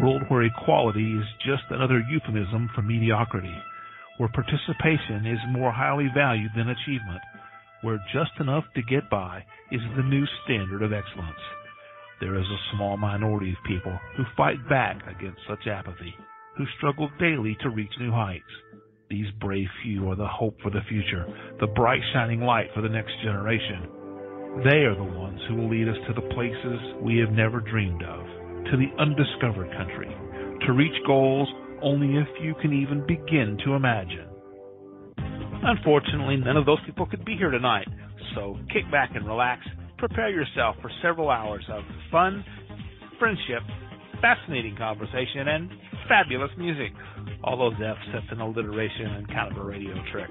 world where equality is just another euphemism for mediocrity, where participation is more highly valued than achievement, where just enough to get by is the new standard of excellence. There is a small minority of people who fight back against such apathy, who struggle daily to reach new heights. These brave few are the hope for the future, the bright shining light for the next generation. They are the ones who will lead us to the places we have never dreamed of, to the undiscovered country, to reach goals only a few can even begin to imagine. Unfortunately, none of those people could be here tonight, so kick back and relax. Prepare yourself for several hours of fun, friendship, fascinating conversation, and fabulous music. All those F's, that's an alliteration and kind of a radio trick.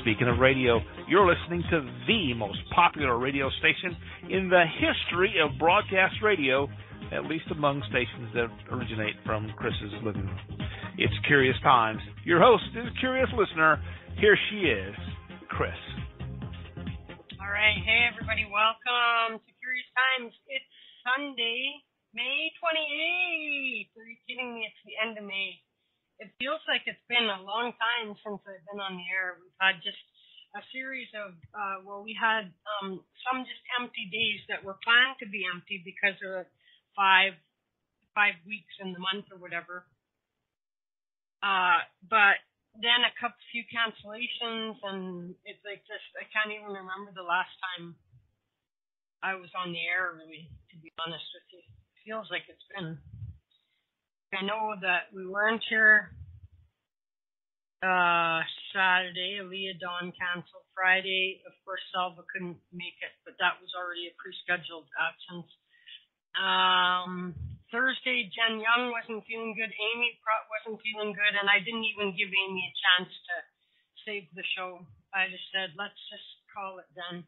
Speaking of radio, you're listening to the most popular radio station in the history of broadcast radio, at least among stations that originate from Chris's living room. It's Curious Times. Your host is Curious Listener. Here she is, Chris. All right. Hey, everybody. Welcome to Curious Times. It's Sunday, May 28th. Are you kidding me? It's the end of May. It feels like it's been a long time since I've been on the air. We've had just a series of, uh, well, we had um, some just empty days that were planned to be empty because were five five weeks in the month or whatever. Uh, but then a couple few cancellations and it's like just I can't even remember the last time I was on the air really, to be honest with you. It feels like it's been I know that we weren't here uh Saturday, Aaliyah Dawn canceled. Friday, of course Salva couldn't make it, but that was already a pre scheduled absence. Um Thursday, Jen Young wasn't feeling good. Amy wasn't feeling good, and I didn't even give Amy a chance to save the show. I just said, let's just call it done.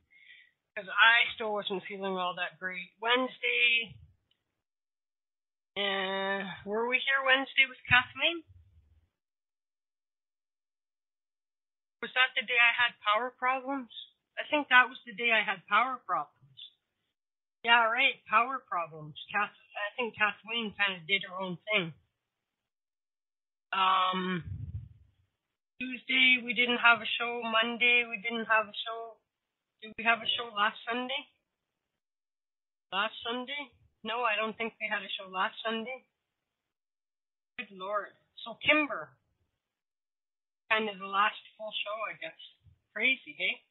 Because I still wasn't feeling all that great. Wednesday, uh, were we here Wednesday with Kathleen? Was that the day I had power problems? I think that was the day I had power problems. Yeah, right. Power problems. Kath, I think Kathleen kind of did her own thing. Um, Tuesday we didn't have a show. Monday we didn't have a show. Did we have a show last Sunday? Last Sunday? No, I don't think we had a show last Sunday. Good Lord. So Kimber. Kind of the last full show, I guess. Crazy, hey?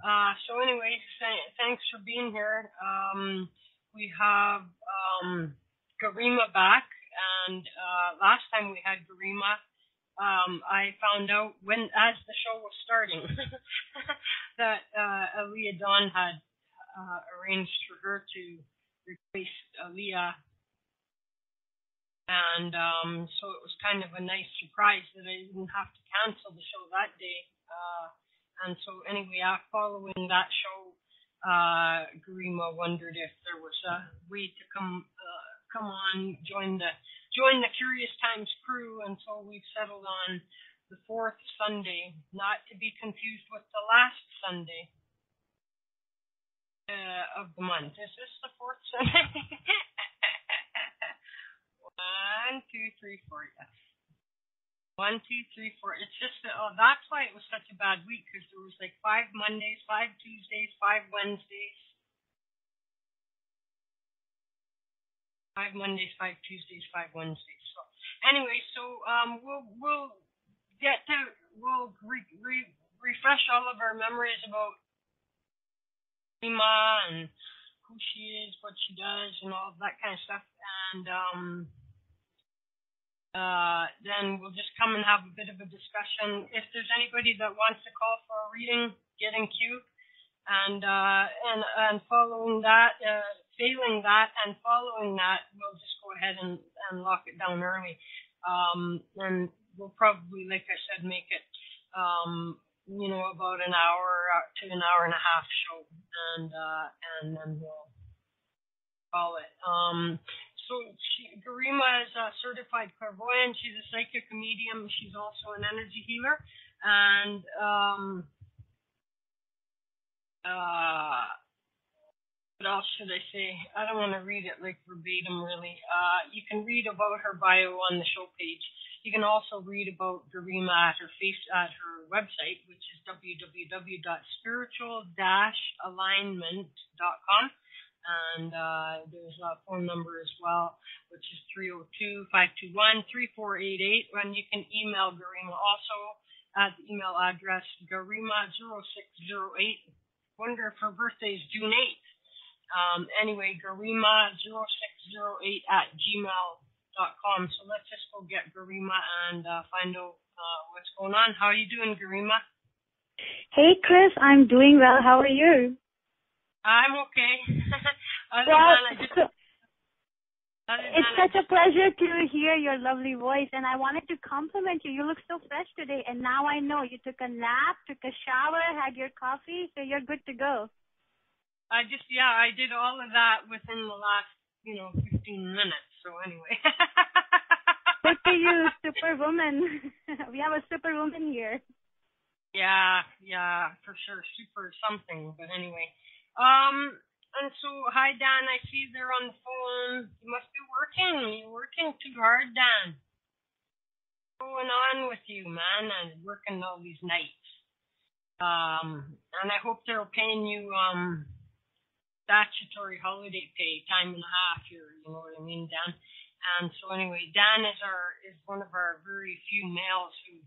Uh, so anyway, th- thanks for being here. Um, we have um, Garima back, and uh, last time we had Garima, um, I found out when, as the show was starting, that uh, Aaliyah Dawn had uh, arranged for her to replace Aaliyah. And um, so it was kind of a nice surprise that I didn't have to cancel the show that day. And so anyway, following that show, uh, Garima wondered if there was a way to come uh, come on, join the join the Curious Times crew, and so we've settled on the fourth Sunday, not to be confused with the last Sunday uh, of the month. Is this the fourth Sunday? One, two, three, four. Yes. One, two, three, four. It's just that, oh, that's why it was such a bad week because there was like five Mondays, five Tuesdays, five Wednesdays, five Mondays, five Tuesdays, five Wednesdays. So anyway, so um, we'll we'll get to we'll re, re, refresh all of our memories about Rima and who she is, what she does, and all of that kind of stuff, and um uh, then we'll just come and have a bit of a discussion. If there's anybody that wants to call for a reading, get in queue. And uh, and and following that, uh, failing that, and following that, we'll just go ahead and, and lock it down early. Um, and we'll probably, like I said, make it, um, you know, about an hour to an hour and a half show, and uh, and then we'll call it. Um, so she, Garima is a certified clairvoyant. She's a psychic medium. She's also an energy healer, and um, uh, what else should I say? I don't want to read it like verbatim, really. Uh, you can read about her bio on the show page. You can also read about Garima at her face at her website, which is www.spiritual-alignment.com. And uh, there's a phone number as well, which is 302-521-3488. And you can email Garima also at the email address garima0608. Wonder if her birthday is June 8th. Um, anyway, garima0608 at gmail.com. So let's just go get Garima and uh, find out uh, what's going on. How are you doing, Garima? Hey, Chris. I'm doing well. How are you? I'm okay. Well, I just, so- it's such a pleasure to hear your lovely voice, and I wanted to compliment you. You look so fresh today, and now I know you took a nap, took a shower, had your coffee, so you're good to go. I just yeah, I did all of that within the last, you know, 15 minutes. So anyway. Good to you, superwoman. we have a superwoman here. Yeah, yeah, for sure. Super something. But anyway. Um and so hi Dan, I see you there on the phone. You must be working. You're working too hard, Dan. What's going on with you, man, and working all these nights. Um and I hope they're paying you um statutory holiday pay, time and a half here, you know what I mean, Dan? And so anyway, Dan is our is one of our very few males who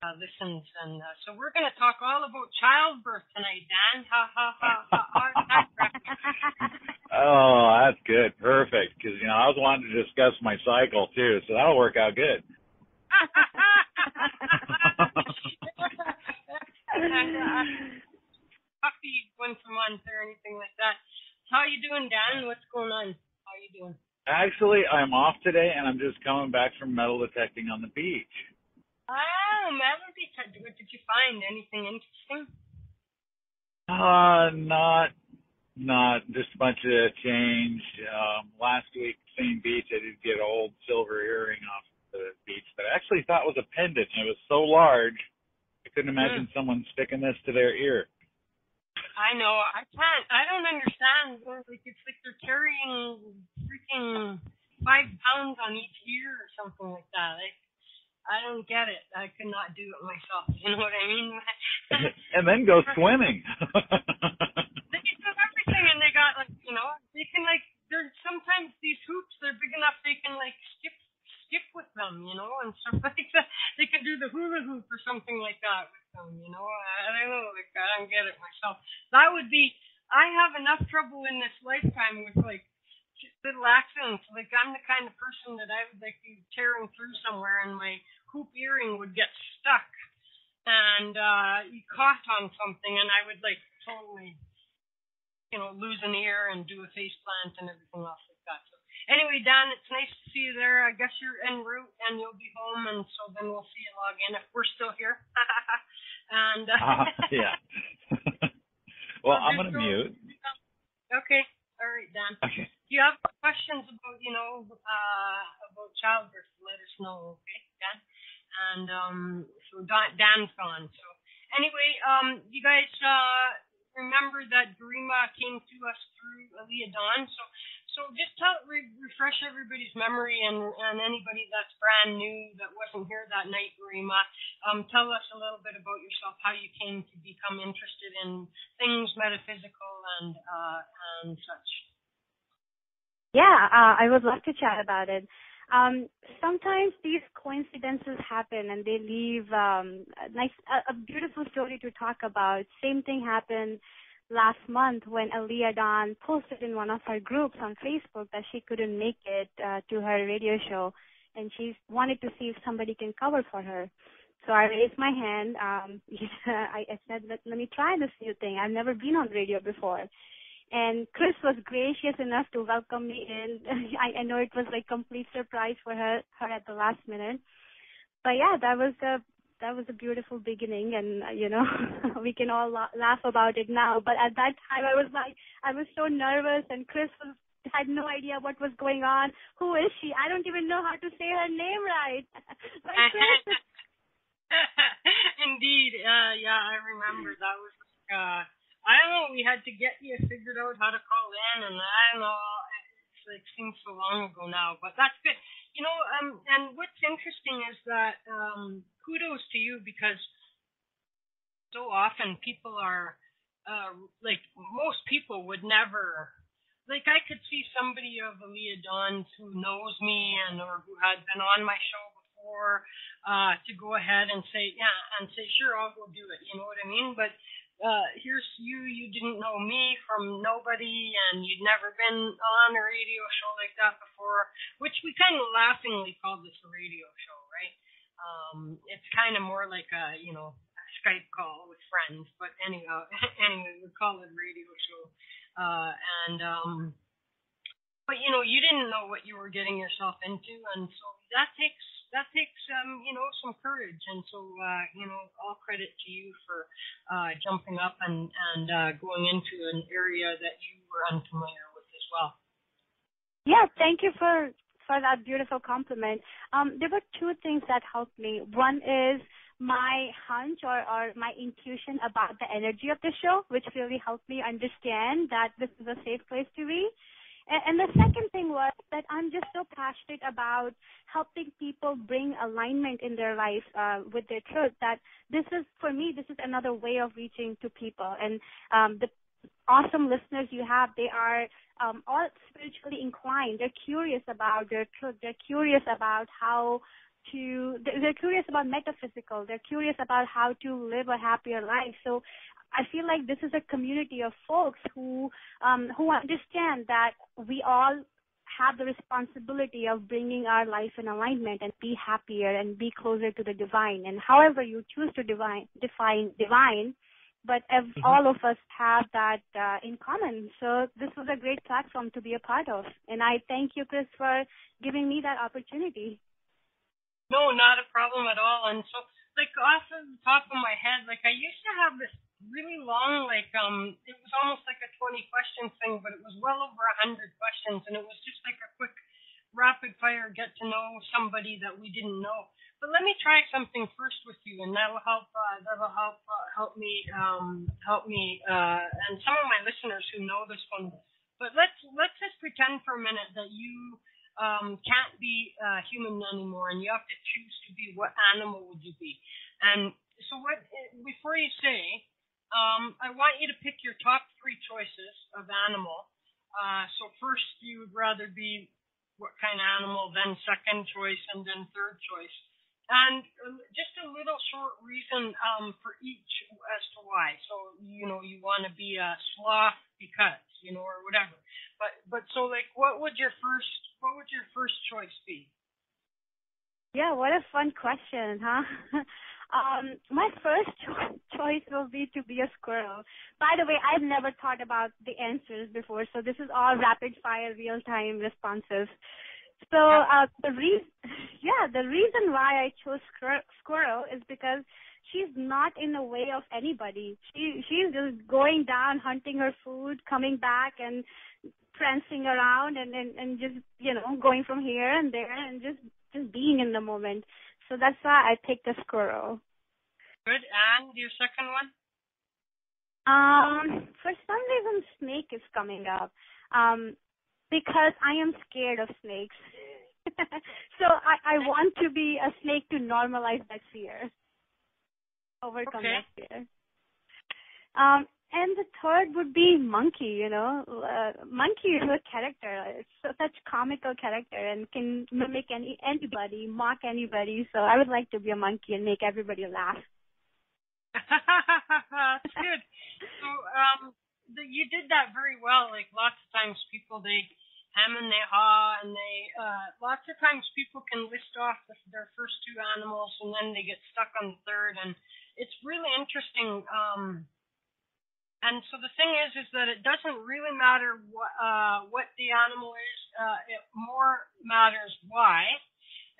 uh, listens, and uh, so we're going to talk all about childbirth tonight, Dan. Ha ha ha ha. How's Oh, that's good. Perfect. Because, you know, I was wanting to discuss my cycle too, so that'll work out good. and, uh, coffee once a month or anything like that. How are you doing, Dan? What's going on? How are you doing? Actually, I'm off today and I'm just coming back from metal detecting on the beach. Oh, Melody, what did you find? Anything interesting? Uh, not, not just a bunch of change. Um, last week, same beach, I did get an old silver earring off the beach that I actually thought was a pendant. It was so large, I couldn't imagine someone sticking this to their ear. I know. I can't. I don't understand. Like it's like they're carrying freaking five pounds on each ear or something like that. Like I don't get it. I could not do it myself. You know what I mean? and then go swimming. they do everything, and they got like you know they can like they're sometimes these hoops they're big enough they can like skip skip with them, you know, and stuff like that. They can do the hula hoop or something like that with them, you know. I, I don't know, like I don't get it myself. That would be. I have enough trouble in this lifetime with like little accidents. Like I'm the kind of person that I would like be tearing through somewhere and my hoop earring would get stuck and uh you caught on something and I would like totally you know, lose an ear and do a face plant and everything else like that. So anyway, Dan, it's nice to see you there. I guess you're en route and you'll be home and so then we'll see you log in if we're still here. and uh, uh, yeah. well, I'm gonna go- mute. Okay. All right, Dan. Okay. You have questions about, you know, uh, about childbirth, let us know, okay, Dan? And um, so Dan, Dan's gone. So anyway, um, you guys uh, remember that Garima came to us through Aliyah Dawn. So so just tell re- refresh everybody's memory and and anybody that's brand new that wasn't here that night, Garima. Um, tell us a little bit about yourself, how you came to become interested in things metaphysical and uh, and such. Yeah, uh, I would love to chat about it. Um, sometimes these coincidences happen and they leave um, a nice, a, a beautiful story to talk about. Same thing happened last month when Aliyah Dawn posted in one of her groups on Facebook that she couldn't make it uh, to her radio show and she wanted to see if somebody can cover for her. So I raised my hand. Um, I, I said, let, let me try this new thing. I've never been on radio before and Chris was gracious enough to welcome me in. I, I know it was like complete surprise for her her at the last minute, but yeah, that was a that was a beautiful beginning, and uh, you know we can all la- laugh about it now. But at that time, I was like I was so nervous, and Chris was had no idea what was going on. Who is she? I don't even know how to say her name right. Indeed, uh, yeah, I remember that was. Uh, I don't know. We had to get you figured out how to call in, and I don't know. It's like seems so long ago now, but that's good. You know, um, and what's interesting is that um, kudos to you because so often people are uh, like most people would never like I could see somebody of Aaliyah Dawn's who knows me and or who had been on my show before uh to go ahead and say yeah and say sure I'll go do it you know what I mean but uh here's you you didn't know me from nobody and you'd never been on a radio show like that before which we kind of laughingly called this a radio show right um it's kind of more like a you know Skype call with friends. But anyhow, anyway, we call it radio show. Uh, and um, but you know, you didn't know what you were getting yourself into, and so that takes that takes um, you know some courage. And so uh, you know, all credit to you for uh, jumping up and and uh, going into an area that you were unfamiliar with as well. Yeah, thank you for for that beautiful compliment. Um, there were two things that helped me. One is my hunch or, or my intuition about the energy of the show, which really helped me understand that this is a safe place to be. And, and the second thing was that I'm just so passionate about helping people bring alignment in their life uh, with their truth that this is, for me, this is another way of reaching to people. And um, the awesome listeners you have, they are um, all spiritually inclined. They're curious about their truth. They're curious about how to they're curious about metaphysical they're curious about how to live a happier life so i feel like this is a community of folks who um who understand that we all have the responsibility of bringing our life in alignment and be happier and be closer to the divine and however you choose to divine define divine but mm-hmm. all of us have that uh, in common. So this was a great platform to be a part of, and I thank you, Chris, for giving me that opportunity. No, not a problem at all. And so, like off the top of my head, like I used to have this really long, like um, it was almost like a 20 question thing, but it was well over hundred questions, and it was just like a quick, rapid fire get to know somebody that we didn't know. But let me try something first with you, and that'll help. Uh, that'll help uh, help me um, help me uh, and some of my listeners who know this one. But let's let's just pretend for a minute that you um, can't be uh, human anymore, and you have to choose to be what animal would you be. And so, what before you say, um, I want you to pick your top three choices of animal. Uh, so first, you would rather be what kind of animal, then second choice, and then third choice. And uh, just a little short reason um, for each as to why. So you know you want to be a sloth because you know or whatever. But but so like, what would your first what would your first choice be? Yeah, what a fun question, huh? um, my first cho- choice will be to be a squirrel. By the way, I've never thought about the answers before, so this is all rapid fire, real time responses. So uh, the reason, yeah, the reason why I chose squirrel is because she's not in the way of anybody. She she's just going down, hunting her food, coming back, and prancing around and, and and just you know going from here and there and just just being in the moment. So that's why I picked the squirrel. Good. And your second one? Um, for some reason, snake is coming up. Um, because I am scared of snakes. so I I want to be a snake to normalize that fear, overcome okay. that fear. Um, and the third would be Monkey, you know. Uh, Monkey is a character. It's such comical character and can mimic any anybody, mock anybody. So I would like to be a monkey and make everybody laugh. That's good. So um the, you did that very well. Like lots of times people they hem and they haw and they uh lots of times people can list off the, their first two animals and then they get stuck on the third and it's really interesting um and so the thing is, is that it doesn't really matter what uh, what the animal is. Uh, it more matters why.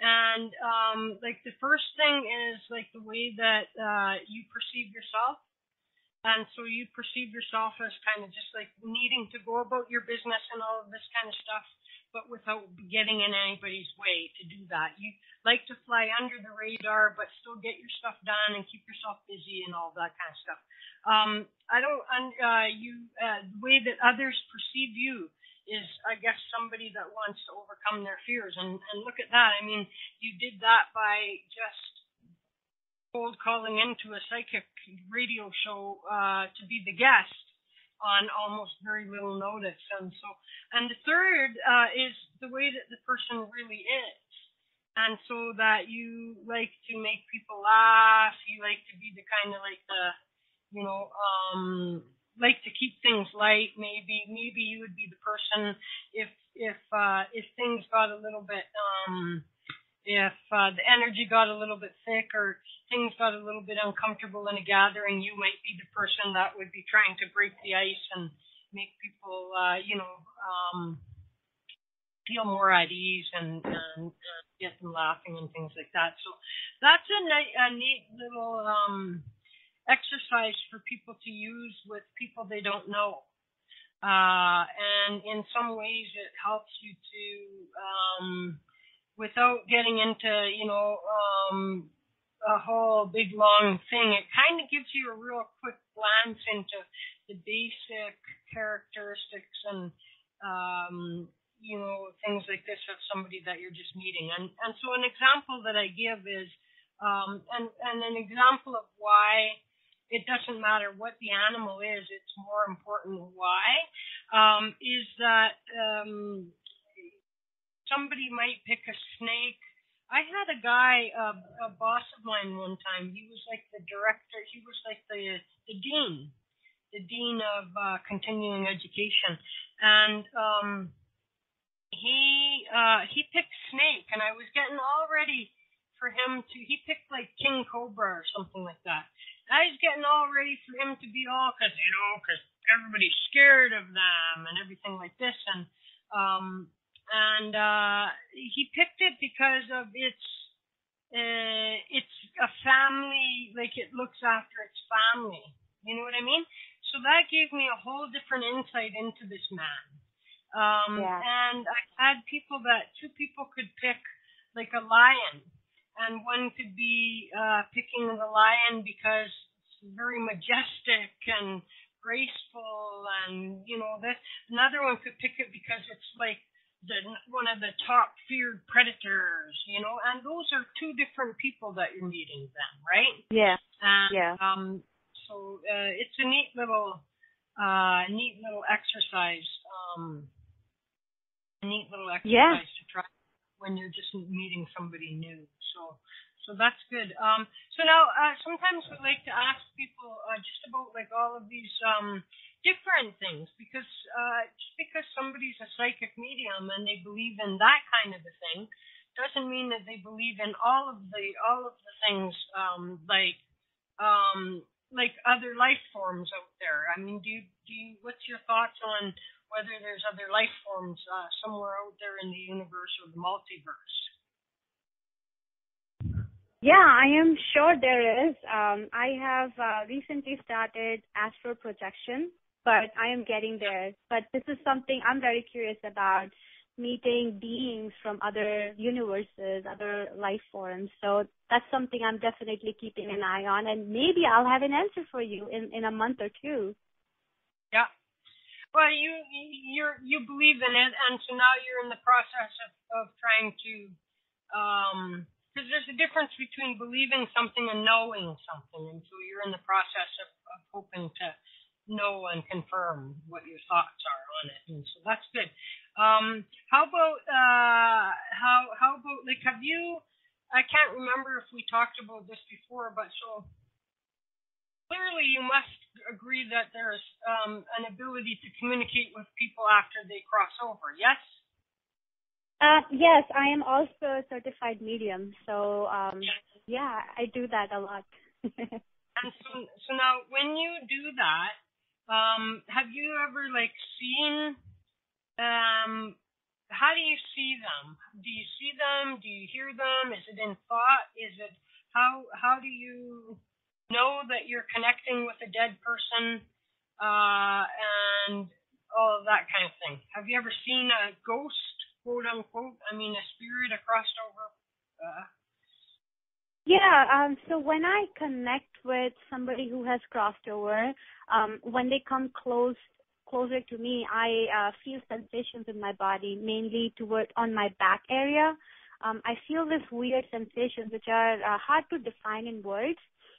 And um, like the first thing is like the way that uh, you perceive yourself. And so you perceive yourself as kind of just like needing to go about your business and all of this kind of stuff. But without getting in anybody's way to do that. You like to fly under the radar, but still get your stuff done and keep yourself busy and all that kind of stuff. Um, I don't, uh, you, uh, the way that others perceive you is, I guess, somebody that wants to overcome their fears. And, and look at that. I mean, you did that by just cold calling into a psychic radio show, uh, to be the guest on almost very little notice. And so, and the third uh, is the way that the person really is. And so that you like to make people laugh, you like to be the kind of like the, you know, um, like to keep things light. Maybe, maybe you would be the person if, if, uh, if things got a little bit, um, if uh, the energy got a little bit thick or things got a little bit uncomfortable in a gathering, you might be the person that would be trying to break the ice and make people, uh, you know, um, feel more at ease and, and, and get them laughing and things like that. So that's a, ni- a neat little um, exercise for people to use with people they don't know. Uh, and in some ways, it helps you to um, without getting into, you know, um, a whole big long thing, it kind of gives you a real quick glance into the basic characteristics and, um, you know, things like this of somebody that you're just meeting. And, and so an example that I give is, um, and, and an example of why it doesn't matter what the animal is, it's more important why, um, is that, um, somebody might pick a snake. I had a guy, uh, a boss of mine one time. He was like the director. He was like the the dean, the dean of uh, continuing education, and um, he uh, he picked snake, and I was getting all ready for him to. He picked like king cobra or something like that. I was getting all ready for him to be all, cause you know, cause everybody's scared of them and everything like this, and um, and uh, he picked it because of its uh, it's a family, like it looks after its family. You know what I mean? So that gave me a whole different insight into this man. Um, yeah. And I had people that two people could pick like a lion, and one could be uh, picking the lion because it's very majestic and graceful, and you know this. Another one could pick it because it's like the one of the top feared predators, you know, and those are two different people that you're meeting then, right? Yeah. And, Yeah. Um, so uh, it's a neat little, uh, neat little exercise. Um, a neat little exercise Yeah. to try when you're just meeting somebody new. So, so that's good. Um, so now, uh, sometimes we like to ask people uh, just about like all of these um, different things because uh, just because somebody's a psychic medium and they believe in that kind of a thing doesn't mean that they believe in all of the all of the things um, like um, like other life forms out there. I mean, do you, do you, what's your thoughts on whether there's other life forms uh, somewhere out there in the universe or the multiverse? Yeah, I am sure there is. Um, I have uh, recently started astral projection, but I am getting there. But this is something I'm very curious about meeting beings from other universes, other life forms. So that's something I'm definitely keeping an eye on, and maybe I'll have an answer for you in in a month or two. Yeah. Well, you you're you believe in it, and so now you're in the process of of trying to um because there's a difference between believing something and knowing something, and so you're in the process of, of hoping to know and confirm what your thoughts are on it, and so that's good. Um, how about uh, how how about like have you? I can't remember if we talked about this before, but so clearly you must agree that there's um, an ability to communicate with people after they cross over. Yes. Uh, yes, I am also a certified medium, so um, yeah, I do that a lot. And so, so now, when you do that, um, have you ever like seen? Um, how do you see them? Do you see them? Do you hear them? Is it in thought? Is it how? How do you know that you're connecting with a dead person? Uh, and all of that kind of thing. Have you ever seen a ghost quote unquote? I mean, a spirit, crossed over. Uh... Yeah. Um. So when I connect with somebody who has crossed over, um, when they come close closer to me, I uh, feel sensations in my body, mainly toward on my back area. Um, I feel this weird sensations which are uh, hard to define in words,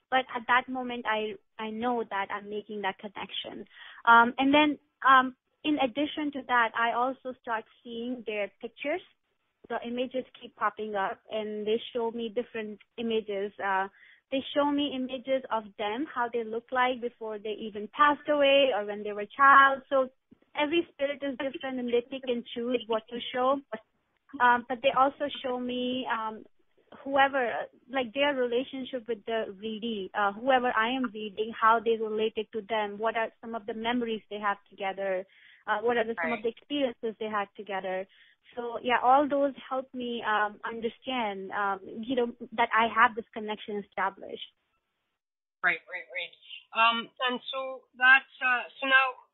but at that moment I I know that I'm making that connection. Um, and then um, in addition to that, I also start seeing their pictures. The images keep popping up, and they show me different images. Uh, they show me images of them, how they look like before they even passed away or when they were child. So every spirit is different, and they pick and choose what to show. Um, but they also show me um, whoever, like their relationship with the readee, uh, whoever I am reading, how they related to them, what are some of the memories they have together, uh, what are the, some of the experiences they had together. So yeah, all those help me um, understand, um, you know, that I have this connection established. Right, right, right. Um, and so that's uh, so now.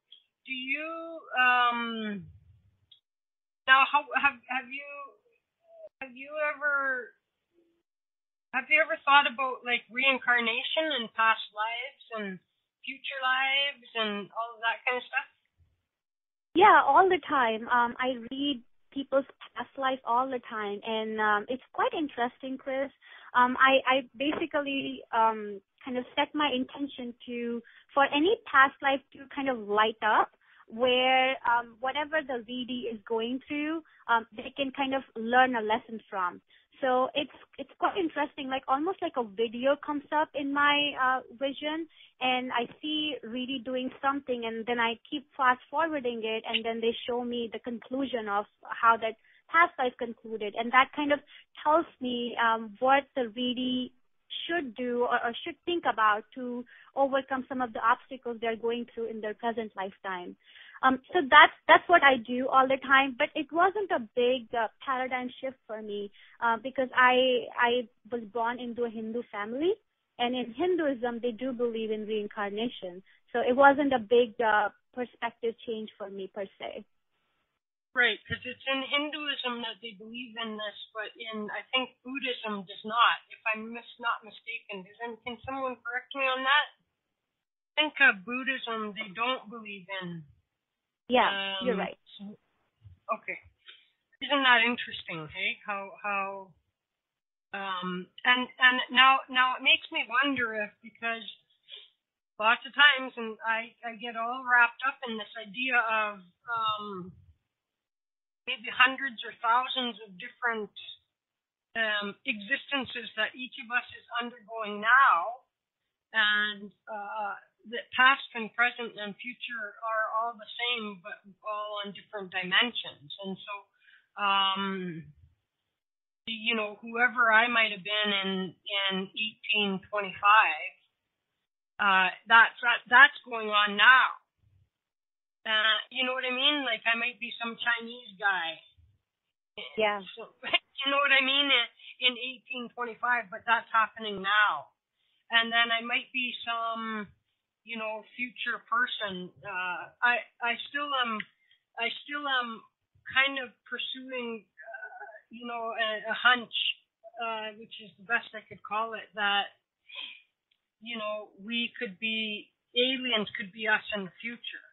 Do you um now how have have you have you ever have you ever thought about like reincarnation and past lives and future lives and all of that kind of stuff? Yeah, all the time. Um, I read people's past life all the time, and um, it's quite interesting, Chris. Um, I, I basically um, kind of set my intention to for any past life to kind of light up where um, whatever the readee is going through, um, they can kind of learn a lesson from. So it's it's quite interesting. Like almost like a video comes up in my uh, vision, and I see really doing something, and then I keep fast forwarding it, and then they show me the conclusion of how that past life concluded, and that kind of tells me um, what the readee should do or, should think about to overcome some of the obstacles they're going through in their present lifetime. Um, so that's that's what I do all the time. But it wasn't a big uh, paradigm shift for me uh, because I I was born into a Hindu family, and in Hinduism they do believe in reincarnation. So it wasn't a big uh, perspective change for me per se. Right, because it's in Hinduism that they believe in this, but in I think Buddhism does not. If I'm mis- not mistaken, does can someone correct me on that? I think uh, Buddhism they don't believe in yeah, um, you're right. Okay. Isn't that interesting, hey? How how um and and now now it makes me wonder if because lots of times and I I get all wrapped up in this idea of um maybe hundreds or thousands of different um existences that each of us is undergoing now and uh that past and present and future are all the same, but all on different dimensions. And so, um, you know, whoever I might have been in in 1825, uh, that's that, that's going on now. Uh, you know what I mean? Like I might be some Chinese guy. Yeah. So, you know what I mean? In 1825, but that's happening now. And then I might be some you know, future person. Uh, I I still am I still am kind of pursuing, uh, you know, a, a hunch, uh, which is the best I could call it, that you know we could be aliens could be us in the future.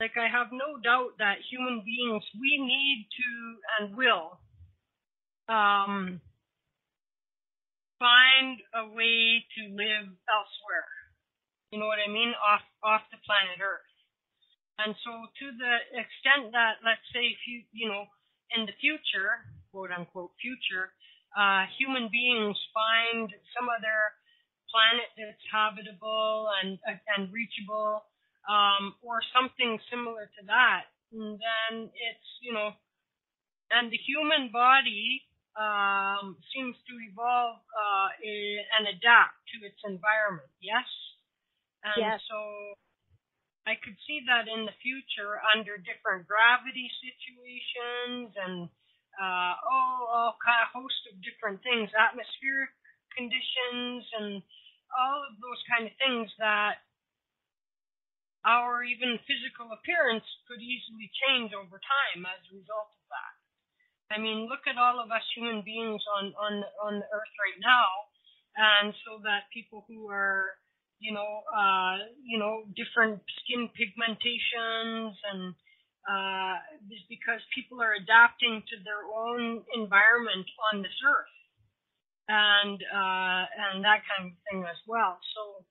Like I have no doubt that human beings we need to and will um, find a way to live elsewhere you know what I mean, off off the planet Earth. And so, to the extent that, let's say, if you, you know, in the future, quote unquote future, uh, human beings find some other planet that's habitable and and reachable, um, or something similar to that, then it's you know, and the human body um, seems to evolve uh, and adapt to its environment. Yes. And yes. so I could see that in the future under different gravity situations and uh, oh, all kind of host of different things, atmospheric conditions and all of those kind of things that our even physical appearance could easily change over time as a result of that. I mean, look at all of us human beings on on on the earth right now, and so that people who are you know uh you know different skin pigmentations and uh is because people are adapting to their own environment on this earth and uh and that kind of thing as well so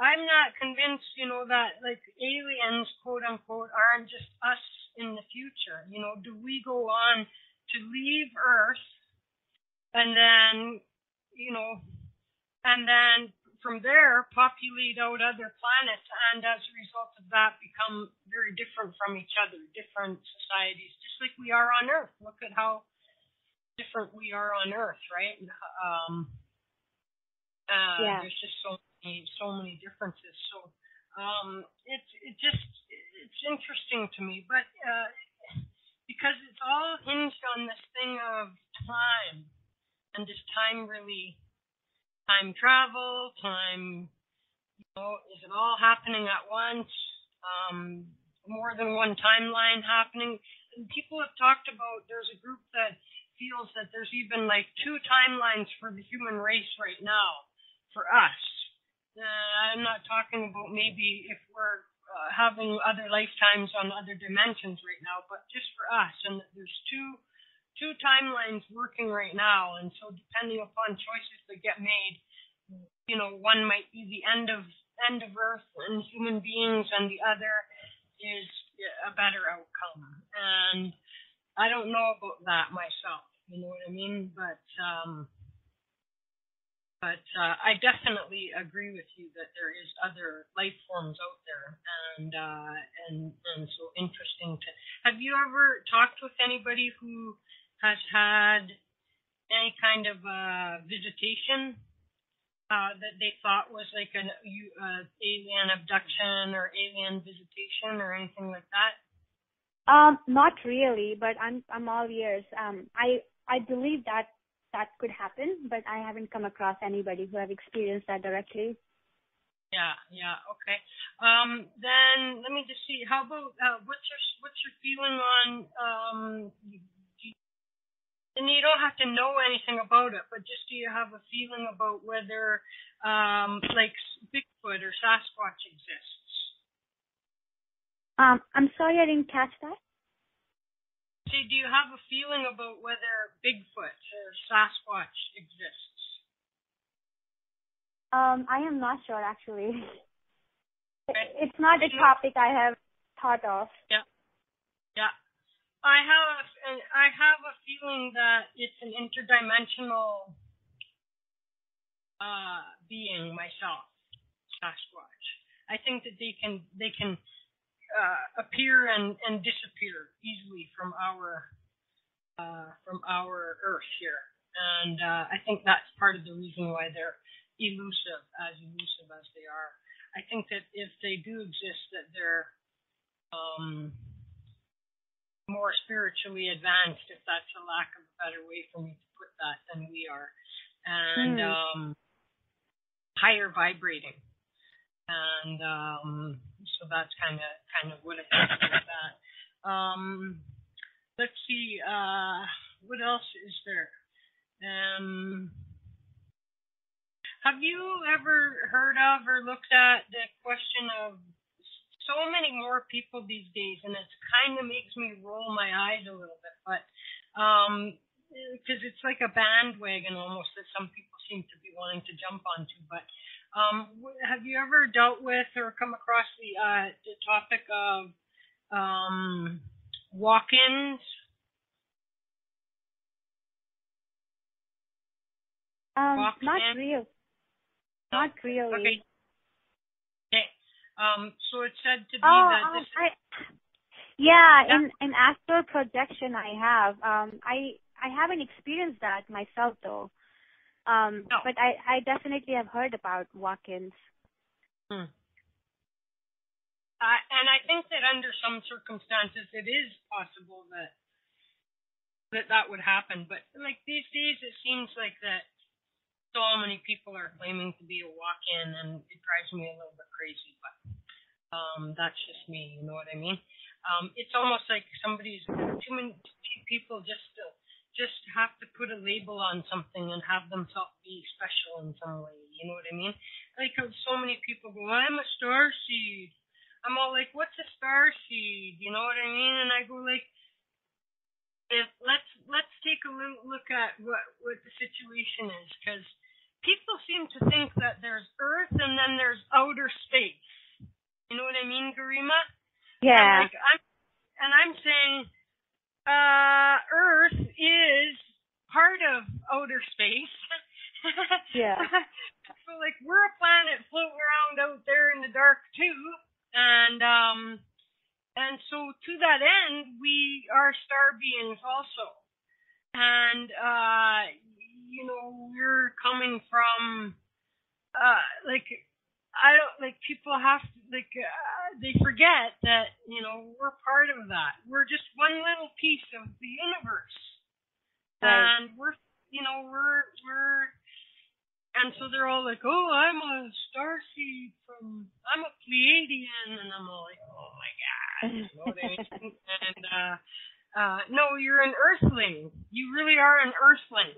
i'm not convinced you know that like aliens quote unquote aren't just us in the future you know do we go on to leave earth and then you know and then from there populate out other planets and as a result of that become very different from each other, different societies, just like we are on Earth. Look at how different we are on Earth, right? Um, uh, Yeah. There's just so many, so many differences. So um, it's it just it's interesting to me, but uh, because it's all hinged on this thing of time, and does time really time travel, time, you know, is it all happening at once? Um, more than one timeline happening. And people have talked about there's a group that feels that there's even like two timelines for the human race right now, for us. Uh, I'm not talking about maybe if we're uh, having other lifetimes on other dimensions right now, but just for us, and there's two two timelines working right now, and so depending upon choices that get made, you know, one might be the end of end of Earth and human beings, and the other is a better outcome. And I don't know about that myself. You know what I mean? But um, but uh, I definitely agree with you that there is other life forms out there, and uh, and and so interesting to. Have you ever talked with anybody who has had any kind of uh, visitation uh, that they thought was like an uh, alien abduction or alien visitation or anything like that? Um, not really, but I'm I'm all ears. Um, I I believe that that could happen, but I haven't come across anybody who have experienced that directly. Yeah, yeah, okay. Um, then let me just see. How about uh, what's your what's your feeling on um, and you don't have to know anything about it, but just do you have a feeling about whether um, like Bigfoot or Sasquatch exists? Um, I'm sorry I didn't catch that. See, do you have a feeling about whether Bigfoot or Sasquatch exists? Um, I am not sure actually. Okay. It's not a topic I have thought of. Yeah. Yeah. I have a, I have a feeling that it's an interdimensional uh, being myself, Sasquatch. I think that they can they can uh, appear and, and disappear easily from our uh, from our Earth here, and uh, I think that's part of the reason why they're elusive, as elusive as they are. I think that if they do exist, that they're um, more spiritually advanced, if that's a lack of a better way for me to put that, than we are, and Hmm. um, higher vibrating, and um, so that's kind of kind of what I think about that. Um, let's see, uh, what else is there? Um, have you ever heard of or looked at the question of so many more people these days, and it kind of makes me roll my eyes a little bit, but um, because it's like a bandwagon almost that some people seem to be wanting to jump onto. But um, have you ever dealt with or come across the uh, the topic of um, walk-ins? Um, not real. Not really. Okay. Okay. Um, so it said to be Oh, that um, this. I, yeah, Yeah. in in astral projection, I have. Um, I I haven't experienced that myself though. Um, No. but I I definitely have heard about walk-ins. Hmm. I and I think that under some circumstances it is possible that that that would happen. But like these days, it seems like that so many people are claiming to be a walk-in, and it drives me a little bit crazy. But um, that's just me. You know what I mean? Um, it's almost like somebody's too many people just to just have to put a label on something and have themselves be special in some way. You know what I mean? Like how so many people go, I'm a star seed. I'm all like, what's a star seed? You know what I mean? And I go like, if let's let's take a little look at what what the situation is because people seem to think that there's Earth and then there's outer space. You know what I mean, Garima? Yeah. And, like, I'm, and I'm saying uh, Earth is part of outer space. yeah. so like we're a planet floating around out there in the dark too, and um, and so to that end, we are star beings also, and uh, you know we're coming from uh, like I don't like people have to like uh, they forget that you know we're part of that. We're just one little piece of the universe, right. and we're you know we're we're and so they're all like, oh, I'm a star seed from I'm a Pleiadian, and I'm all like, oh my god, you know what I mean? and uh, uh, no, you're an Earthling. You really are an Earthling.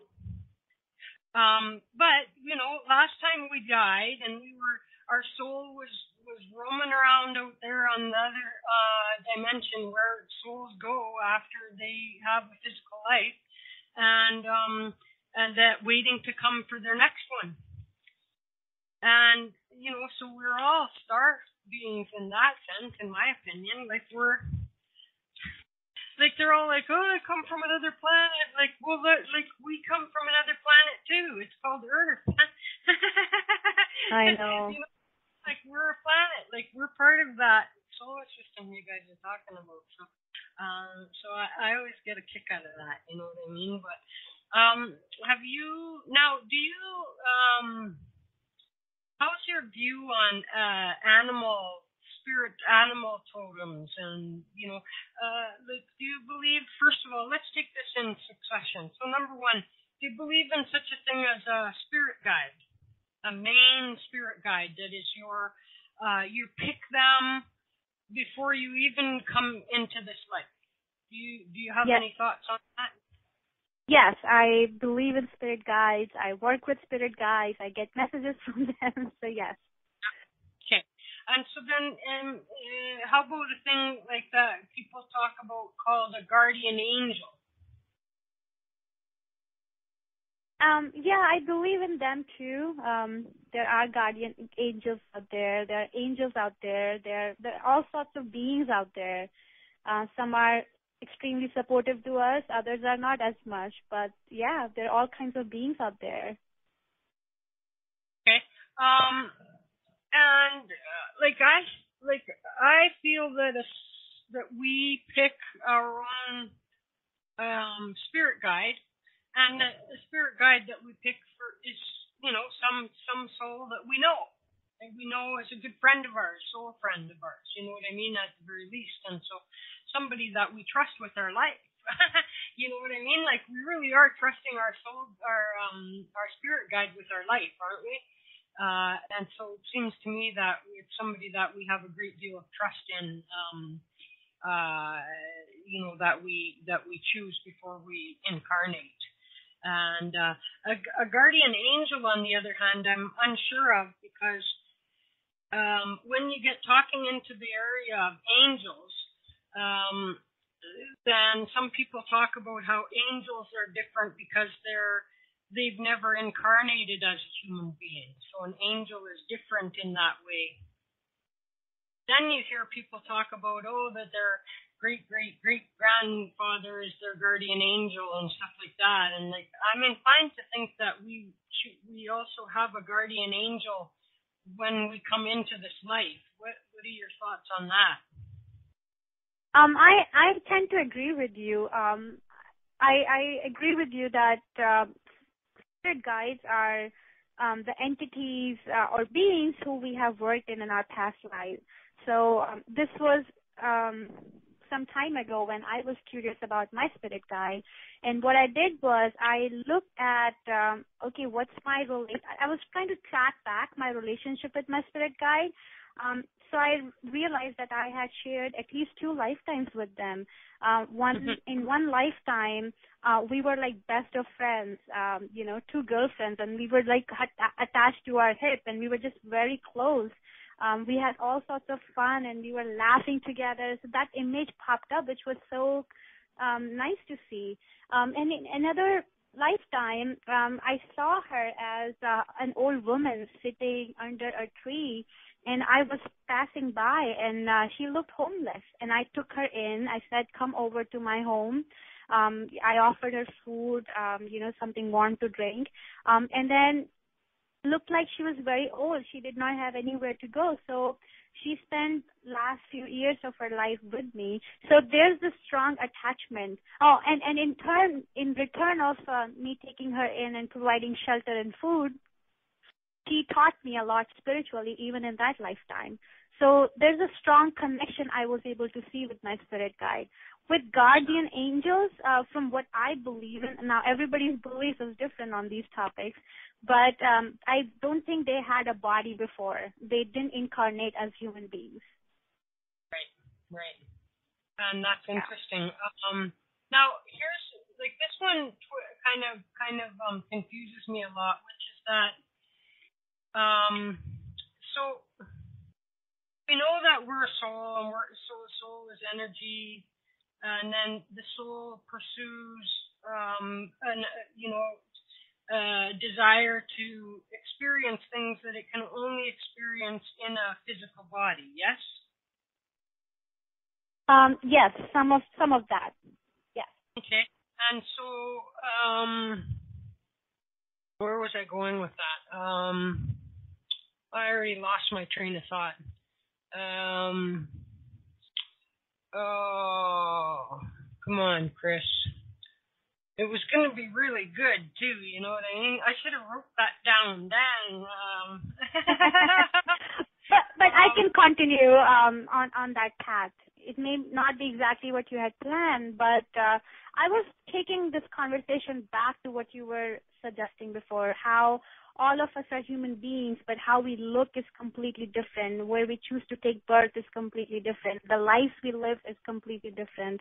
Um, but you know, last time we died, and we were our soul was was roaming around out there on the other uh, dimension where souls go after they have a physical life, and um, and that waiting to come for their next one. And you know, so we're all star beings in that sense, in my opinion. Like we're like they're all like, oh, I come from another planet. Like, well, like we come from another planet too. It's called Earth. I know. you know like we're a planet, like we're part of that solar system you guys are talking about. So, um, so I, I always get a kick out of that. You know what I mean? But um, have you now? Do you um? How's your view on uh, animal spirit, animal totems, and you know, uh, like, do you believe? First of all, let's take this in succession. So number one, do you believe in such a thing as a spirit guide? A main spirit guide that is your uh, you pick them before you even come into this life. Do you do you have yes. any thoughts on that? Yes, I believe in spirit guides. I work with spirit guides. I get messages from them. So yes. Okay. And so then, um, uh, how about a thing like that people talk about called a guardian angel? Um, yeah, I believe in them too. Um, there are guardian angels out there. There are angels out there. There, there are all sorts of beings out there. Uh, some are extremely supportive to us. Others are not as much. But yeah, there are all kinds of beings out there. Okay. Um, and uh, like I like I feel that a, that we pick our own um, spirit guide and the, spirit guide that we pick for is, you know, some some soul that we know. And we know is a good friend of ours, soul friend of ours. You know what I mean? At the very least. And so somebody that we trust with our life. you know what I mean? Like we really are trusting our soul our um our spirit guide with our life, aren't we? Uh and so it seems to me that it's somebody that we have a great deal of trust in, um uh you know, that we that we choose before we incarnate. And uh, a, a guardian angel, on the other hand, I'm unsure of because um, when you get talking into the area of angels, um, then some people talk about how angels are different because they're they've never incarnated as a human being. So an angel is different in that way. Then you hear people talk about oh that they're great great great grandfather is their guardian angel and stuff like that. And like i'm inclined to think that we we also have a guardian angel when we come into this life. What what are your thoughts on that? Um i i tend to agree with you. Um i i agree with you that uh, spirit guides are um the entities uh, or beings who we have worked in in our past lives. So um, this was um some time ago when I was curious about my spirit guide. And what I did was I looked at, um, okay, what's my role? I was trying to track back my relationship with my spirit guide. Um, so I realized that I had shared at least two lifetimes with them. Uh, one mm-hmm. in one lifetime, uh, we were like best of friends, um, you know, two girlfriends, and we were like ha- attached to our hip, and we were just very close. Um, we had all sorts of fun, and we were laughing together. So that image popped up, which was so um, nice to see. Um, and in another lifetime, um, I saw her as uh, an old woman sitting under a tree and I was passing by and uh, she looked homeless and I took her in. I said, "Come over to my home." Um I offered her food, um, you know, something warm to drink. Um and then looked like she was very old. She did not have anywhere to go. So she spent last few years of her life with me. So there's this strong attachment. Oh, and and in turn, in return of uh, me taking her in and providing shelter and food, she taught me a lot spiritually even in that lifetime. So there's a strong connection I was able to see with my spirit guide. With guardian angels, uh, from what I believe in, now everybody's belief is different on these topics, but um, I don't think they had a body before. They didn't incarnate as human beings. Right, right. And that's interesting. Yeah. Um, now here's like this one kind of kind of um, confuses me a lot, which is that um, so we know that we're a soul, and we're so soul is energy, and then the soul pursues, um, an you know, a desire to experience things that it can only experience in a physical body. Yes. Um, yes, some of some of that. Yes. Okay. And so, um, where was I going with that? Um, I already lost my train of thought. Um. Oh, come on, Chris. It was going to be really good too. You know what I mean? I should have wrote that down. Then. Um. but but um, I can continue um on on that path. It may not be exactly what you had planned, but uh, I was taking this conversation back to what you were suggesting before. How all of us are human beings, but how we look is completely different. Where we choose to take birth is completely different. The life we live is completely different.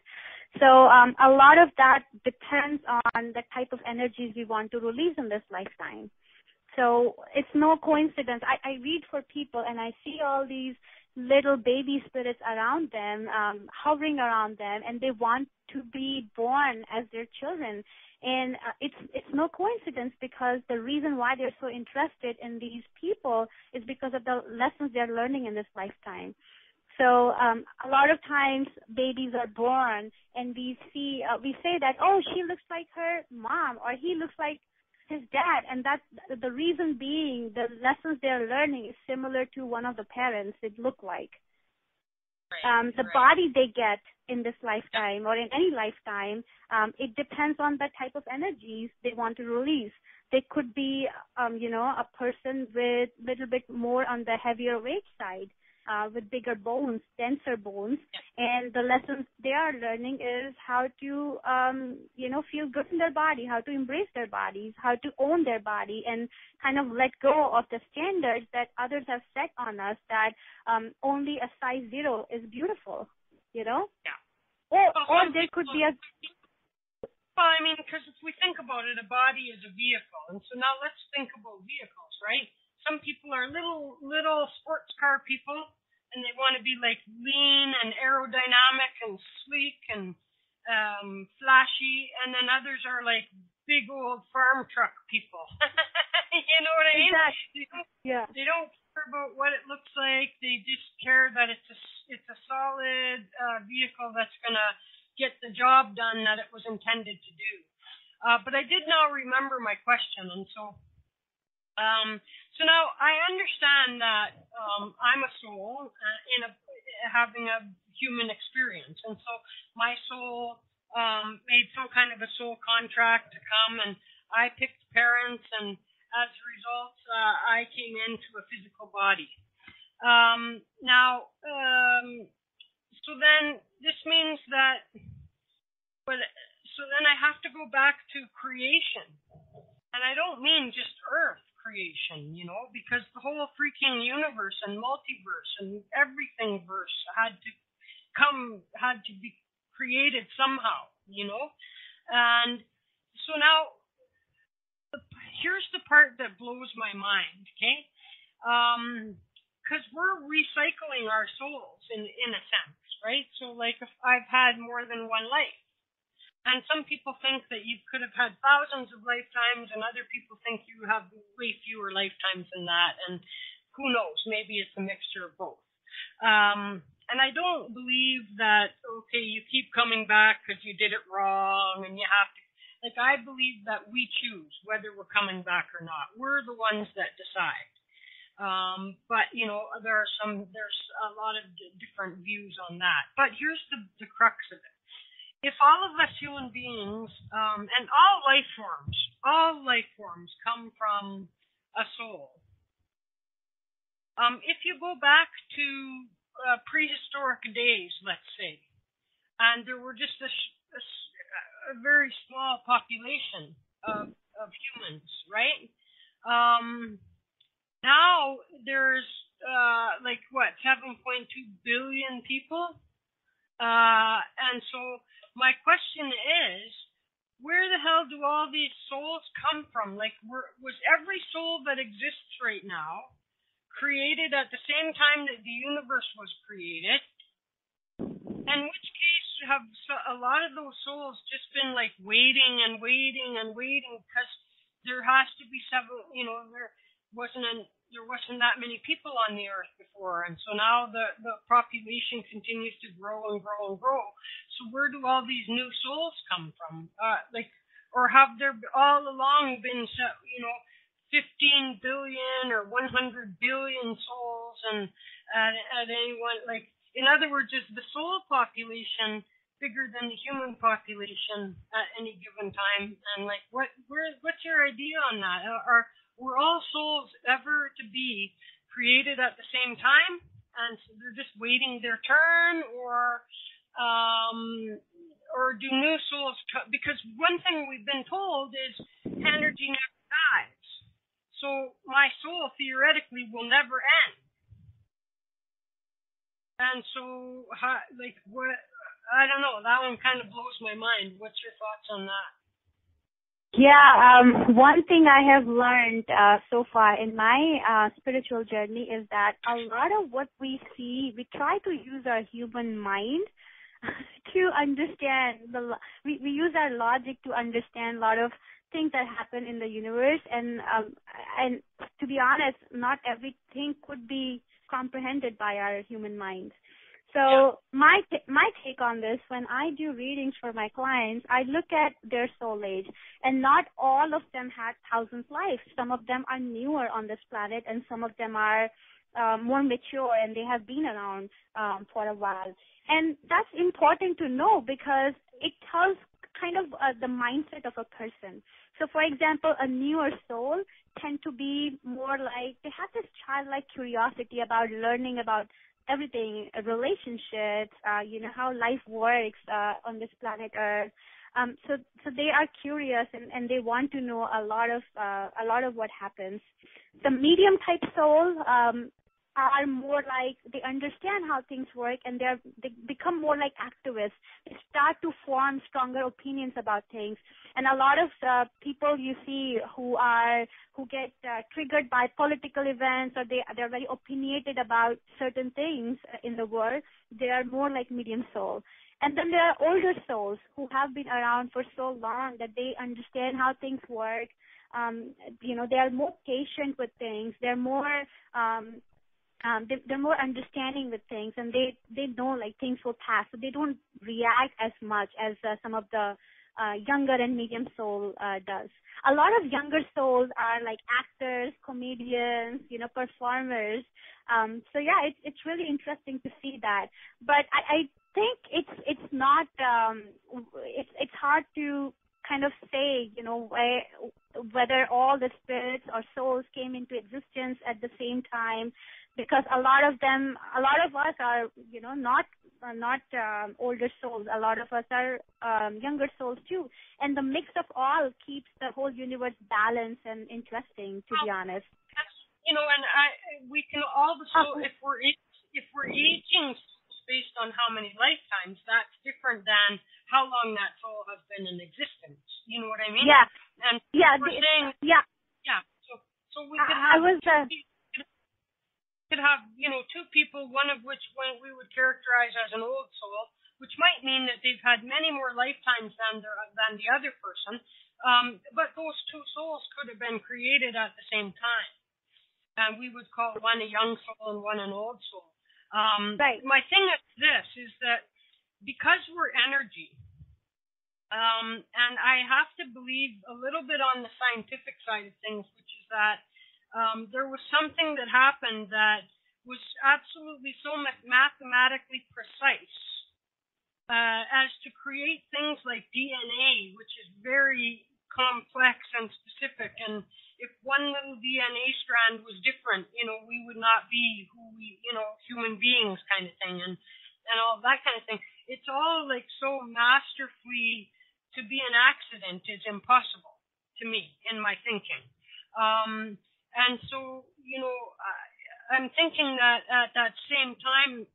So um, a lot of that depends on the type of energies we want to release in this lifetime. So it's no coincidence. I, I read for people and I see all these little baby spirits around them, um, hovering around them, and they want to be born as their children and uh, it's it's no coincidence because the reason why they're so interested in these people is because of the lessons they're learning in this lifetime. So um, a lot of times babies are born and we see uh, we say that oh she looks like her mom or he looks like his dad and that's the reason being the lessons they're learning is similar to one of the parents it look like um, the right. body they get in this lifetime or in any lifetime, um, it depends on the type of energies they want to release. They could be, um, you know, a person with a little bit more on the heavier weight side uh, with bigger bones, denser bones, and the lessons they are learning is how to, um, you know, feel good in their body, how to embrace their bodies, how to own their body, and kind of let go of the standards that others have set on us that um, only a size zero is beautiful, you know? Yeah. Or, or there could be a well, I mean, because if we think about it, a body is a vehicle, and so now let's think about vehicles, right? Some people are little little sports car people, and they want to be like lean and aerodynamic and sleek and um flashy and then others are like big old farm truck people you know what i mean exactly. they yeah they don't about what it looks like. They just care that it's a it's a solid uh vehicle that's going to get the job done that it was intended to do. Uh but i did now remember my question and so um so now I understand that um, I'm a soul uh, in a having a human experience, and so my soul um, made some kind of a soul contract to come, and I picked parents, and as a result, uh, I came into a physical body. Um, now, um, so then this means that, but so then I have to go back to creation, and I don't mean just Earth creation, you know, because the whole freaking universe and multiverse and everything verse had to come, had to be created somehow, you know? And so now, here's the part that blows my mind, okay? Um, because we're recycling our souls in in a sense, right? So like if I've had more than one life, and some people think that you could have had thousands of lifetimes, and other people think you have way fewer lifetimes than that, and who knows? Maybe it's a mixture of both. Um, and I don't believe that okay, you keep coming back because you did it wrong, and you have to. Like I believe that we choose whether we're coming back or not. We're the ones that decide. Um, but you know, there are some, there's a lot of d- different views on that. But here's the, the crux of it. If all of us human beings, um, and all life forms, all life forms come from a soul. Um, if you go back to uh, prehistoric days, let's say, and there were just a, a, a very small population of, of humans, right? Um, now there's uh, like what 7.2 billion people, uh, and so my question is, where the hell do all these souls come from? Like, were, was every soul that exists right now created at the same time that the universe was created? In which have a lot of those souls just been like waiting and waiting and waiting because there has to be several, you know, there wasn't an, there wasn't that many people on the earth before, and so now the the population continues to grow and grow and grow. So where do all these new souls come from? Uh, like, or have there all along been, you know, 15 billion or 100 billion souls, and at, at any one, like, in other words, is the soul population bigger than the human population at any given time? And like, what, where, what's your idea on that? Are were all souls ever to be created at the same time, and so they're just waiting their turn, or um, or do new souls? Co- because one thing we've been told is energy never dies, so my soul theoretically will never end. And so, how, like, what? I don't know. That one kind of blows my mind. What's your thoughts on that? Yeah, um, one thing I have learned uh, so far in my uh, spiritual journey is that a lot of what we see, we try to use our human mind to understand the. We we use our logic to understand a lot of things that happen in the universe, and um, and to be honest, not everything could be comprehended by our human mind. So yeah. my t- my take on this, when I do readings for my clients, I look at their soul age, and not all of them had thousands lives. Some of them are newer on this planet, and some of them are uh, more mature and they have been around um, for a while. And that's important to know because it tells kind of uh, the mindset of a person. So, for example, a newer soul tend to be more like they have this childlike curiosity about learning about everything, uh, relationships, uh, you know, how life works uh, on this planet Earth. Um, so, so they are curious and, and they want to know a lot of uh, a lot of what happens. The medium type soul um, are more like they understand how things work and they're they become more like activists. They start to form stronger opinions about things. And a lot of uh, people you see who are who get uh, triggered by political events or they they're very opinionated about certain things in the world they are more like medium soul. And then there are older souls who have been around for so long that they understand how things work. Um, you know, they are more patient with things. They're more um, um, they, they're more understanding with things and they they know like things will pass so they don't react as much as uh, some of the uh, younger and medium soul uh, does. A lot of younger souls are like actors comedians you know performers um, so yeah it's it's really interesting to see that. But i, I think it's it's not um, it's it's hard to kind of say you know where whether all the spirits or souls came into existence at the same time because a lot of them, a lot of us are, you know, not not um, older souls. A lot of us are um, younger souls too, and the mix of all keeps the whole universe balanced and interesting. To be honest, you know, and I we can also if we're if we're aging based on how many lifetimes, that's different than how long that soul has been in existence. You know what I mean? Yeah. And yeah, we're saying yeah. Yeah. So so we could have I was uh, could have, you know, two people, one of which we would characterize as an old soul, which might mean that they've had many more lifetimes than the, than the other person. Um, but those two souls could have been created at the same time. And we would call one a young soul and one an old soul. Um, right. My thing is this, is that because we're energy, um, and I have to believe a little bit on the scientific side of things, which is that um, there was something that happened that was absolutely so mathematically precise uh, as to create things like DNA, which is very complex and specific. And if one little DNA strand was different, you know, we would not be who we, you know, human beings kind of thing, and and all that kind of thing. It's all like so masterfully to be an accident is impossible to me in my thinking. Um, and so, you know, I'm thinking that at that same time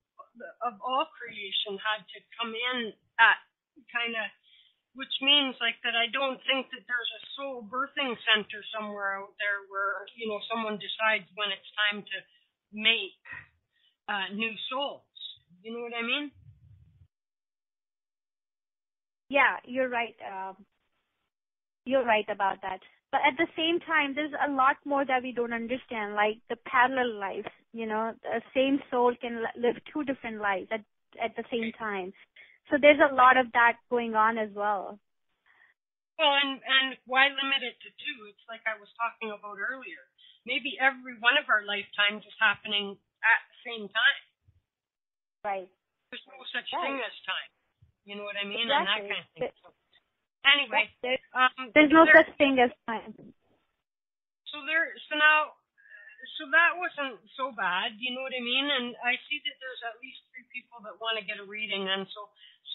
of all creation had to come in at kind of, which means like that I don't think that there's a soul birthing center somewhere out there where, you know, someone decides when it's time to make uh, new souls. You know what I mean? Yeah, you're right. Um, you're right about that. But at the same time, there's a lot more that we don't understand, like the parallel life. You know, the same soul can live two different lives at at the same time. So there's a lot of that going on as well. Well, and and why limit it to two? It's like I was talking about earlier. Maybe every one of our lifetimes is happening at the same time. Right. There's no such right. thing as time. You know what I mean? Exactly. And that kind of thing. So, Anyway, there's, um, there's no there, such thing as time. So there, so now, so that wasn't so bad. You know what I mean? And I see that there's at least three people that want to get a reading. And so,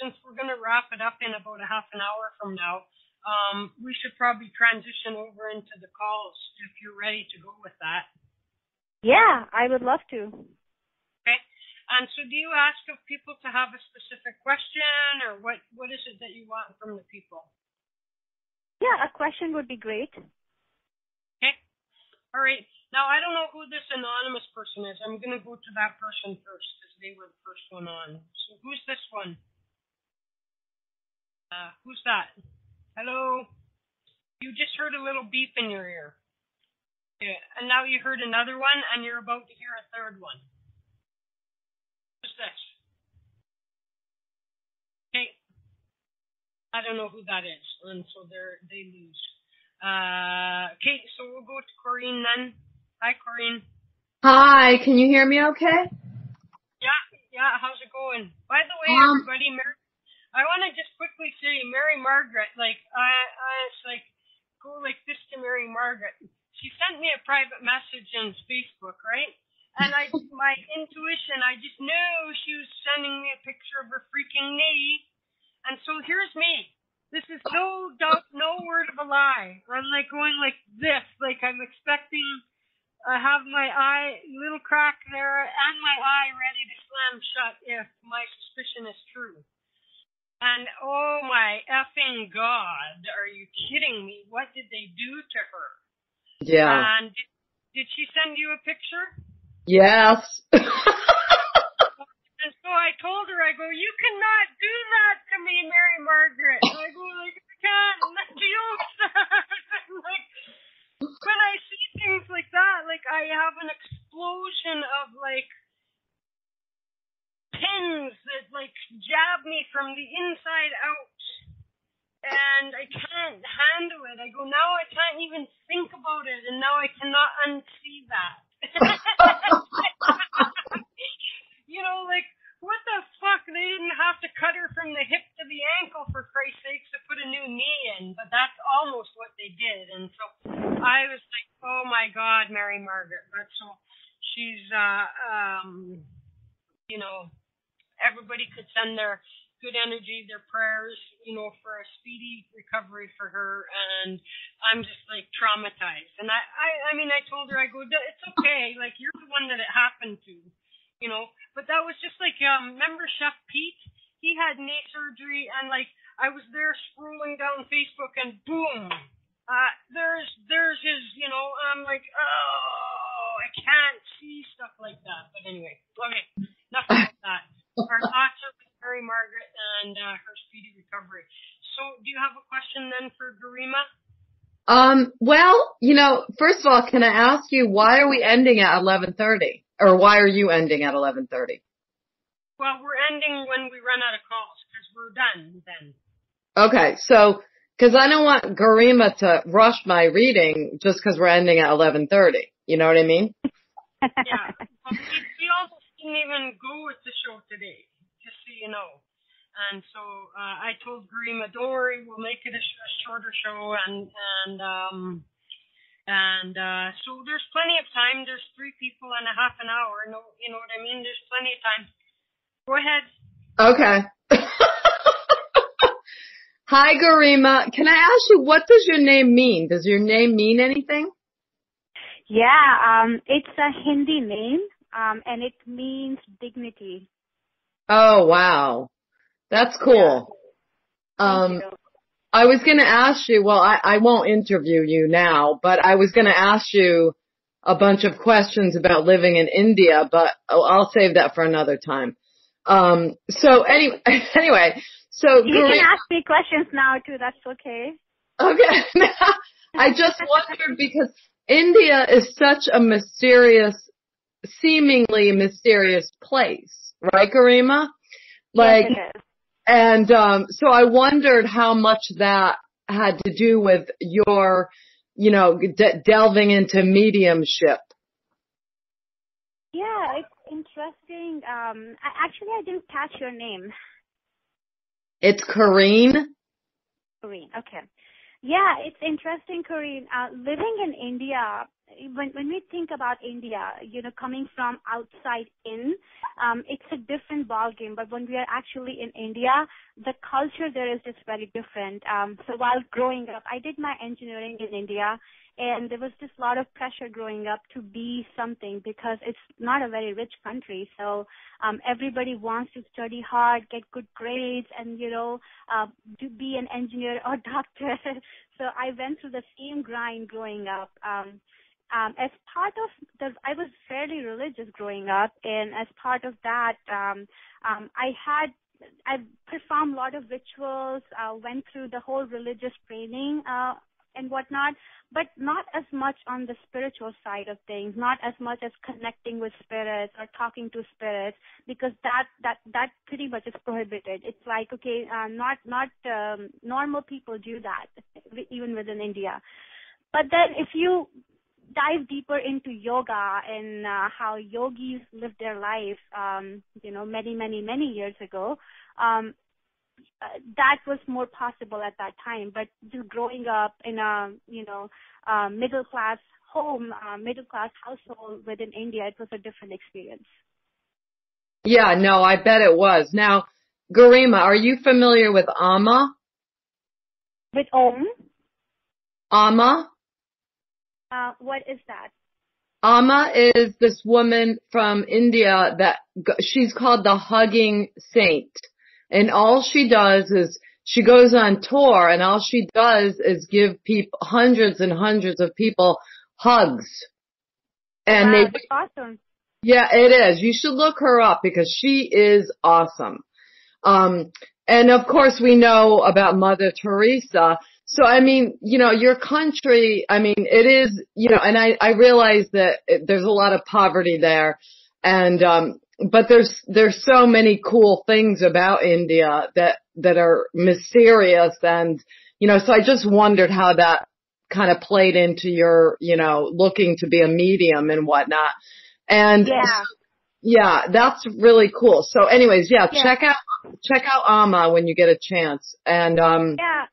since we're going to wrap it up in about a half an hour from now, um, we should probably transition over into the calls if you're ready to go with that. Yeah, I would love to. Okay. And so, do you ask of people to have a specific question, or what? What is it that you want from the people? Yeah, a question would be great. Okay. All right. Now, I don't know who this anonymous person is. I'm going to go to that person first because they were the first one on. So, who's this one? Uh, who's that? Hello? You just heard a little beep in your ear. Yeah. And now you heard another one, and you're about to hear a third one. Who's this? Okay. I don't know who that is, and so they they lose. Uh, okay, so we'll go to Corrine then. Hi, Corrine. Hi, can you hear me okay? Yeah, yeah. How's it going? By the way, um, everybody, Mary, I want to just quickly say, Mary Margaret, like I, I was like, go like this to Mary Margaret. She sent me a private message on Facebook, right? And I, my intuition, I just knew she was sending me a picture of her freaking knee and so here's me. This is no doubt, no word of a lie. I'm like going like this, like I'm expecting. I have my eye, little crack there, and my eye ready to slam shut if my suspicion is true. And oh my effing god, are you kidding me? What did they do to her? Yeah. And did, did she send you a picture? Yes. And so I told her, I go, you cannot do that to me, Mary Margaret. I go, like, I can't like, when I see things like that, like, I have an explosion of, like, pins that, like, jab me from the inside out. And I can't handle it. I go, now I can't even think about it, and now I cannot unsee that. you know, like, what the fuck? They didn't have to cut her from the hip to the ankle, for Christ's sakes, to put a new knee in, but that's almost what they did. And so I was like, oh my God, Mary Margaret. But so she's, uh, um, you know, everybody could send their good energy, their prayers, you know, for a speedy recovery for her. And I'm just like traumatized. And I, I, I mean, I told her, I go, it's okay. Like you're the one that it happened to, you know. But that was just like, um, remember Chef Pete? He had knee surgery, and like I was there scrolling down Facebook, and boom, uh, there's there's his, you know. I'm like, oh, I can't see stuff like that. But anyway, okay, enough about that. Our thoughts are with Mary Margaret and uh, her speedy recovery. So, do you have a question then for Garima? Um, well, you know, first of all, can I ask you why are we ending at 11:30 or why are you ending at 11:30? Well, we're ending when we run out of calls because we're done then. Okay, so because I don't want Garima to rush my reading just because we're ending at 11:30. You know what I mean? yeah. Well, we, we also didn't even go with the show today, just so you know. And so uh, I told Garima, don't worry, we'll make it a, sh- a shorter show, and and um and uh so there's plenty of time. There's three people and a half an hour. No, you know what I mean? There's plenty of time. Go ahead. Okay. Hi, Garima. Can I ask you what does your name mean? Does your name mean anything? Yeah, um, it's a Hindi name, um, and it means dignity. Oh wow, that's cool. Thank Um. I was going to ask you. Well, I, I won't interview you now, but I was going to ask you a bunch of questions about living in India, but I'll, save that for another time. Um, so anyway, anyway, so You can ask me questions now too. That's okay. Okay. I just wondered because India is such a mysterious, seemingly mysterious place, right, Garima? Like, yes, and um, so I wondered how much that had to do with your, you know, de- delving into mediumship. Yeah, it's interesting. Um, I, actually, I didn't catch your name. It's Kareen. Corinne. Okay. Yeah, it's interesting, Corinne. Uh, living in India, when when we think about India, you know, coming from outside in, um, it's a different ballgame. But when we are actually in India, the culture there is just very different. Um, so while growing up, I did my engineering in India, and there was just a lot of pressure growing up to be something because it's not a very rich country. So um, everybody wants to study hard, get good grades, and you know, uh, to be an engineer or doctor. so I went through the same grind growing up. Um, um, as part of the, I was fairly religious growing up, and as part of that, um, um, I had I performed a lot of rituals, uh, went through the whole religious training uh, and whatnot, but not as much on the spiritual side of things, not as much as connecting with spirits or talking to spirits, because that that that pretty much is prohibited. It's like okay, uh, not not um, normal people do that, even within India. But then if you dive deeper into yoga and uh, how yogis lived their life, um, you know, many, many, many years ago, um, uh, that was more possible at that time. But just growing up in a, you know, uh, middle class home, uh, middle class household within India, it was a different experience. Yeah, no, I bet it was. Now, Garima, are you familiar with Amma? With Om, Amma? uh, what is that? Amma is this woman from India that she's called the hugging saint. And all she does is she goes on tour and all she does is give people, hundreds and hundreds of people hugs. And wow, they, that's awesome. yeah, it is. You should look her up because she is awesome. Um, and of course we know about Mother Teresa. So I mean, you know, your country, I mean, it is, you know, and I, I realize that it, there's a lot of poverty there and, um, but there's, there's so many cool things about India that, that are mysterious and, you know, so I just wondered how that kind of played into your, you know, looking to be a medium and whatnot. And Yeah. yeah, that's really cool. So anyways, yeah, Yeah. check out check out Amma when you get a chance. And um Yeah.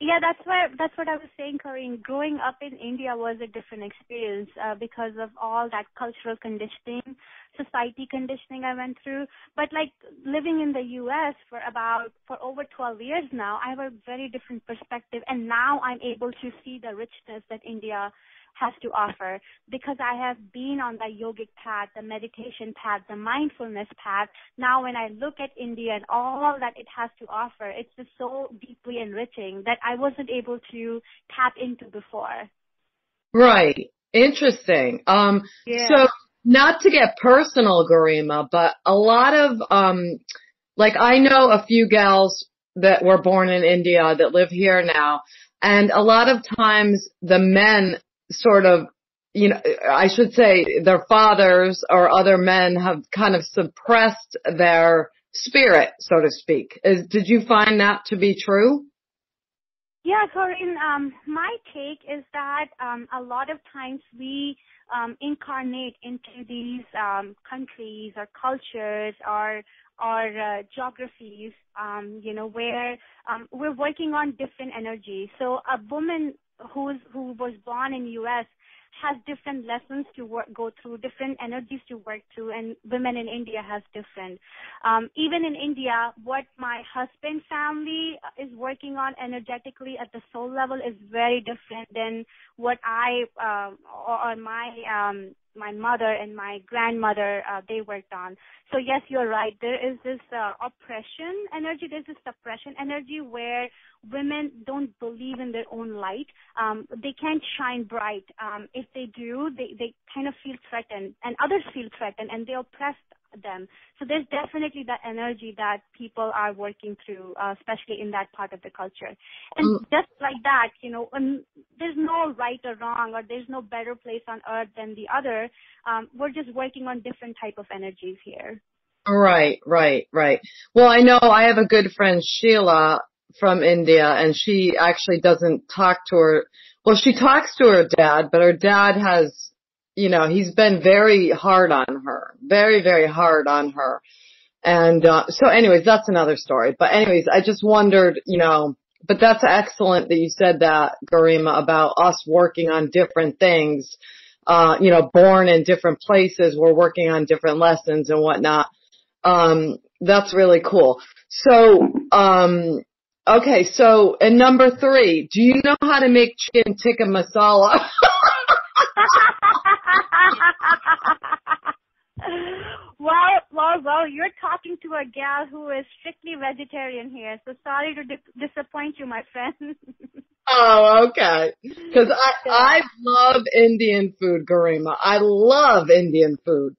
Yeah, that's why that's what I was saying, Corinne. Growing up in India was a different experience uh, because of all that cultural conditioning, society conditioning I went through. But like living in the U.S. for about for over 12 years now, I have a very different perspective, and now I'm able to see the richness that India has to offer because I have been on the yogic path, the meditation path, the mindfulness path. Now when I look at India and all that it has to offer, it's just so deeply enriching that I wasn't able to tap into before. Right. Interesting. Um, yeah. so not to get personal, Garima, but a lot of, um, like I know a few gals that were born in India that live here now. And a lot of times the men sort of, you know, I should say their fathers or other men have kind of suppressed their spirit, so to speak. Is, did you find that to be true? Yeah, Corinne, um, my take is that um, a lot of times we um, incarnate into these um, countries or cultures or or uh, geographies, um, you know, where um, we're working on different energies. So a woman who's who was born in U.S. has different lessons to work, go through, different energies to work through, and women in India has different. Um, even in India, what my husband's family is working on energetically at the soul level is very different than what I um, or, or my um, my mother and my grandmother uh, they worked on. So yes, you're right. There is this uh, oppression energy. There's this suppression energy where women don't believe in their own light. Um, they can't shine bright. Um, if they do, they they kind of feel threatened, and others feel threatened, and they oppress them. So there's definitely that energy that people are working through, uh, especially in that part of the culture. And mm. just like that, you know, um, there's no right or wrong, or there's no better place on earth than the other. Um, we're just working on different type of energies here. Right, right, right. Well, I know I have a good friend Sheila from India, and she actually doesn't talk to her. Well, she talks to her dad, but her dad has you know, he's been very hard on her, very, very hard on her. And, uh, so anyways, that's another story. But anyways, I just wondered, you know, but that's excellent that you said that, Garima, about us working on different things. Uh, you know, born in different places, we're working on different lessons and whatnot. Um, that's really cool. So, um, okay, so, and number three, do you know how to make chicken tikka masala? well, well, well, you're talking to a gal who is strictly vegetarian here, so sorry to di- disappoint you, my friend. oh, okay. Because I I love Indian food, Garima. I love Indian food.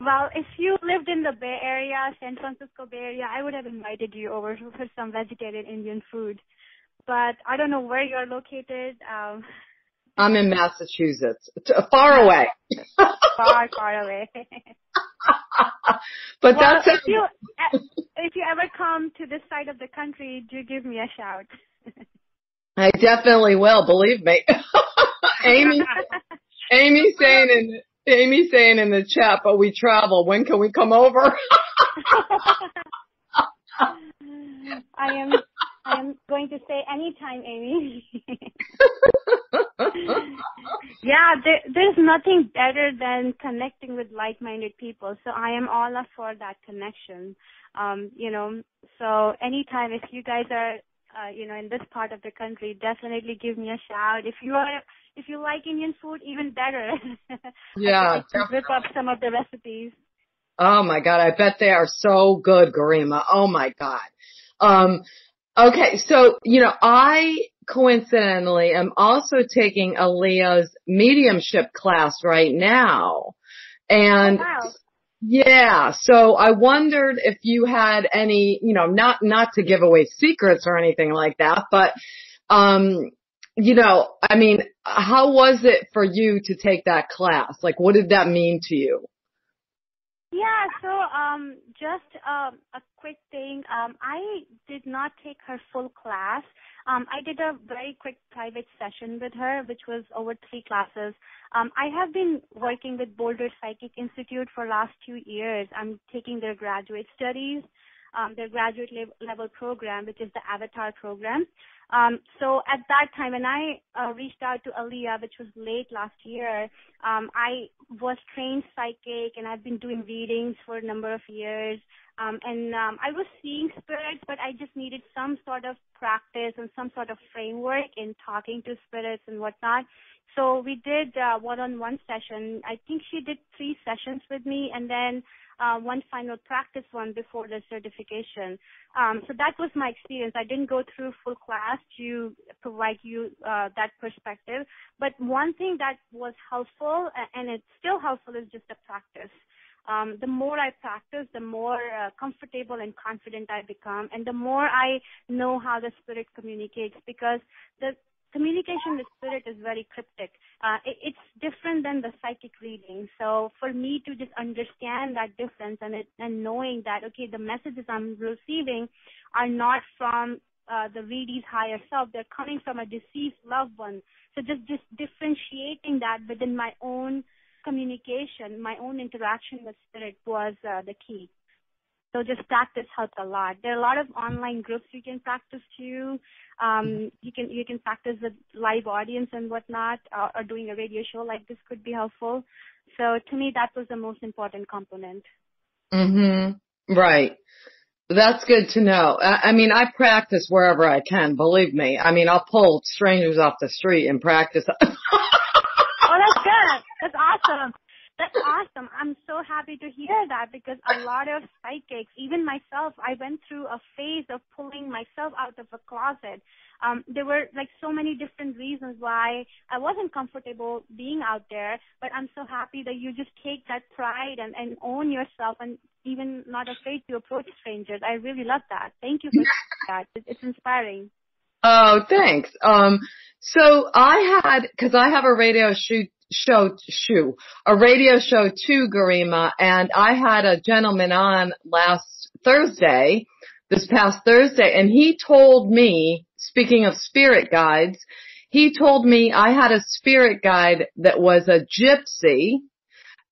Well, if you lived in the Bay Area, San Francisco Bay Area, I would have invited you over for some vegetarian Indian food. But I don't know where you're located. Um, I'm in Massachusetts, far away. far, far away. but well, that's if you if you ever come to this side of the country, do give me a shout. I definitely will. Believe me. Amy, Amy saying in Amy saying in the chat, but we travel. When can we come over? I am I am going to say anytime, Amy. yeah, there, there's nothing better than connecting with like-minded people. So I am all up for that connection. Um, you know, so anytime if you guys are, uh, you know, in this part of the country, definitely give me a shout. If you are, if you like Indian food, even better. Yeah, I can rip up some of the recipes. Oh my god, I bet they are so good, Garima. Oh my god. Um, okay, so you know, I coincidentally am also taking Aaliyah's mediumship class right now. And oh, wow. yeah, so I wondered if you had any, you know, not, not to give away secrets or anything like that, but, um, you know, I mean, how was it for you to take that class? Like, what did that mean to you? Yeah, so um, just um, a quick thing. Um, I did not take her full class. Um, I did a very quick private session with her, which was over three classes. Um, I have been working with Boulder Psychic Institute for last two years. I'm taking their graduate studies. um, their graduate level program, which is the Avatar program. Um, so at that time, when I uh, reached out to Aliyah, which was late last year, um, I was trained psychic and I've been doing readings for a number of years. Um, and um, I was seeing spirits, but I just needed some sort of practice and some sort of framework in talking to spirits and whatnot. So we did uh, one-on-one session. I think she did three sessions with me, and then uh, one final practice one before the certification. Um, so that was my experience. I didn't go through full class to provide you uh, that perspective. But one thing that was helpful, and it's still helpful, is just the practice. Um, the more I practice, the more uh, comfortable and confident I become, and the more I know how the spirit communicates. Because the communication with spirit is very cryptic. Uh, it, it's different than the psychic reading. So for me to just understand that difference and it, and knowing that okay, the messages I'm receiving are not from uh, the readee's higher self; they're coming from a deceased loved one. So just just differentiating that within my own communication, my own interaction with spirit was uh, the key. So just practice helps a lot. There are a lot of online groups you can practice too. Um, you can you can practice with live audience and whatnot, uh, or doing a radio show like this could be helpful. So to me, that was the most important component. Mhm. Right. That's good to know. I, I mean, I practice wherever I can. Believe me. I mean, I'll pull strangers off the street and practice. oh, that's good. That's awesome. That's awesome. I'm so happy to hear that because a lot of psychics, even myself, I went through a phase of pulling myself out of a closet. Um, there were like so many different reasons why I wasn't comfortable being out there, but I'm so happy that you just take that pride and, and own yourself and even not afraid to approach strangers. I really love that. Thank you for that. It's inspiring. Oh, thanks. Um, so I had, cause I have a radio shoot show, shoe, a radio show too, Garima, and I had a gentleman on last Thursday, this past Thursday, and he told me, speaking of spirit guides, he told me I had a spirit guide that was a gypsy,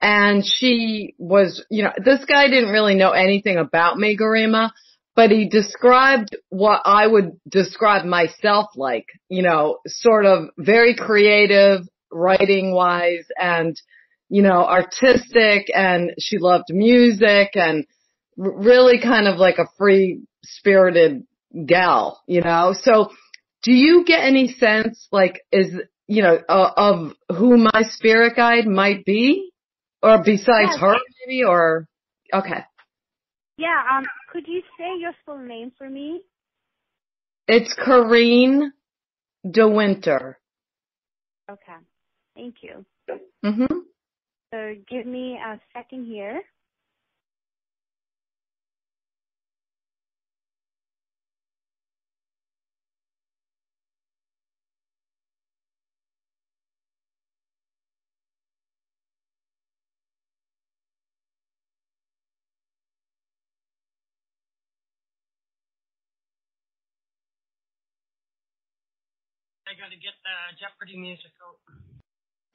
and she was, you know, this guy didn't really know anything about me, Garima, but he described what I would describe myself like, you know, sort of very creative, writing wise and, you know, artistic and she loved music and really kind of like a free spirited gal, you know? So do you get any sense like is, you know, uh, of who my spirit guide might be? Or besides yes. her maybe or, okay. Yeah, um, could you say your full name for me? It's Corrine DeWinter. Okay. Thank you. Mhm. So give me a second here. I gotta get the Jeopardy music out.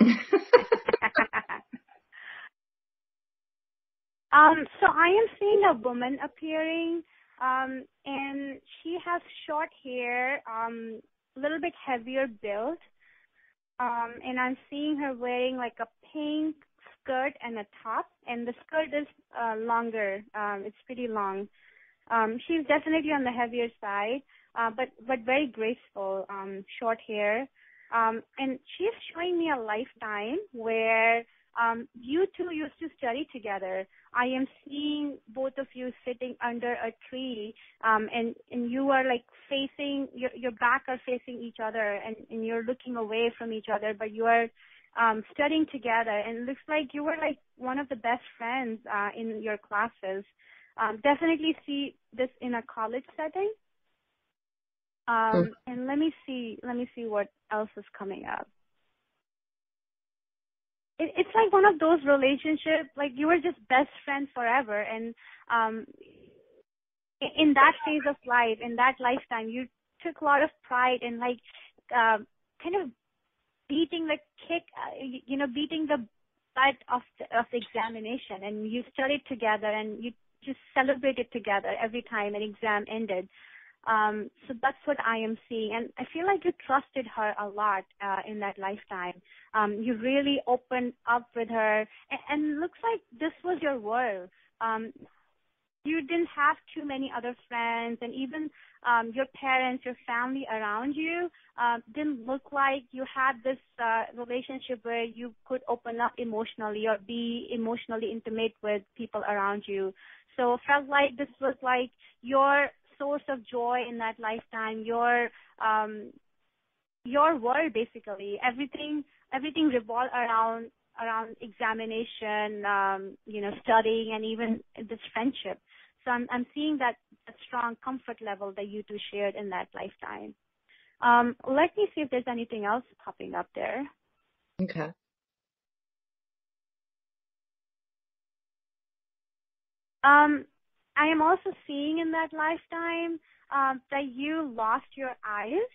um, so I am seeing a woman appearing, um, and she has short hair, um, a little bit heavier build, um, and I'm seeing her wearing like a pink skirt and a top, and the skirt is uh, longer. Um, it's pretty long. Um, she's definitely on the heavier side, uh, but but very graceful. Um, short hair. Um, and she's showing me a lifetime where um, you two used to study together. I am seeing both of you sitting under a tree, um, and and you are like facing your your back are facing each other, and and you're looking away from each other, but you are um, studying together, and it looks like you were like one of the best friends uh, in your classes. Um, definitely see this in a college setting. Um, and let me see, let me see what else is coming up. It, it's like one of those relationships, like you were just best friends forever, and um, in that phase of life, in that lifetime, you took a lot of pride in like uh, kind of beating the kick, uh, you know, beating the night of the, of the examination, and you studied together, and you just celebrated together every time an exam ended. Um, so that's what I am seeing, and I feel like you trusted her a lot uh, in that lifetime. Um, you really opened up with her, and, and looks like this was your world. Um, you didn't have too many other friends, and even um, your parents, your family around you uh, didn't look like you had this uh, relationship where you could open up emotionally or be emotionally intimate with people around you. So felt like this was like your source of joy in that lifetime, your um, your world basically. Everything everything revolved around around examination, um, you know, studying, and even this friendship. So I'm I'm seeing that, that strong comfort level that you two shared in that lifetime. Um, let me see if there's anything else popping up there. Okay. Um, I am also seeing in that lifetime um, that you lost your eyes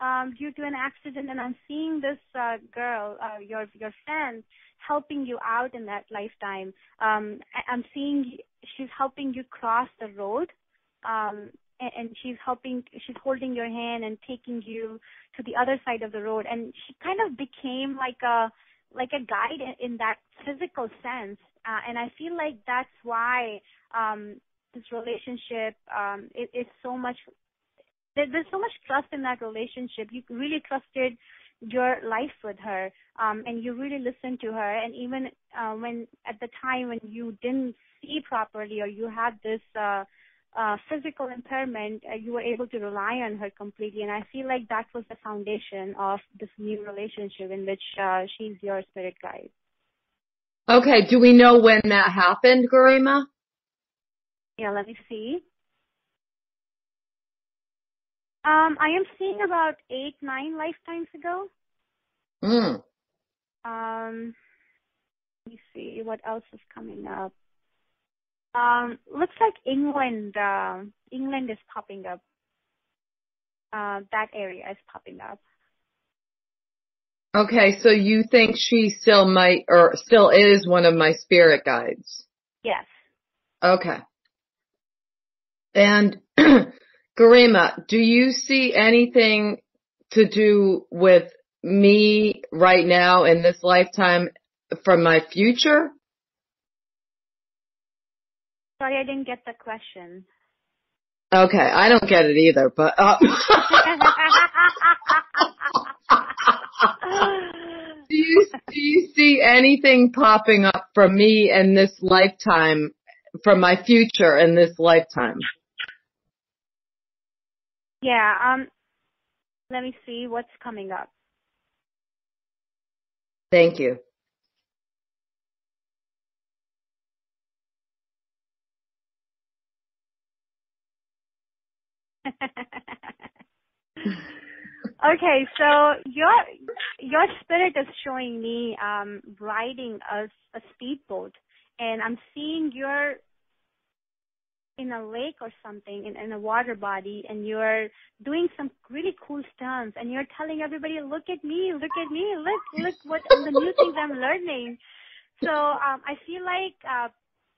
um, due to an accident, and I'm seeing this uh, girl, uh, your your friend, helping you out in that lifetime. Um, I'm seeing she's helping you cross the road, um, and, and she's helping, she's holding your hand and taking you to the other side of the road, and she kind of became like a like a guide in, in that physical sense, uh, and I feel like that's why um, this relationship um, is, so much. There, there's so much trust in that relationship. You really trusted your life with her um and you really listened to her and even uh, when at the time when you didn't see properly or you had this uh uh physical impairment uh, you were able to rely on her completely and i feel like that was the foundation of this new relationship in which uh she's your spirit guide okay do we know when that happened garima yeah let me see um, I am seeing about eight, nine lifetimes ago. Mm. Um, let me see what else is coming up. Um, looks like England. Uh, England is popping up. Uh, that area is popping up. Okay, so you think she still might, or still is one of my spirit guides? Yes. Okay. And Garima, do you see anything to do with me right now in this lifetime from my future? Sorry, I didn't get the question. Okay, I don't get it either, but uh, do you do you see anything popping up from me in this lifetime from my future in this lifetime? Yeah, um, let me see what's coming up. Thank you. okay, so your your spirit is showing me um riding a a speedboat and I'm seeing your in a lake or something in, in a water body and you're doing some really cool stunts and you're telling everybody look at me look at me look look what the new things i'm learning. So um i feel like uh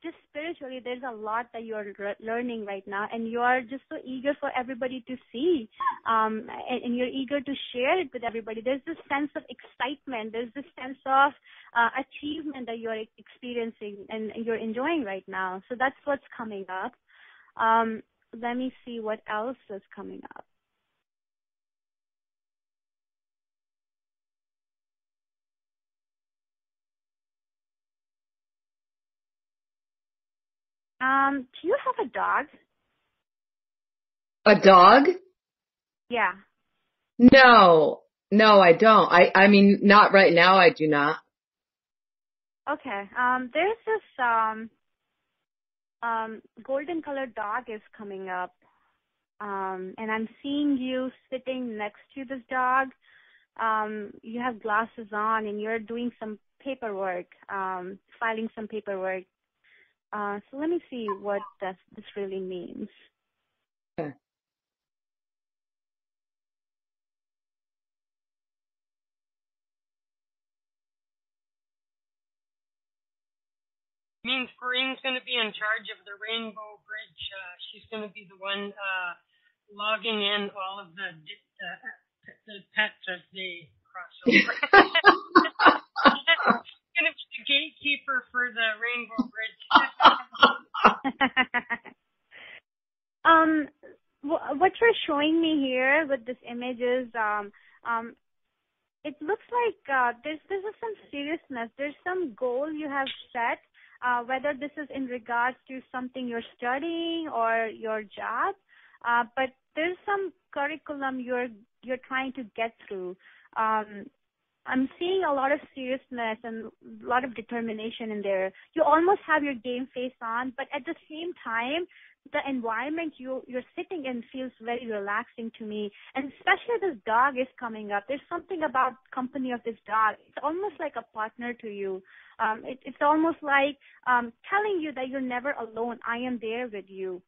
just spiritually there's a lot that you're learning right now and you're just so eager for everybody to see um and, and you're eager to share it with everybody. There's this sense of excitement. There's this sense of achievement that you're experiencing and you're enjoying right now so that's what's coming up um, let me see what else is coming up. Um, do you have a dog? A dog? Yeah. No, no, I don't. I, I mean, not right now. I do not. Okay. Um, there's this um um, golden colored dog is coming up. Um, and I'm seeing you sitting next to this dog. Um, you have glasses on and you're doing some paperwork, um, filing some paperwork. Uh, so let me see what this, this really means. Okay. Means Corrine's going to be in charge of the Rainbow Bridge. Uh, she's going to be the one uh, logging in all of the uh, the pets as they cross over. She's going to be the gatekeeper for the Rainbow Bridge. um, what you're showing me here with this image is um um it looks like uh, there's there's some seriousness. There's some goal you have set, whether this is in regards to something you're studying or your job, uh, but there's some curriculum you're you're trying to get through. Um, I'm seeing a lot of seriousness and a lot of determination in there. You almost have your game face on, but at the same time, the environment you you're sitting in feels very relaxing to me. And especially this dog is coming up. There's something about company of this dog. It's almost like a partner to you. Um it, it's almost like um telling you that you're never alone. I am there with you.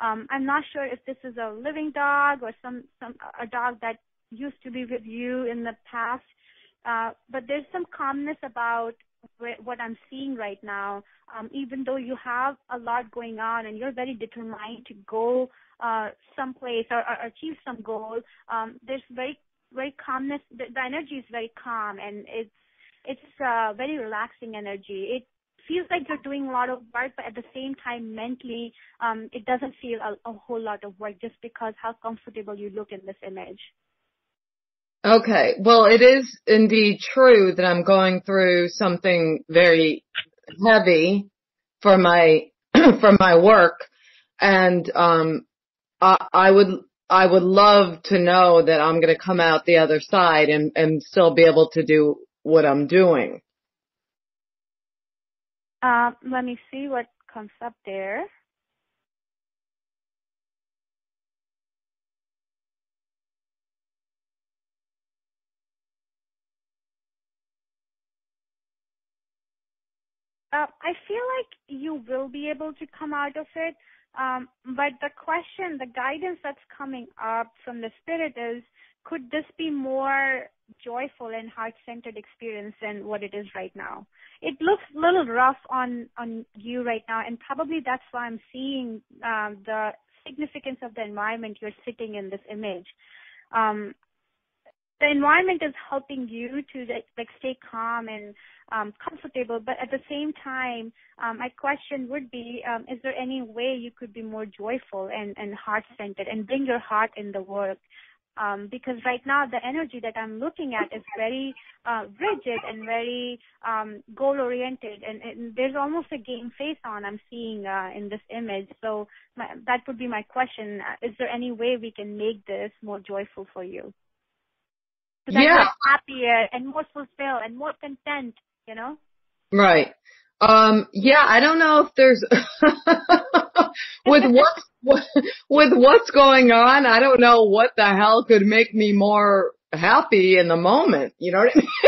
Um i'm not sure if this is a living dog or some some a dog that used to be with you in the past. Uh but there's some calmness about what I'm seeing right now, um, even though you have a lot going on and you're very determined to go uh, someplace or, or achieve some goal, um, there's very very calmness. The, the energy is very calm and it's it's uh, very relaxing energy. It feels like you're doing a lot of work, but at the same time, mentally, um, it doesn't feel a, a whole lot of work just because how comfortable you look in this image. Okay. Well, it is indeed true that I'm going through something very heavy for my, for my work. And, um, I, I would, I would love to know that I'm going to come out the other side and, and still be able to do what I'm doing. Uh, let me see what comes up there. I feel like you will be able to come out of it. Um, but the question, the guidance that's coming up from the spirit is, could this be more joyful and heart-centered experience than what it is right now? It looks a little rough on you right now, and probably that's why I'm seeing um, the significance of the environment you're sitting in this image. The environment is helping you to like stay calm and um, comfortable, but at the same time, um, my question would be, um, is there any way you could be more joyful and, and heart-centered and bring your heart in the work? Um, because right now the energy that I'm looking at is very uh, rigid and very um, goal-oriented, and, and, there's almost a game face on I'm seeing uh, in this image. So my, that would be my question: Is there any way we can make this more joyful for you? So that yeah. you're happier and more fulfilled and more content you know? Right. Um, yeah, I don't know if there's, with what's, with what's going on, I don't know what the hell could make me more happy in the moment. You know what I mean?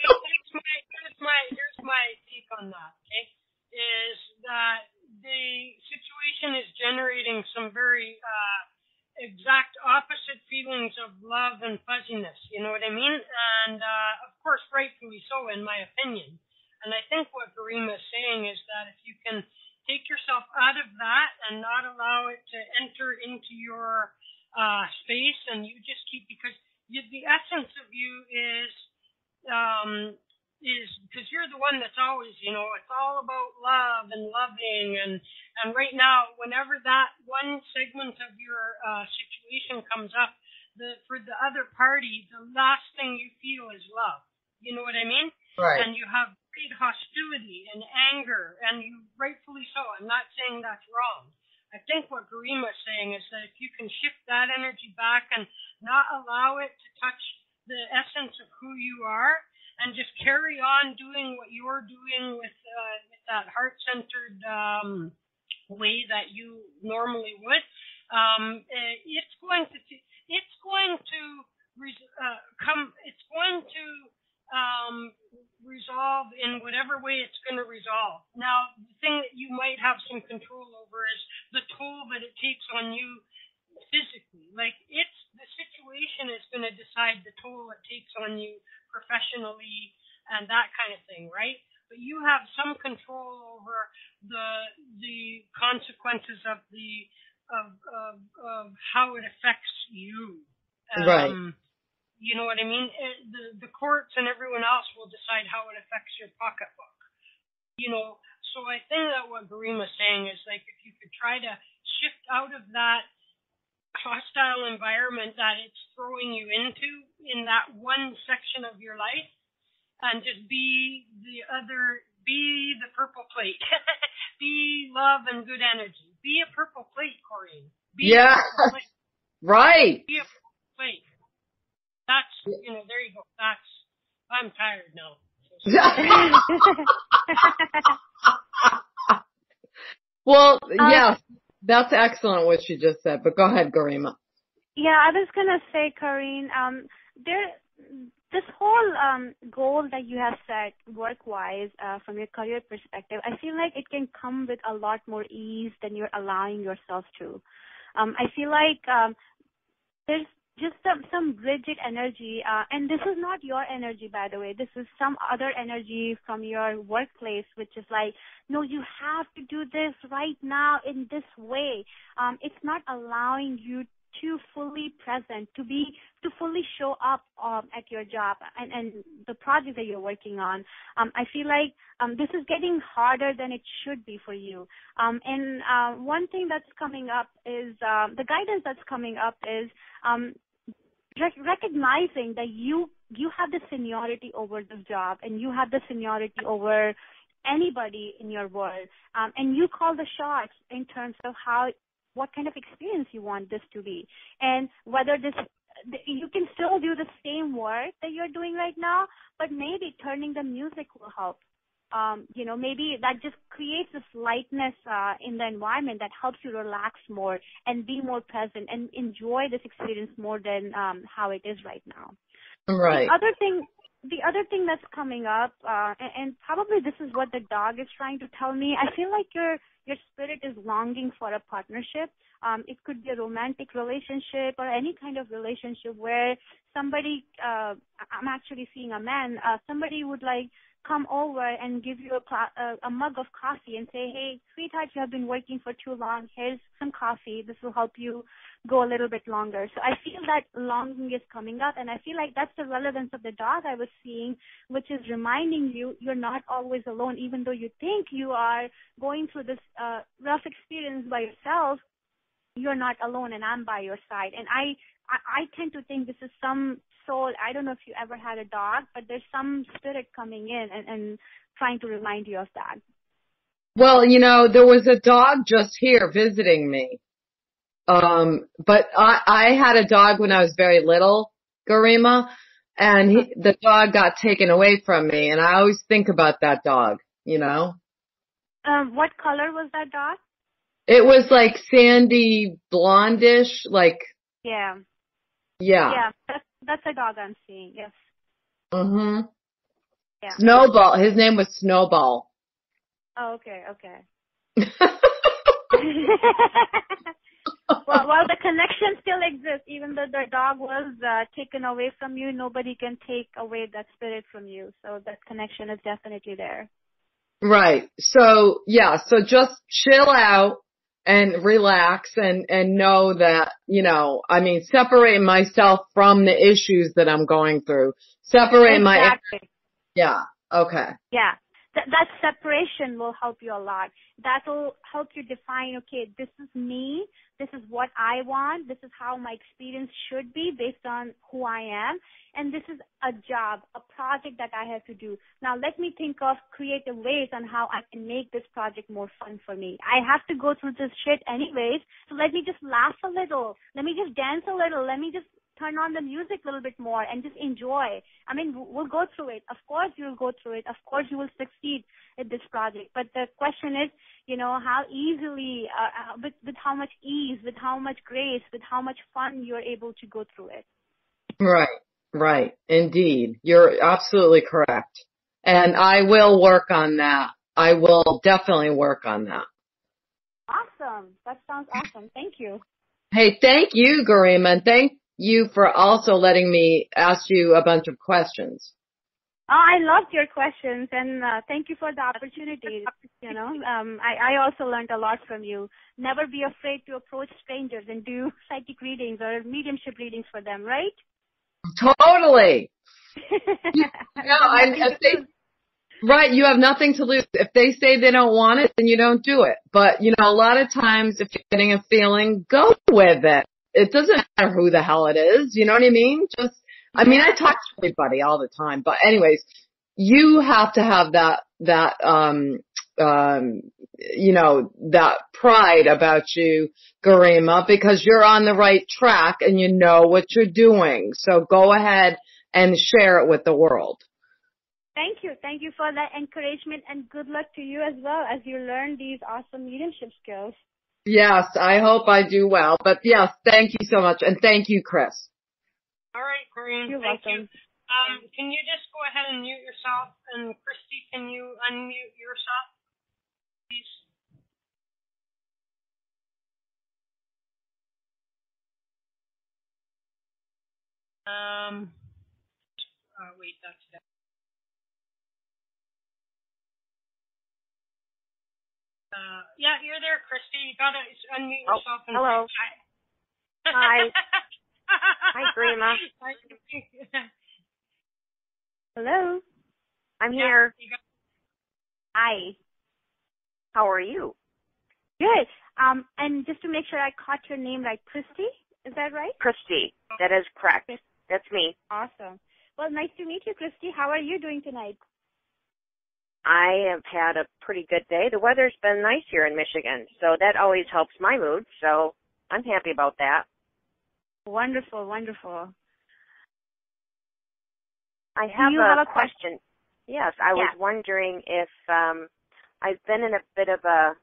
here's, my, here's my, here's my take on that, okay? Is that the situation is generating some very, uh, exact opposite feelings of love and fuzziness. You know what I mean? And uh, of course, rightfully so, in my opinion. And I think what Garima is saying is that if you can take yourself out of that and not allow it to enter into your uh, space, and you just keep because you, the essence of you is um, is because you're the one that's always, you know, it's all about love and loving and and right now, whenever that one segment of your uh, situation comes up, the for the other party, the last thing you feel is love. You know what I mean? Right. And you have great hostility and anger, and you rightfully so. I'm not saying that's wrong. I think what Garima is saying is that if you can shift that energy back and not allow it to touch the essence of who you are, and just carry on doing what you're doing with, uh, with that heart-centered um, way that you normally would, um, uh, it's going to it's going to uh, come. It's going to um, resolve in whatever way it's going to resolve. Now, the thing that you might have some control over is the toll that it takes on you physically. Like it's the situation is going to decide the toll it takes on you professionally and that kind of thing, right? but you have some control over the the consequences of the of of, of how it affects you. Um, right. You know what I mean? It, the the courts and everyone else will decide how it affects your pocketbook. You know, so I think that what Garima's saying is like if you could try to shift out of that hostile environment that it's throwing you into in that one section of your life and just be the other be the purple plate. Be love and good energy. Be a purple plate Corrine. Be yeah. plate. right. Be a purple plate. That's you know there you go. That's i'm tired now. Well um, yes that's excellent what you just said, but go ahead, Garima. Yeah, I was gonna say, Corrine, um, there, this whole um, goal that you have set work-wise uh, from your career perspective, I feel like it can come with a lot more ease than you're allowing yourself to. Um, I feel like um, there's just some, rigid energy, uh, and this is not your energy, by the way. This is some other energy from your workplace, which is like, no, you have to do this right now in this way. Um, it's not allowing you to fully present, to be, to fully show up um, at your job and, and the project that you're working on. Um, I feel like um, this is getting harder than it should be for you. Um, and uh, one thing that's coming up is uh, the guidance that's coming up is um, rec- recognizing that you you have the seniority over this job and you have the seniority over anybody in your world um, and you call the shots in terms of how what kind of experience you want this to be and whether this you can still do the same work that you're doing right now but maybe turning the music will help um, you know, maybe that just creates this lightness uh, in the environment that helps you relax more and be more present and enjoy this experience more than um, how it is right now. Right. The other thing, the other thing that's coming up, uh, and, and probably this is what the dog is trying to tell me. I feel like your your spirit is longing for a partnership. Um, it could be a romantic relationship or any kind of relationship where somebody, uh, I'm actually seeing a man, uh, somebody would like come over and give you a, a, a mug of coffee and say, hey, sweetheart, you have been working for too long. Here's some coffee. This will help you go a little bit longer. So I feel that longing is coming up, and I feel like that's the relevance of the dog I was seeing, which is reminding you you're not always alone, even though you think you are going through this uh, rough experience by yourself. You're not alone, and I'm by your side. And I, I, I tend to think this is some soul. I don't know if you ever had a dog, but there's some spirit coming in and, and trying to remind you of that. Well, you know, there was a dog just here visiting me. Um, but I, I had a dog when I was very little, Garima, and he, the dog got taken away from me, and I always think about that dog, you know. Um, what color was that dog? It was like sandy blondish, like. Yeah. Yeah. Yeah, that's that's a dog I'm seeing. Yes. Mhm. Yeah. Snowball. His name was Snowball. Oh, okay, okay. well, while the connection still exists, even though the dog was uh, taken away from you, nobody can take away that spirit from you. So that connection is definitely there. Right. So yeah. So just chill out and relax and and know that you know I mean separate myself from the issues that I'm going through. Separate exactly. my yeah. Okay. Yeah that, that separation will help you a lot. That will help you define, okay, this is me, this is what I want, this is how my experience should be based on who I am, and this is a job, a project that I have to do. Now let me think of creative ways on how I can make this project more fun for me. I have to go through this shit anyways, so let me just laugh a little, let me just dance a little, let me just turn on the music a little bit more and just enjoy. I mean, we'll go through it. Of course, you'll go through it. Of course, you will succeed at this project. But the question is, you know, how easily, uh, uh, with with how much ease, with how much grace, with how much fun you're able to go through it. Right, right, indeed, you're absolutely correct, and I will work on that. I will definitely work on that. Awesome. That sounds awesome. Thank you. Hey, thank you, Garima, and thank you for also letting me ask you a bunch of questions. Oh, I loved your questions and uh, thank you for the opportunity. you know, um, I, I also learned a lot from you. Never be afraid to approach strangers and do psychic readings or mediumship readings for them, right? Totally. no, I, they, right, you have nothing to lose. If they say they don't want it, then you don't do it. But, you know, a lot of times if you're getting a feeling, go with it. It doesn't matter who the hell it is. You know what I mean? Just I mean, I talk to everybody all the time, but anyways, you have to have that, that, um, um, you know, that pride about you, Garima, because you're on the right track and you know what you're doing. So go ahead and share it with the world. Thank you. Thank you for that encouragement and good luck to you as well as you learn these awesome leadership skills. Yes, I hope I do well. But yes, thank you so much. And thank you, Chris. All right, Corrine. You're thank welcome. you. Um, can you just go ahead and mute yourself? And Christy, can you unmute yourself, please? Um. Uh, wait, that's that. Uh, yeah, you're there, Christy. You gotta unmute Oh, yourself and hello. say hi. Hi. Hi, Garima. Hello. I'm Yeah, here. got- Hi. How are you? Good. Um, and just to make sure I caught your name right, Christy, is that right? Christy. That is correct. That's me. Awesome. Well, nice to meet you, Christy. How are you doing tonight? I have had a pretty good day. The weather's been nice here in Michigan, so that always helps my mood. So I'm happy about that. Wonderful, wonderful. I have, you a, have a question. Yes, I was wondering if um I've been in a bit of a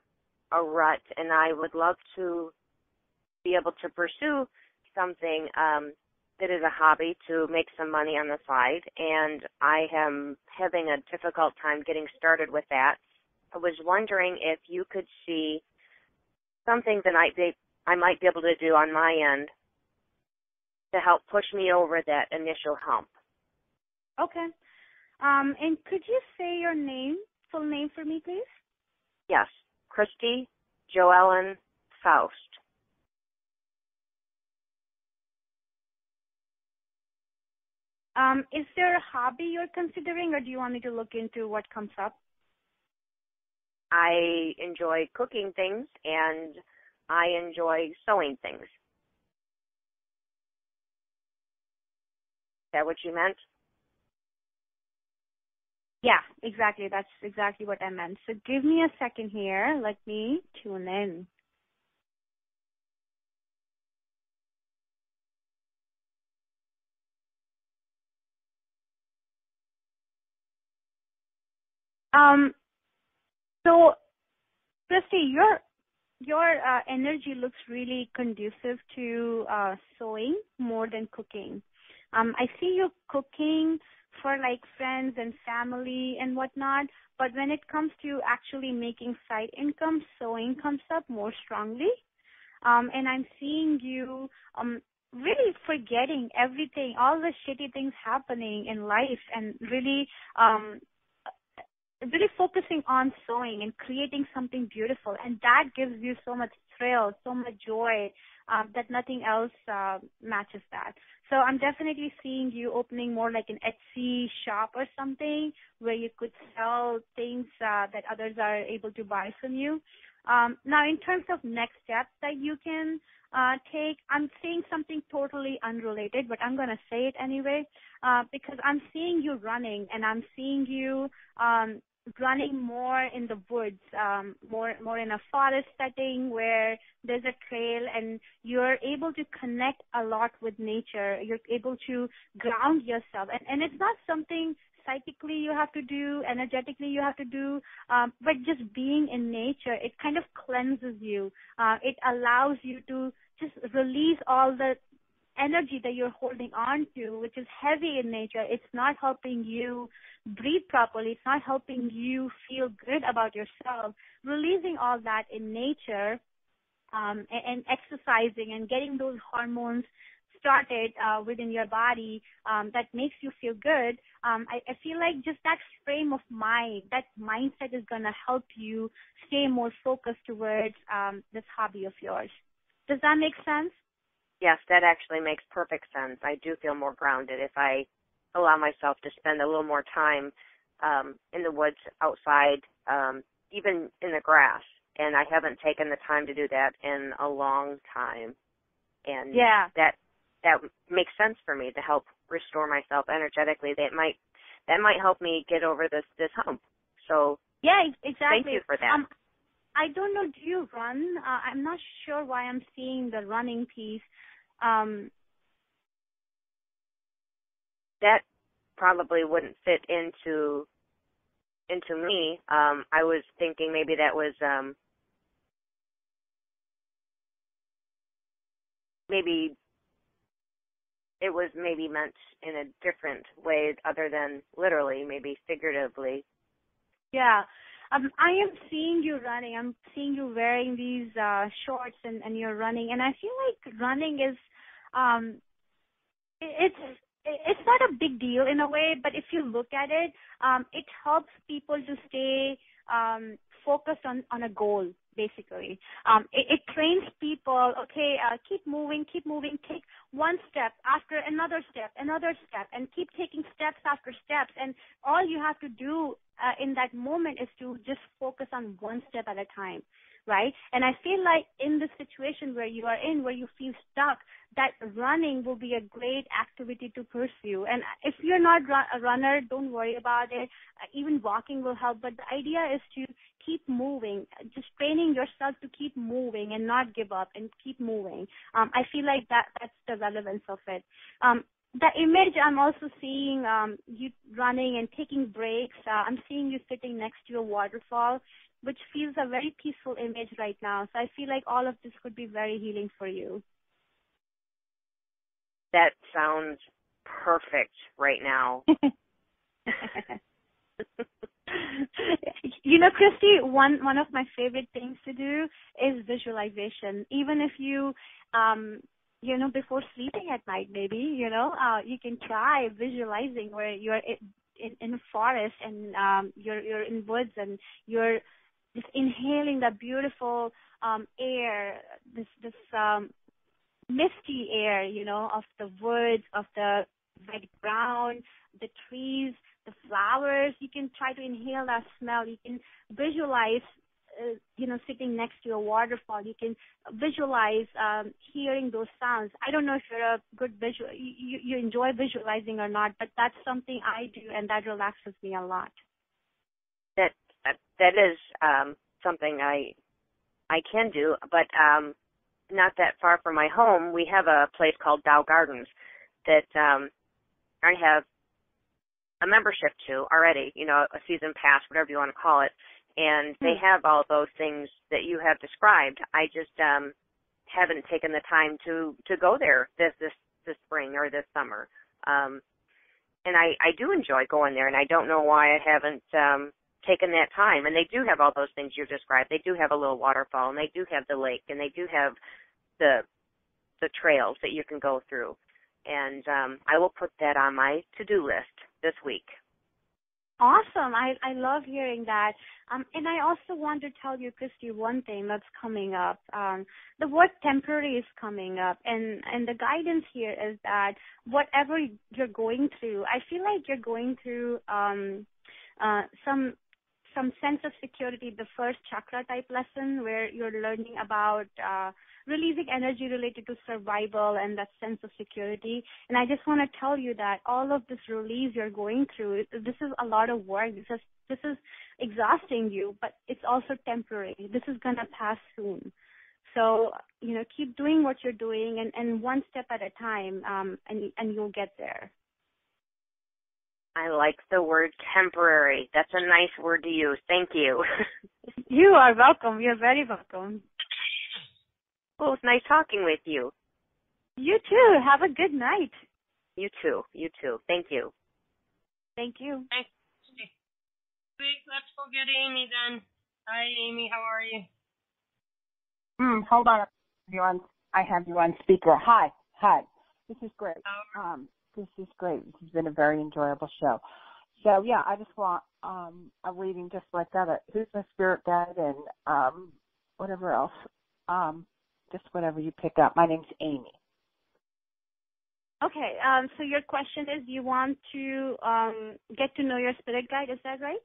a rut and I would love to be able to pursue something um that is a hobby to make some money on the side and I am having a difficult time getting started with that. I was wondering if you could see something that I be, I might be able to do on my end to help push me over that initial hump. Okay. Um, and could you say your name, full name for me, please? Yes, Christy Joellen Faust. Um, is there a hobby you're considering, or do you want me to look into what comes up? I enjoy cooking things and I enjoy sewing things. Is that what you meant? Yeah, exactly. That's exactly what I meant. So give me a second here. Let me tune in. Christy, your your uh, energy looks really conducive to uh, sewing more than cooking. Um, I see you cooking for like friends and family and whatnot, but when it comes to actually making side income, sewing comes up more strongly. Um, and I'm seeing you um, really forgetting everything, all the shitty things happening in life, and really um, really focusing on sewing and creating something beautiful and that gives you so much thrill so much joy um, that nothing else uh, matches that. So i'm definitely seeing you opening more like an etsy shop or something where you could sell things uh, that others are able to buy from you. Um, now in terms of next steps that you can uh, take i'm seeing something totally unrelated but i'm going to say it anyway uh, because i'm seeing you running and i'm seeing you um, running more in the woods, um, more more in a forest setting where there's a trail and you're able to connect a lot with nature. You're able to ground yourself, and and it's not something psychically you have to do, energetically you have to do, um, but just being in nature, it kind of cleanses you. Uh, it allows you to just release all the energy that you're holding on to, which is heavy in nature, it's not helping you breathe properly. It's not helping you feel good about yourself. Releasing all that in nature um, and, and exercising and getting those hormones started uh, within your body um, that makes you feel good, um, I, I feel like just that frame of mind, that mindset is going to help you stay more focused towards um, this hobby of yours. Does that make sense? Yes, that actually makes perfect sense. I do feel more grounded if I allow myself to spend a little more time um, in the woods outside, um, even in the grass. And I haven't taken the time to do that in a long time. And yeah. that that makes sense for me to help restore myself energetically. That might that might help me get over this this hump. So yeah, exactly. Thank you for that. Um, I don't know. Do you run? Uh, I'm not sure why I'm seeing the running piece. Um, that probably wouldn't fit into into me. Um, I was thinking maybe that was um, maybe it was maybe meant in a different way other than literally, maybe figuratively. Yeah. Um, I am seeing you running. I'm seeing you wearing these uh shorts and, and you're running and I feel like running is um it's it's not a big deal in a way, but if you look at it, um, it helps people to stay um, focused on on a goal. Basically, um, it, it trains people. Okay, uh, keep moving, keep moving. Take one step after another step, another step, and keep taking steps after steps. And all you have to do uh, in that moment is to just focus on one step at a time right? And I feel like in the situation where you are in, where you feel stuck, that running will be a great activity to pursue. And if you're not a runner, don't worry about it. Uh, even walking will help. But the idea is to keep moving, just training yourself to keep moving and not give up and keep moving. Um, I feel like that that's the relevance of it. Um, the image I'm also seeing um, you running and taking breaks. Uh, I'm seeing you sitting next to a waterfall which feels a very peaceful image right now. So I feel like all of this could be very healing for you. That sounds perfect right now. you know, Christy, one one of my favorite things to do is visualization. Even if you um you know before sleeping at night maybe, you know, uh you can try visualizing where you're in in a forest and um you're you're in woods and you're just inhaling that beautiful um, air, this this um, misty air, you know, of the woods, of the red ground, the trees, the flowers. You can try to inhale that smell. You can visualize, you know, sitting next to a waterfall. You can visualize um, hearing those sounds. I don't know if you're a good visual, you, you enjoy visualizing or not, but that's something I do, and that relaxes me a lot. That that is um, something I I can do, but um, not that far from my home, we have a place called Dow Gardens that um, I have a membership to already. You know, a season pass, whatever you want to call it, and they hmm. have all those things that you have described. I just um, haven't taken the time to to go there this this this spring or this summer. Um, and I I do enjoy going there, and I don't know why I haven't um, taken that time and they do have all those things you described. They do have a little waterfall and they do have the lake and they do have the the trails that you can go through. And um I will put that on my to-do list this week. Awesome. I I love hearing that. Um and I also want to tell you Christy one thing that's coming up. Um the word temporary is coming up and and the guidance here is that whatever you're going through, I feel like you're going through um uh, some some sense of security, the first chakra type lesson where you're learning about uh, releasing energy related to survival and that sense of security. And I just want to tell you that all of this release you're going through, this is a lot of work. This is this is exhausting you, but it's also temporary. This is gonna pass soon. So you know, keep doing what you're doing, and, and one step at a time, um, and and you'll get there. I like the word temporary. That's a nice word to use. Thank you. you are welcome. You're very welcome. Well, it's nice talking with you. You too. Have a good night. You too. You too. Thank you. Thank you. Thanks. Wait, let's go get Amy then. Hi, Amy. How are you? Hmm. Hold on. You on? I have you on speaker. Hi. Hi. This is great. Um, this is great. This has been a very enjoyable show. So yeah, I just want um a reading just like that. Who's my spirit guide and um whatever else. Um, just whatever you pick up. My name's Amy. Okay. Um, so your question is you want to um, get to know your spirit guide. Is that right?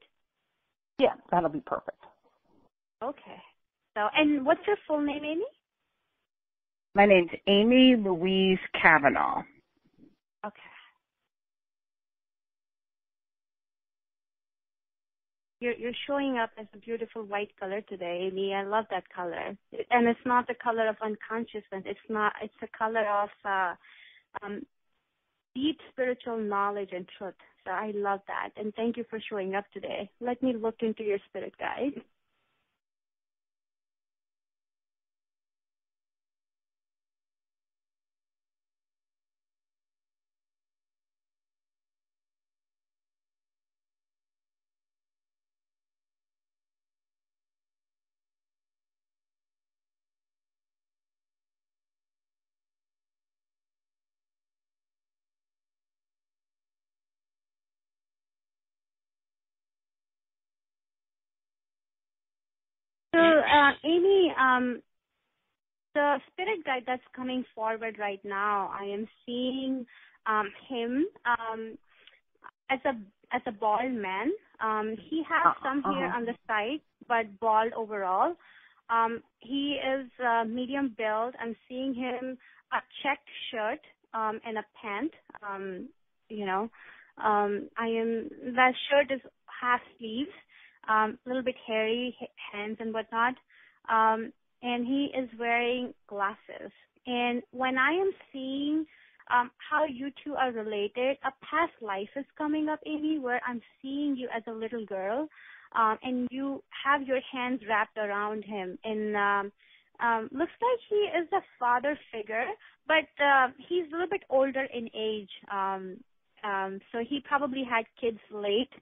Yeah, that'll be perfect. Okay. So, and what's your full name, Amy? My name's Amy Louise Kavanaugh. Okay. You're you're showing up as a beautiful white color today, Amy. I love that color, and it's not the color of unconsciousness. It's not. It's a color of uh, um, deep spiritual knowledge and truth. So I love that, and thank you for showing up today. Let me look into your spirit guide. Amy, um, the spirit guide that's coming forward right now, I am seeing um, him um, as a as a bald man. Um, he has Uh, some hair uh-huh. on the side, but bald overall. Um, he is uh, medium build. I'm seeing him a checked shirt um, and a pant. Um, you know, um, I am that shirt is half sleeves um, a little bit hairy hands and whatnot. Um, and he is wearing glasses. And when I am seeing um, how you two are related, a past life is coming up, Amy, where I'm seeing you as a little girl, um, and you have your hands wrapped around him. And um, um, looks like he is a father figure, but uh, he's a little bit older in age. Um, um, so he probably had kids late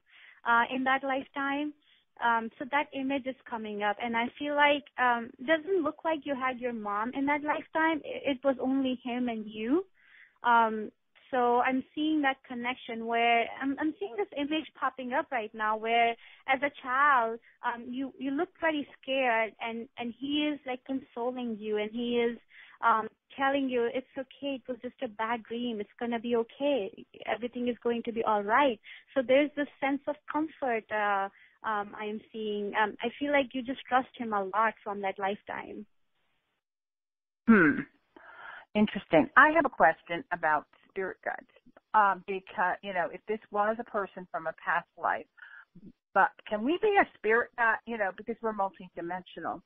uh, in that lifetime. Um, so that image is coming up, and I feel like um, doesn't look like you had your mom in that lifetime. It, it was only him and you. Um, so I'm seeing that connection where I'm, I'm seeing this image popping up right now, where as a child, um, you you look pretty scared, and and he is like consoling you, and he is um, telling you it's okay. It was just a bad dream. It's gonna be okay. Everything is going to be all right. So there's this sense of comfort. Uh, I am seeing. Um, I feel like you just trust him a lot from that lifetime. Hmm. Interesting. I have a question about spirit guides. Um, because you know, if this was a person from a past life, but can we be a spirit guide? You know, because we're multidimensional.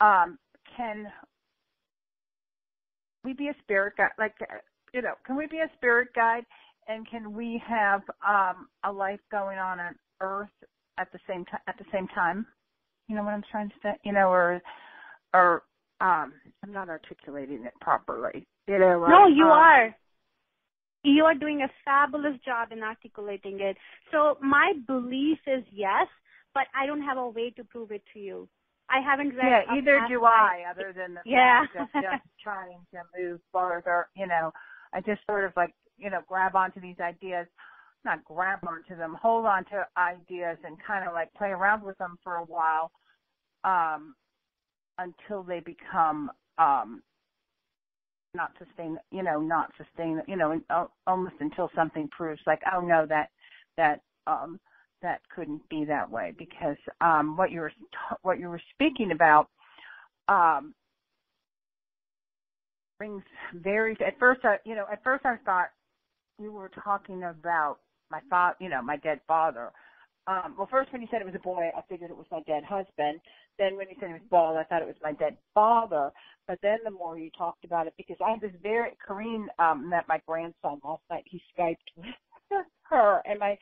Um, can we be a spirit guide? Like, you know, can we be a spirit guide? And can we have um, a life going on on Earth at the same time? At the same time, you know what I'm trying to say? You know, or or um, I'm not articulating it properly. You know, No, like, you um, are. You are doing a fabulous job in articulating it. So my belief is yes, but I don't have a way to prove it to you. I haven't read. Yeah, either do life. I, other than the Yeah. fact of just trying to move farther. You know, I just sort of like, you know, grab onto these ideas, not grab onto them, hold on to ideas and kind of like play around with them for a while, um, until they become, um, not sustain, you know, not sustain, you know, uh, almost until something proves like, oh no, that, that, um, that couldn't be that way. Because um what you were what you were speaking about um brings very at first I you know at first I thought you were talking about my father you know my dead father. Um well first when you said it was a boy I figured it was my dead husband. Then when you said it was bald I thought it was my dead father. But then the more you talked about it because I had this very Corrine um met my grandson last night. He skyped with her. And my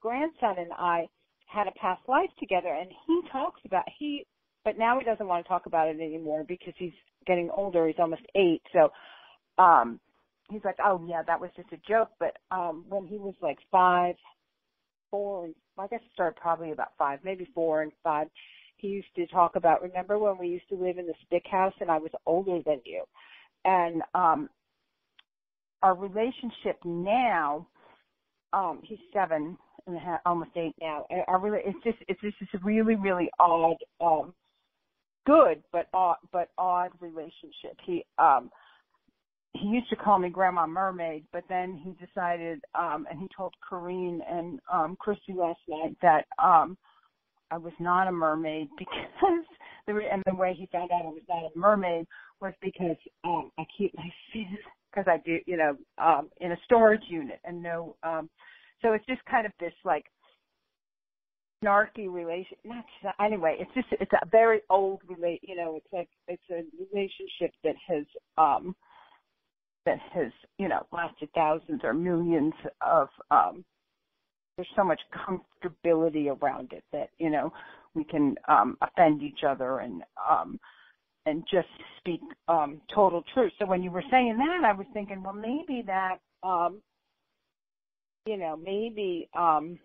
grandson and I had a past life together and he talks about he but now he doesn't want to talk about it anymore because he's getting older. He's almost eight. So um he's like oh yeah that was just a joke but um when he was like five four i guess it started probably about five maybe four and five he used to talk about remember when we used to live in the stick house and i was older than you and um our relationship now, um, he's seven and a half, almost eight now. and Our really, it's just, it's just this really, really odd, um, good but odd, but odd relationship. He, um, he used to call me Grandma Mermaid, but then he decided, um, and he told Corrine and um, Christy last night that um, I was not a mermaid because the and the way he found out I was not a mermaid was because um, I keep my fins because I do, you know, um, in a storage unit and no, um, so it's just kind of this like snarky relation. Not anyway. It's just it's a very old relate. You know, it's like it's a relationship that has um that has you know lasted thousands or millions of um there's so much comfortability around it that you know we can um offend each other and um and just speak um total truth. So when you were saying that i was thinking well maybe that um you know maybe um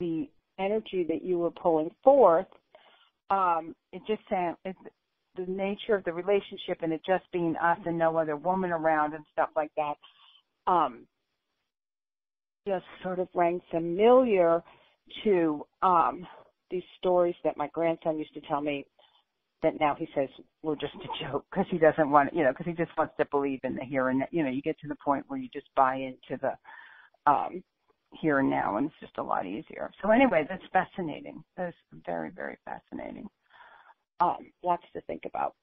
the energy that you were pulling forth um it just sound it the nature of the relationship and it just being us and no other woman around and stuff like that um just sort of rang familiar to um these stories that my grandson used to tell me that now he says were just a joke because he doesn't want you know because he just wants to believe in the here and you know you get to the point where you just buy into the um here and now and it's just a lot easier. So anyway that's fascinating. That's very very fascinating um, lots to think about.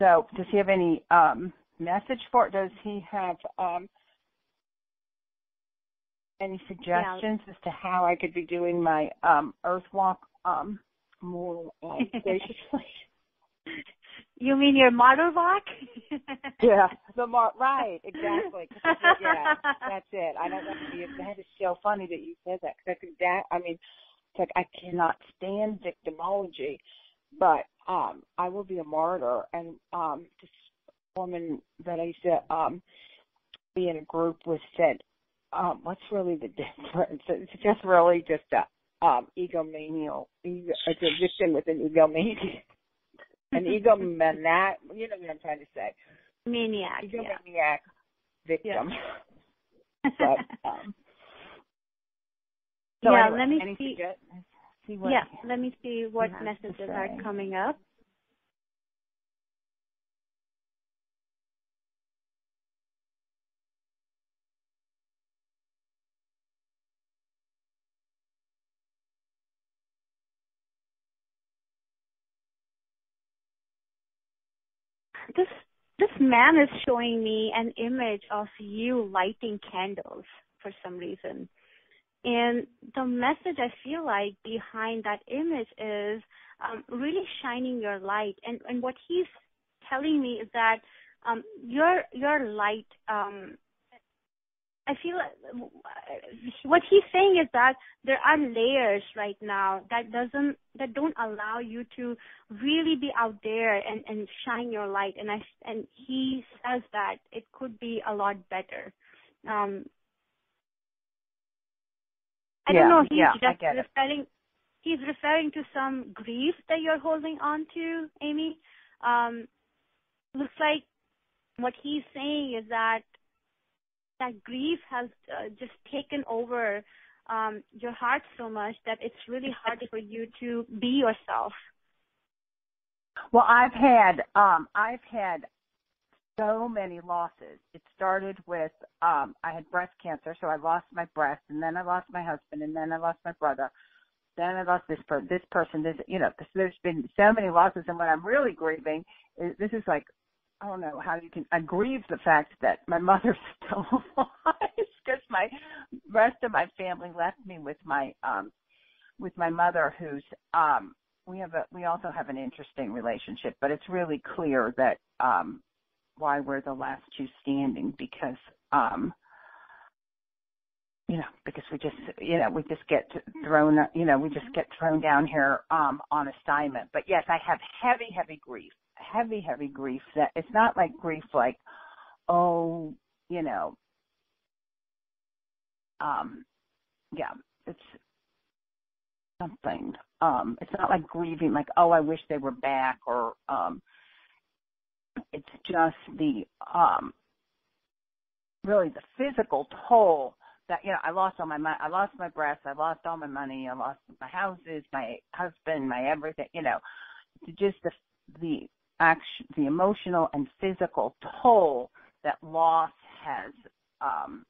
So, does he have any um, message for it? Does he have um, any suggestions yeah. as to how I could be doing my um, Earth Walk um, more uh, graciously? You mean your model walk? yeah, the mar- right, exactly. yeah, that's it. I don't want to be. That is so funny that you said that because I could. That I mean, it's like I cannot stand victimology but um I will be a martyr and um this woman that I used to um be in a group with said, um, what's really the difference? It's just really just a um egomaniac ego, it's a victim with an egomaniac an egomaniac you know what I'm trying to say. Maniac. Egomaniac yeah. victim. Yeah. but um so yeah, anyway, let me see. See what yeah, let me see what messages are coming up. This this man is showing me an image of you lighting candles for some reason. And the message I feel like behind that image is um, really shining your light. And, and what he's telling me is that um, your your light. Um, I feel what he's saying is that there are layers right now that doesn't that don't allow you to really be out there and and shine your light. And I and he says that it could be a lot better. Um, I yeah, don't know. He's yeah, just referring. He's referring to some grief that you're holding on to, Amy. Um, looks like what he's saying is that that grief has uh, just taken over um, your heart so much that it's really hard for you to be yourself. Well, I've had um, I've had so many losses. It started with um I had breast cancer, so I lost my breast, and then I lost my husband, and then I lost my brother. Then I lost this per this person. This you know, this, there's been so many losses, and what I'm really grieving is this is like I don't know how you can. I grieve the fact that my mother's still alive because my rest of my family left me with my um with my mother, who's um we have a we also have an interesting relationship, but it's really clear that um why we're the last two standing because um you know because we just you know we just get thrown you know we just get thrown down here um on assignment. But yes i have heavy heavy grief heavy heavy grief that it's not like grief like oh you know um yeah it's something. Um it's not like grieving like oh i wish they were back or um it's just the um really the physical toll that you know I lost all my money, I lost my breath, I lost all my money, I lost my houses, my husband, my everything. You know, just the the action, the emotional and physical toll that loss has um,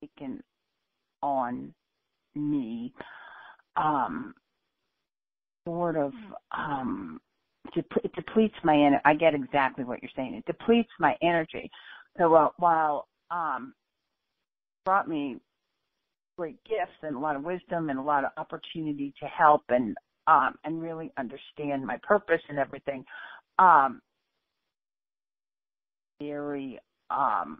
taken on me. Um, sort of um, it depletes my energy. I get exactly what you're saying. It depletes my energy. So uh, while um, brought me great gifts and a lot of wisdom and a lot of opportunity to help and um, and really understand my purpose and everything. Um, very um,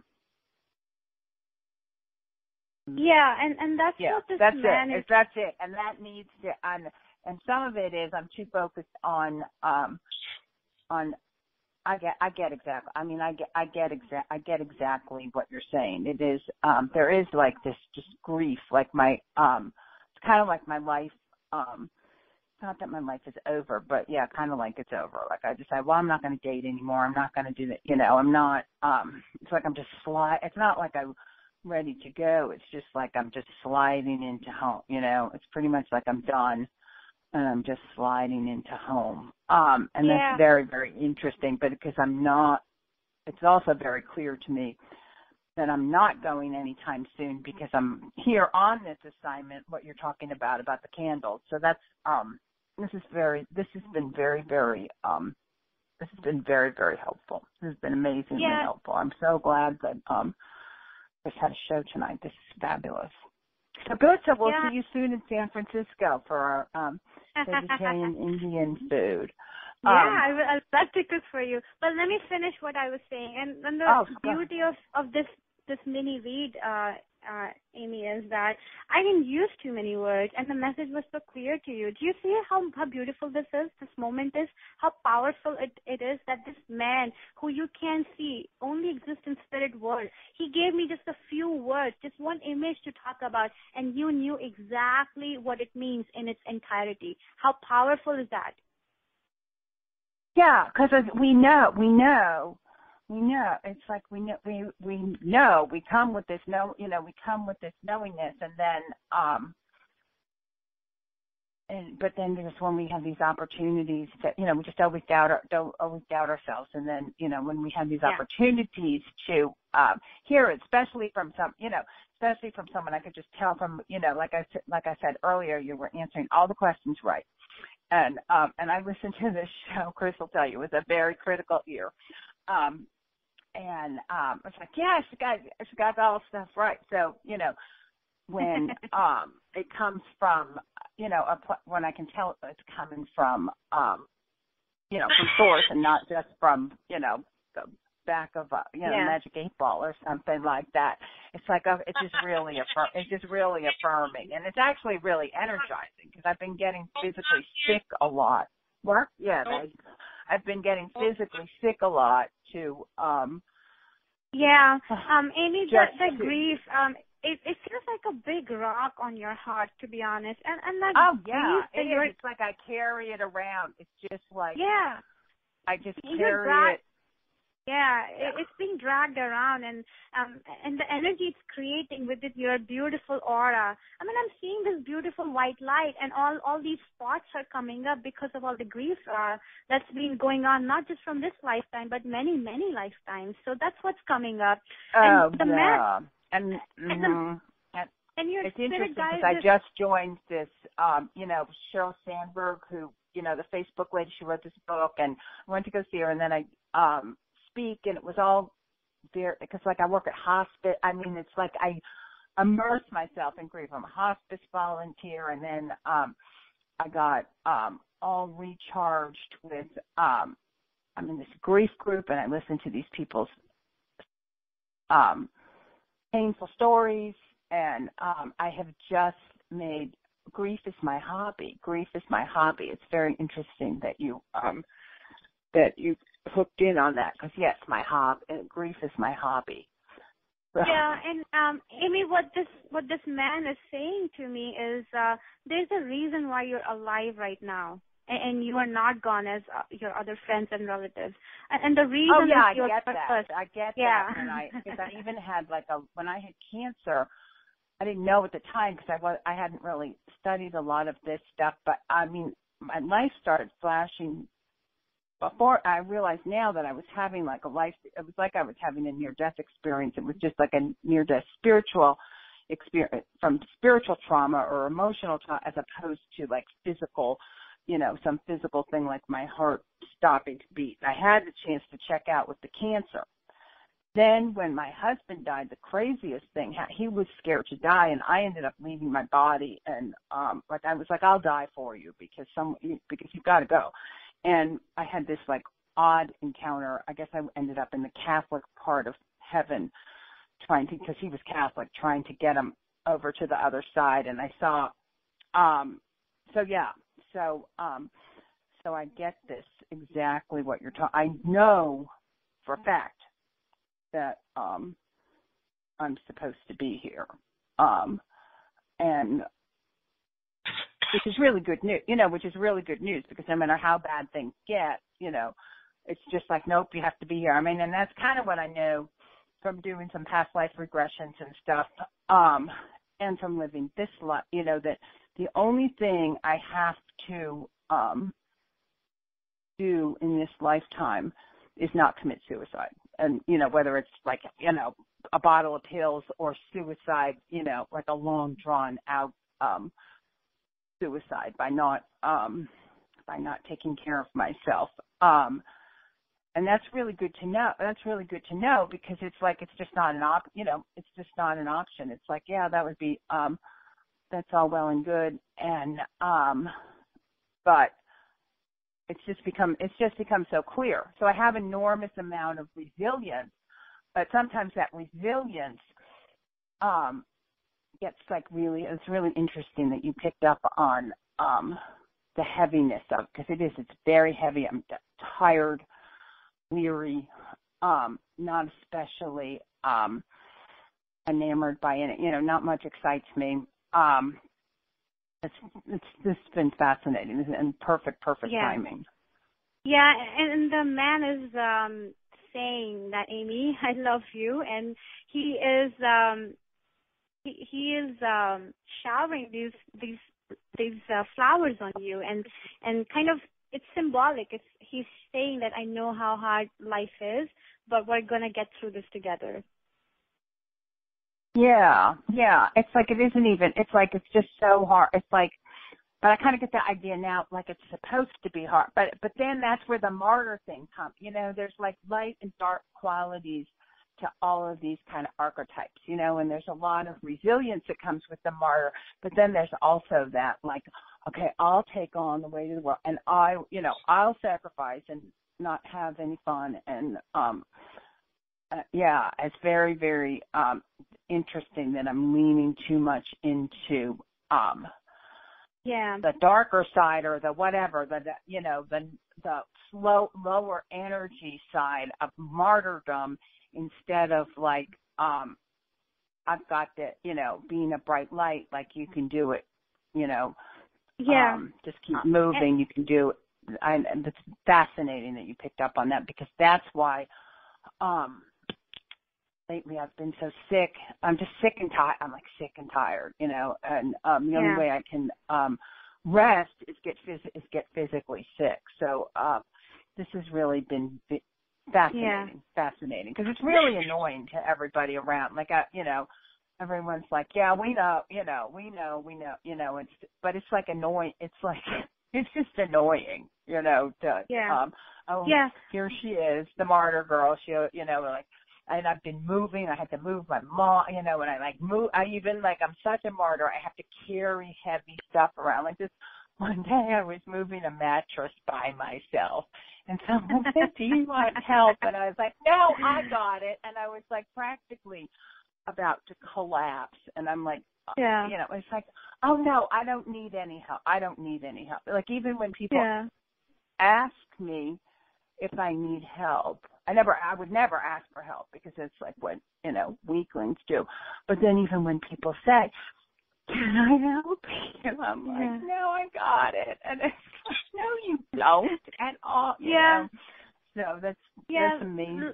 yeah, and and that's yeah, what this that's man it. is. That's it, and that needs to. And and some of it is I'm too focused on um on I get I get exactly I mean I get I get exact I get exactly what you're saying. It is um there is like this just grief like my um it's kind of like my life um not that my life is over, but yeah, kind of like it's over. Like I decide, well, I'm not going to date anymore. I'm not going to do that. You know, I'm not. um It's like I'm just slide. It's not like I'm ready to go. It's just like I'm just sliding into home. You know, it's pretty much like I'm done and I'm just sliding into home. Um, and Yeah. that's very, very interesting, but because I'm not, it's also very clear to me that I'm not going anytime soon because I'm here on this assignment, what you're talking about, about the candles. So that's, um, this is very, this has been very, very, um, this has been very, very helpful. This has been amazingly Yeah. helpful. I'm so glad that, um, Chris had a show tonight. This is fabulous. So good. So we'll Yeah. see you soon in San Francisco for our, um, vegetarian Indian food. Yeah, Um, I will, I'd love to cook for you. But let me finish what I was saying. And, and the Oh, beauty of, of this this mini read, uh, uh, Amy, is that I didn't use too many words, and the message was so clear to you. Do you see how how beautiful this is? This moment is how powerful it, it is that this man, who you can see, only exists in spirit world. He gave me just a few words, just one image to talk about, and you knew exactly what it means in its entirety. How powerful is that? yeah, because we know, we know, we know. It's like we know, we we know. We come with this know, you know, we come with this knowingness, and then um. And but then there's when we have these opportunities that you know we just always doubt our, don't always doubt ourselves, and then you know when we have these Yeah. opportunities to um hear it, especially from some you know especially from someone I could just tell from you know like I like I said earlier you were answering all the questions right and um and I listened to this show, Chris will tell you, with a very critical ear. Um and um it's like, yeah, she got she got all stuff right. So, you know, when um it comes from you know, a pl- when I can tell it's coming from um you know, from source and not just from, you know, the back of a you know, Yeah. magic eight ball or something like that. It's like a, it's just really affirm it's just really affirming and it's actually really energizing because I've been getting physically sick a lot. What? Yeah, I, I've been getting physically sick a lot to um Yeah. Um, Amy, the, Just the to- grief, um, it, it feels like a big rock on your heart, to be honest. And and that Oh yeah, grief it is. It's like I carry it around. It's just like yeah, I just carry dra- it. Yeah, Yeah. It's being dragged around, and um, and the energy it's creating with it, your beautiful aura. I mean, I'm seeing this beautiful white light, and all all these spots are coming up because of all the grief uh, that's been going on, not just from this lifetime, but many many lifetimes. So that's what's coming up. Oh And the man- yeah, and and the- mhm. And your it's interesting because I just joined this, um, you know, Sheryl Sandberg, who, you know, the Facebook lady, she wrote this book, and I went to go see her, and then I um speak, and it was all there because, like, I work at hospice. I mean, it's like I immerse myself in grief. I'm a hospice volunteer, and then um I got um all recharged with um I'm in this grief group, and I listen to these people's um painful stories and um I have just made grief is my hobby. Grief is my hobby. It's very interesting that you um that you hooked in on that because yes, my hob and grief is my hobby. Yeah, and um Amy, what this what this man is saying to me is uh there's a reason why you're alive right now. and, and you are not gone as uh, your other friends and relatives. And, and the reason oh yeah, is your I get purpose. that. I get Yeah. that. And I, because I even had like a when I had cancer, I didn't know at the time because I was I hadn't really studied a lot of this stuff. But I mean, my life started flashing before I realized now that I was having like a life. It was like I was having a near death experience. It was just like a near death spiritual experience from spiritual trauma or emotional trauma as opposed to like physical you know, some physical thing like my heart stopping to beat. I had the chance to check out with the cancer. Then when my husband died, the craziest thing, he was scared to die and I ended up leaving my body and um like I was like I'll die for you because some because you've got to go. And I had this like odd encounter. I guess I ended up in the Catholic part of heaven trying to because he was Catholic trying to get him over to the other side and I saw um so yeah, so um so I get this exactly what you're talking I know for a fact that um I'm supposed to be here. Um and which is really good news, you know, which is really good news because no matter how bad things get, you know, it's just like, nope, you have to be here. I mean, and that's kind of what I know from doing some past life regressions and stuff, um, and from living this life, you know, that the only thing I have to um, do in this lifetime is not commit suicide. And, you know, whether it's like, you know, a bottle of pills or suicide, you know, like a long drawn out um suicide by not um by not taking care of myself. Um and that's really good to know. That's really good to know because it's like it's just not an op you know, it's just not an option. It's like, yeah, that would be um that's all well and good and um but it's just become it's just become so clear. So I have enormous amount of resilience, but sometimes that resilience um gets like really it's really interesting that you picked up on um the heaviness of because it is it's very heavy. I'm tired, weary, um not especially um enamored by it. You know, not much excites me. Um it's it's this been fascinating and perfect perfect Yeah. timing. Yeah, and, and the man is um saying that Amy, I love you, and he is um he is um showering these these these uh, flowers on you, and and kind of it's symbolic. It's he's saying that I know how hard life is, but we're gonna get through this together. Yeah, yeah. It's like it isn't even. It's like it's just so hard. It's like, but I kind of get the idea now, like it's supposed to be hard. But but then that's where the martyr thing comes. You know, there's like light and dark qualities to all of these kind of archetypes. You know, and there's a lot of resilience that comes with the martyr. But then there's also that like, okay, I'll take on the weight of the world, and I, you know, I'll sacrifice and not have any fun and um uh, yeah, it's very, very um, interesting that I'm leaning too much into um, Yeah. the darker side or the whatever, the, the you know, the the slow, lower energy side of martyrdom instead of like um, I've got to, you know, being a bright light, like you can do it, you know. Yeah. Um, just keep moving. You can do it. I, and it's fascinating that you picked up on that because that's why um lately I've been so sick. I'm just sick and tired. I'm like sick and tired, you know. And um the Yeah. only way I can um rest is get phys- is get physically sick. So um this has really been fascinating, fascinating because it's really annoying to everybody around. Like I, you know, everyone's like, yeah, we know, you know, we know, we know, you know. It's but it's like annoying. It's like it's just annoying, you know. To, Yeah. Um, oh, Yeah. here she is, the martyr girl. She, you know, like and I've been moving. I had to move my mom, you know, and I like move. I even like I'm such a martyr. I have to carry heavy stuff around. Like this one day, I was moving a mattress by myself, and someone said, "Do you want help?" And I was like, "No, I got it." And I was like practically about to collapse, and I'm like, uh, Yeah. you know, it's like, "Oh no, I don't need any help. I don't need any help." Like even when people Yeah. ask me if I need help. I never, I would never ask for help because it's like what, you know, weaklings do. But then even when people say, can I help you? I'm like, Yeah. no, I got it. And it's like, no, you don't at all. Yeah. know. So that's Yeah. that's amazing.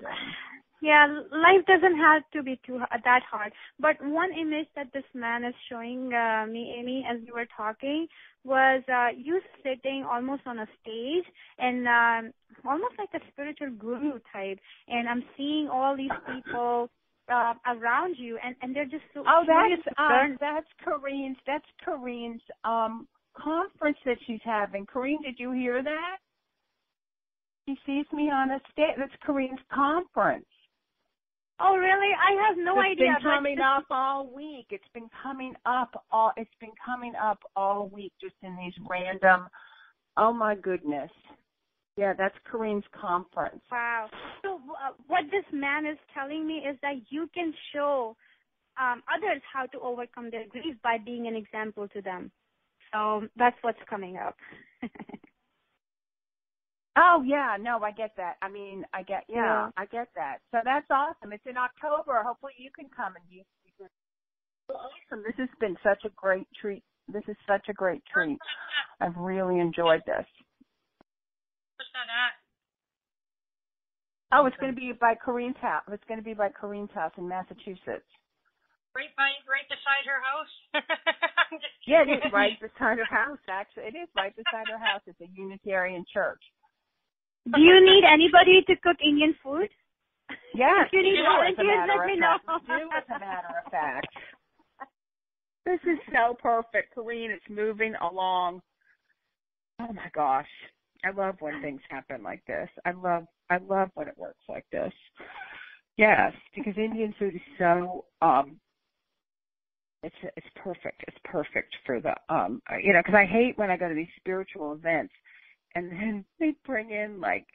Yeah, life doesn't have to be too that hard. But one image that this man is showing uh, me, Amy, as we were talking, was uh, you sitting almost on a stage and um, almost like a spiritual guru type. And I'm seeing all these people uh, around you, and and they're just so Oh, that's uh, that's Corrine's. That's Corrine's um conference that she's having. Corrine, did you hear that? She sees me on a stage. That's Corrine's conference. Oh, really? I have no it's idea. been coming up all week. It's been coming up all. It's been coming up all week, just in these random. Oh my goodness. Yeah, that's Corrine's conference. Wow. So uh, what this man is telling me is that you can show um, others how to overcome their grief by being an example to them. So that's what's coming up. Oh yeah, no, I get that. I mean, I get yeah, Yeah. I get that. So that's awesome. It's in October. Hopefully you can come and speaker. Awesome. This has been such a great treat. This is such a great treat. I've really enjoyed this. Where's that at? Oh, it's going to be by Corrine's house. It's going to be by Corrine's house in Massachusetts. Right by, right beside her house. I'm Yeah, it kidding. is right beside her house. Actually, it is right beside her house. It's a Unitarian church. Do you need anybody to cook Indian food? Yes, If you need do, as a volunteers, let me know. Do, as a matter of fact. This is so perfect, Corrine. It's moving along. Oh my gosh, I love when things happen like this. I love, I love when it works like this. Yes, because Indian food is so, um, it's it's perfect. It's perfect for the, um, you know, because I hate when I go to these spiritual events, and then they bring in like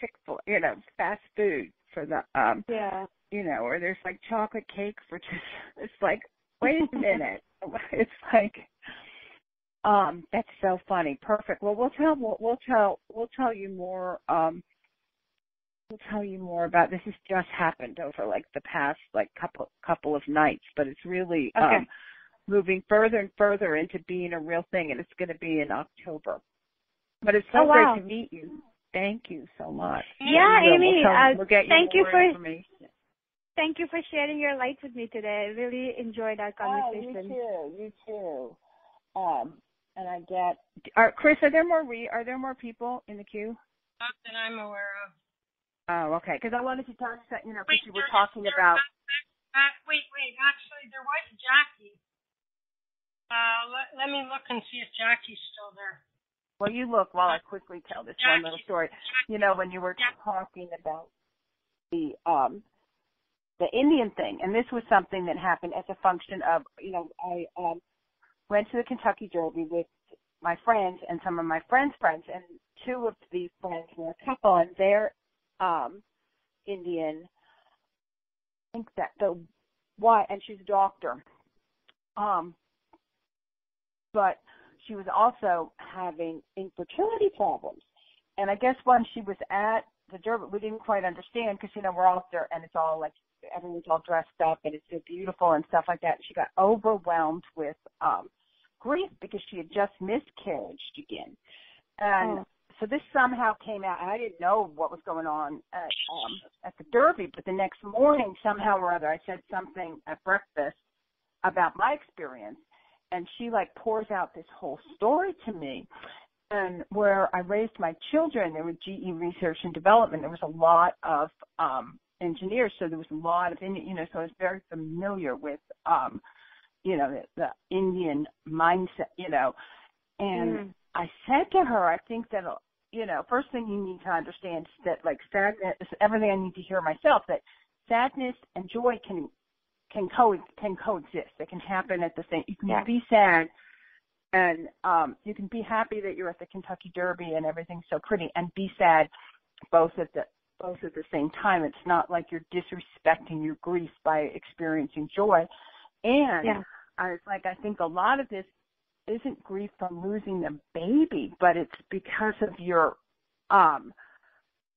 Chick fil, you know, fast food for the, um, Yeah. you know, or there's like chocolate cake for just it's like, wait a minute. It's like um that's so funny. Perfect. Well we'll tell we'll, we'll tell we'll tell you more um we'll tell you more about this has just happened over like the past like couple couple of nights, but it's really Okay. um moving further and further into being a real thing and it's gonna be in October. But it's so Oh, wow. great to meet you. Thank you so much. Yeah, will. Amy, We'll, tell, uh, we'll get you thank you more for- information. Thank you for sharing your light with me today. I really enjoyed our conversation. Oh, you too. You too. Um, and I get. Are, Chris, are there more re? Are there more people in the queue? Not that I'm aware of. Oh, okay. Because I wanted to talk. You know, because you were talking there- about. Uh, wait, wait. Actually, there was Jackie. Uh, let, let me look and see if Jackie's still there. Well, you look while I quickly tell this one little story. You know, when you were talking about the um the Indian thing, and this was something that happened as a function of, you know, I um went to the Kentucky Derby with my friends and some of my friends' friends, and two of these friends were a couple, and they're um Indian. I think that the why, and she's a doctor. Um, but she was also having infertility problems. And I guess when she was at the Derby, we didn't quite understand because you know we're all there and it's all like everyone's all dressed up and it's so beautiful and stuff like that. She got overwhelmed with um grief because she had just miscarriaged again. And Oh. so this somehow came out and I didn't know what was going on at um at the Derby, but the next morning somehow or other I said something at breakfast about my experience and she like pours out this whole story to me and where I raised my children, there was GE research and development. There was a lot of um engineers, so there was a lot of you know, so I was very familiar with um, you know, the, the Indian mindset, you know. And Mm. I said to her, I think that you know, first thing you need to understand is that like sadness everything I need to hear myself, that sadness and joy can can co can coexist. They can happen at the same you can Yeah. be sad and um you can be happy that you're at the Kentucky Derby and everything's so pretty and be sad both at the both at the same time. It's not like you're disrespecting your grief by experiencing joy. And Yeah. I was like, I think a lot of this isn't grief from losing a baby, but it's because of your um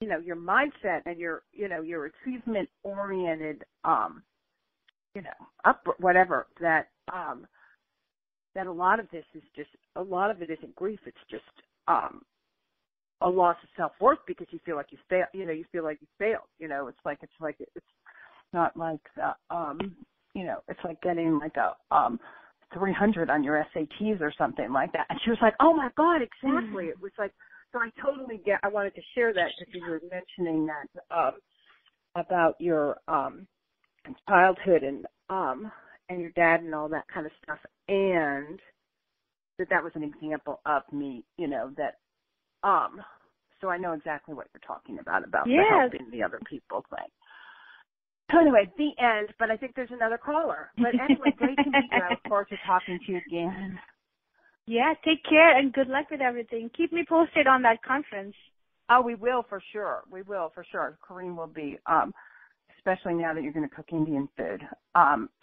you know, your mindset and your you know, your achievement oriented um you know, up whatever that um that a lot of this is just a lot of it isn't grief. It's just um a loss of self worth because you feel like you fail. You know, you feel like you failed. You know, it's like it's like it's not like the, um you know, it's like getting like a um 300 on your SATs or something like that. And she was like, "Oh my God, exactly." It was like, so I totally get. I wanted to share that because you were mentioning that um, about your um, childhood and um, and your dad and all that kind of stuff, and that that was an example of me, you know, that um. So I know exactly what you're talking about about yes. the helping the other people thing. So anyway, the end. But I think there's another caller. But anyway, great to meet you. I look forward to talking to you again. Yeah, take care and good luck with everything. Keep me posted on that conference. Oh, we will for sure. We will for sure. Corrine will be, um, especially now that you're going to cook Indian food. Um,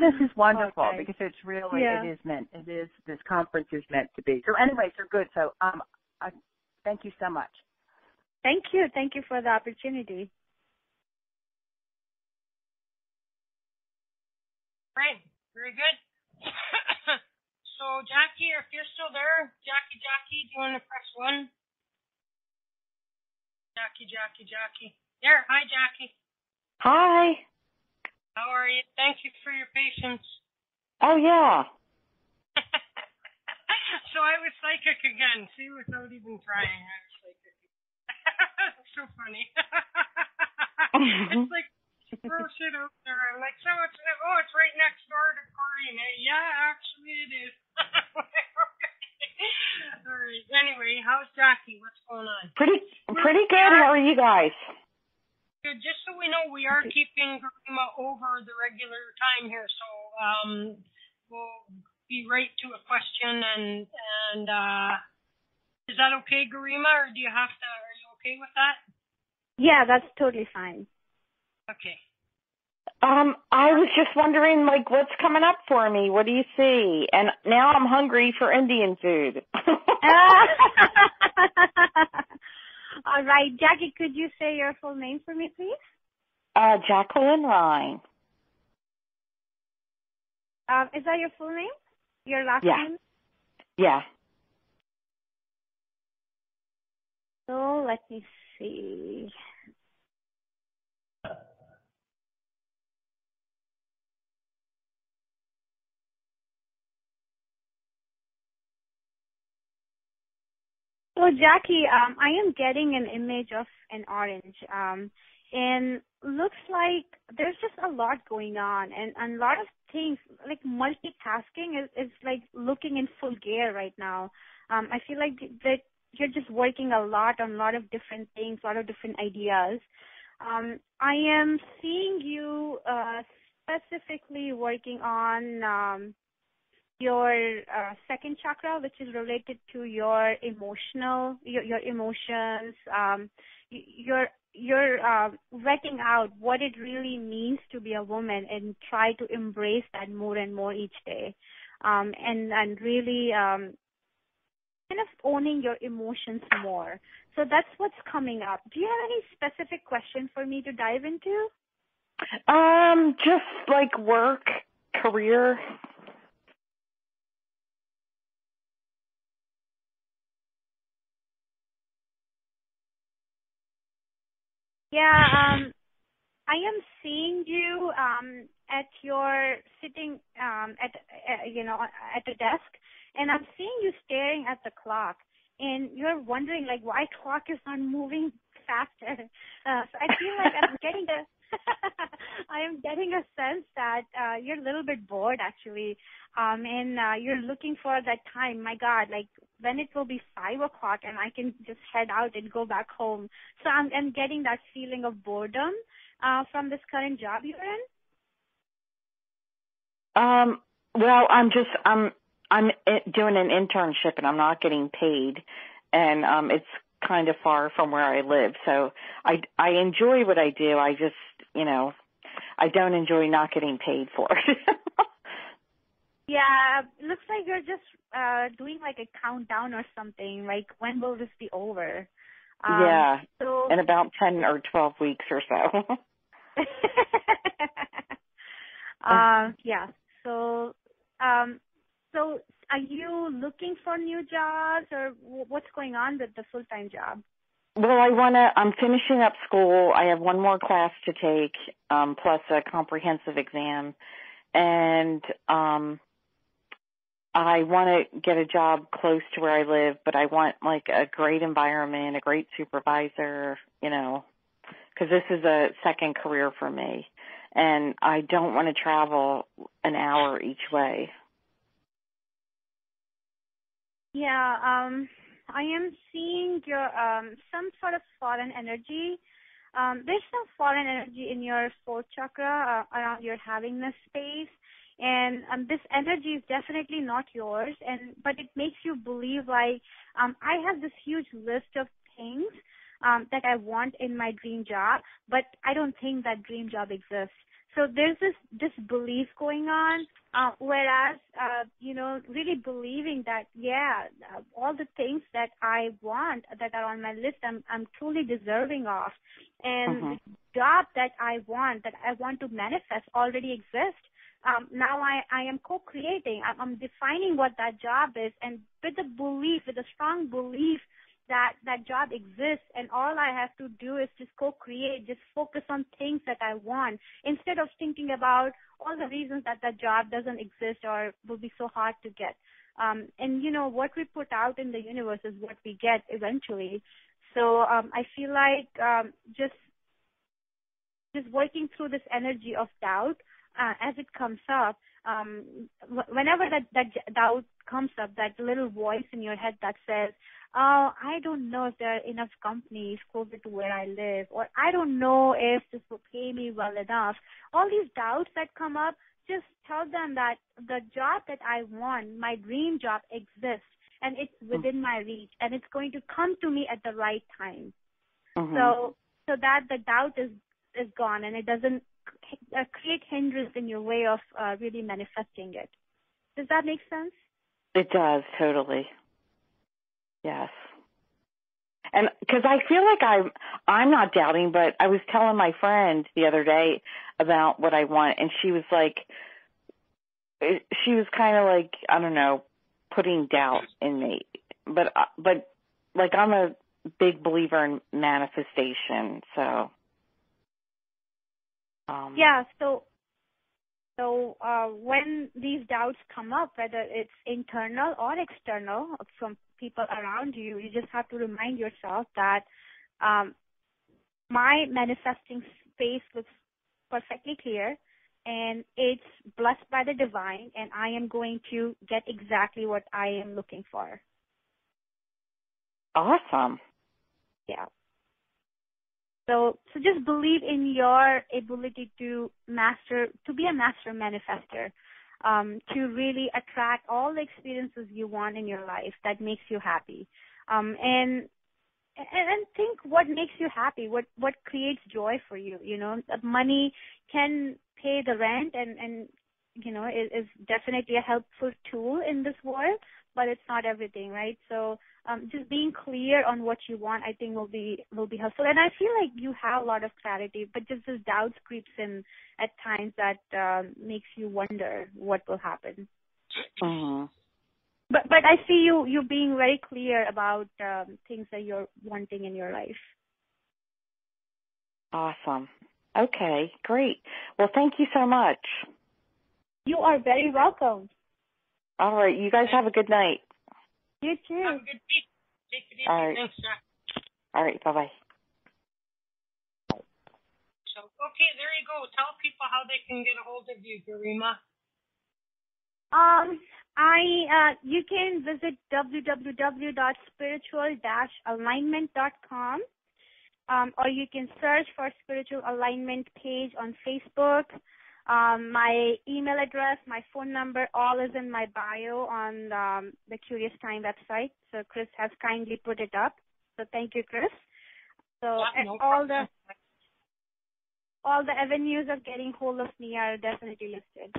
this is wonderful Okay. because it's really Yeah. it is meant it is this conference is meant to be. So anyway, so good. So um, I thank you so much. Thank you. Thank you for the opportunity. Right. Very good. so, Jackie, if you're still there, Jackie, Jackie, do you want to press one? Jackie, Jackie, Jackie. There. Hi, Jackie. Hi. How are you? Thank you for your patience. Oh yeah. so I was psychic again. See, without even trying, I psychic. so funny. it's like throw shit out there. I'm like, so it's oh, it's right next door to Corey. Yeah, actually it is. All right. Anyway, how's Jackie? What's going on? Pretty pretty good. How are you guys? Good. Just so we know, we are keeping Garima over the regular time here, so um, we'll be right to a question. And and uh, is that okay, Garima, or do you have to? Are you okay with that? Yeah, that's totally fine. Okay. Um, I was just wondering, like, what's coming up for me? What do you see? And now I'm hungry for Indian food. All right, Jackie, could you say your full name for me, please? uh, Jacqueline Ryan. Um, is that your full name? Your last Yeah. name? Yeah. So let me see. So Jackie, um, I am getting an image of an orange, um, and looks like there's just a lot going on, and, and a lot of things like multitasking is, is like looking in full gear right now. Um, I feel like that you're just working a lot on a lot of different things, a lot of different ideas. Um, I am seeing you uh, specifically working on um, your uh, second chakra, which is related to your emotional, your, your emotions. Um, y- you're you're uh, vetting out what it really means to be a woman and try to embrace that more and more each day, um, and and really um, kind of owning your emotions more. So that's what's coming up. Do you have any specific question for me to dive into? Um, just like work, career. Yeah, um, I am seeing you um, at your sitting um, at uh, you know at the desk, and I'm seeing you staring at the clock, and you're wondering like why clock is not moving faster. Uh, so I feel like I'm getting a I am getting a sense that uh, you're a little bit bored actually, um, and uh, you're looking for that time. My God, like when it will be five o'clock and I can just head out and go back home. So I'm, I'm getting that feeling of boredom uh, from this current job you're in. Um, well, I'm just I'm I'm doing an internship and I'm not getting paid, and um, it's kind of far from where I live. So I I enjoy what I do. I just you know I don't enjoy not getting paid for it. Yeah, looks like you're just uh, doing like a countdown or something. Like when will this be over? Um, yeah, So in about ten or twelve weeks or so. um, yeah. So, um, so are you looking for new jobs, or what's going on with the full-time job? Well, I want to. I'm finishing up school. I have one more class to take, um, plus a comprehensive exam, and um, I want to get a job close to where I live. But I want like a great environment, a great supervisor, you know, because this is a second career for me, and I don't want to travel an hour each way. Yeah, um, I am seeing um, some sort of foreign energy. Um, there's some foreign energy in your fourth chakra uh, around your havingness space, and this energy is definitely not yours. And but it makes you believe like I have this huge list of things that I want in my dream job, but I don't think that dream job exists. So there's this disbelief going on, uh, whereas, uh, you know, really believing that, yeah, all the things that I want that are on my list, I'm, I'm truly deserving of. And Mhm. the job that I want, that I want to manifest already exists. Um, now I, I am co-creating. I'm, I'm defining what that job is and with the belief, with a strong belief that that job exists and all I have to do is just co-create, just focus on things that I want instead of thinking about all the reasons that that job doesn't exist or will be so hard to get. Um, and you know what we put out in the universe is what we get eventually. So um, I feel like um, just just working through this energy of doubt uh, as it comes up. Um, whenever that that doubt comes up, that little voice in your head that says, "Oh, I don't know if there are enough companies closer to where I live," or "I don't know if this will pay me well enough." All these doubts that come up, just tell them that the job that I want, my dream job, exists and it's within my reach, and it's going to come to me at the right time. Mhm. So so that the doubt is is gone and it doesn't uh, create hindrance in your way of uh, really manifesting it. Does that make sense? It does totally. Yes. And because I feel like I'm, I'm not doubting, but I was telling my friend the other day about what I want, and she was like, she was kind of like, I don't know, putting doubt in me. But, uh, but like I'm a big believer in manifestation, so. Um, Yeah. So so uh, when these doubts come up, whether it's internal or external from people around you, you just have to remind yourself that um, my manifesting space looks perfectly clear and it's blessed by the divine and I am going to get exactly what I am looking for. Awesome. Yeah. So, so just believe in your ability to master, to be a master manifester, um, to really attract all the experiences you want in your life that makes you happy. Um, and, and, and think what makes you happy, what, what creates joy for you, you know, money can pay the rent and, and, you know, is, is definitely a helpful tool in this world, but it's not everything, right? So, um, just being clear on what you want, I think will be will be helpful. And I feel like you have a lot of clarity, but just this doubt creeps in at times that um, makes you wonder what will happen. Mhm. But but I see you you being very clear about um, things that you're wanting in your life. Awesome. Okay, great. Well, thank you so much. You are very welcome. All right, you guys have a good night. You too. Have a good week. Take it easy. All right. Thanks, Jack. All right, bye bye. So, okay, there you go. Tell people how they can get a hold of you, Garima. Um, I uh, you can visit www.spiritual-alignment.com, um, or you can search for Spiritual Alignment page on Facebook. Um, my email address, my phone number, all is in my bio on um, the Curious Time website. So Chris has kindly put it up. So thank you, Chris. So Yeah, no all problem. the all the avenues of getting hold of me are definitely listed.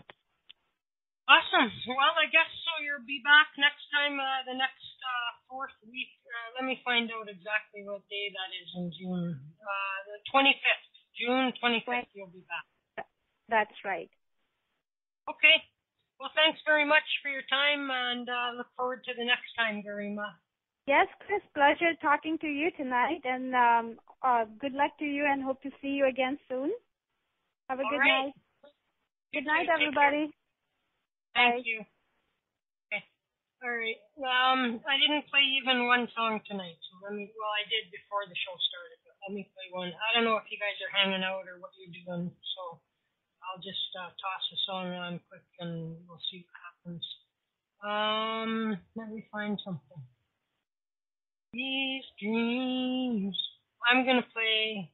Awesome. Well, I guess so. You'll be back next time, uh, the next uh, fourth week. Uh, let me find out exactly what day that is in June. Uh, the 25th, June 25th. You'll be back. That's right. Okay. Well, thanks very much for your time, and uh, look forward to the next time, Garima. Yes, Chris, pleasure talking to you tonight, and um, uh, good luck to you, and hope to see you again soon. Have a All good right. night. Good night, Take care. everybody. Thank Bye. you. Okay. All right. Um, I didn't play even one song tonight, so let me. Well, I did before the show started, but let me play one. I don't know if you guys are hanging out or what you're doing, so I'll just uh, toss song on quick and we'll see what happens. Um, let me find something. These dreams. I'm gonna play.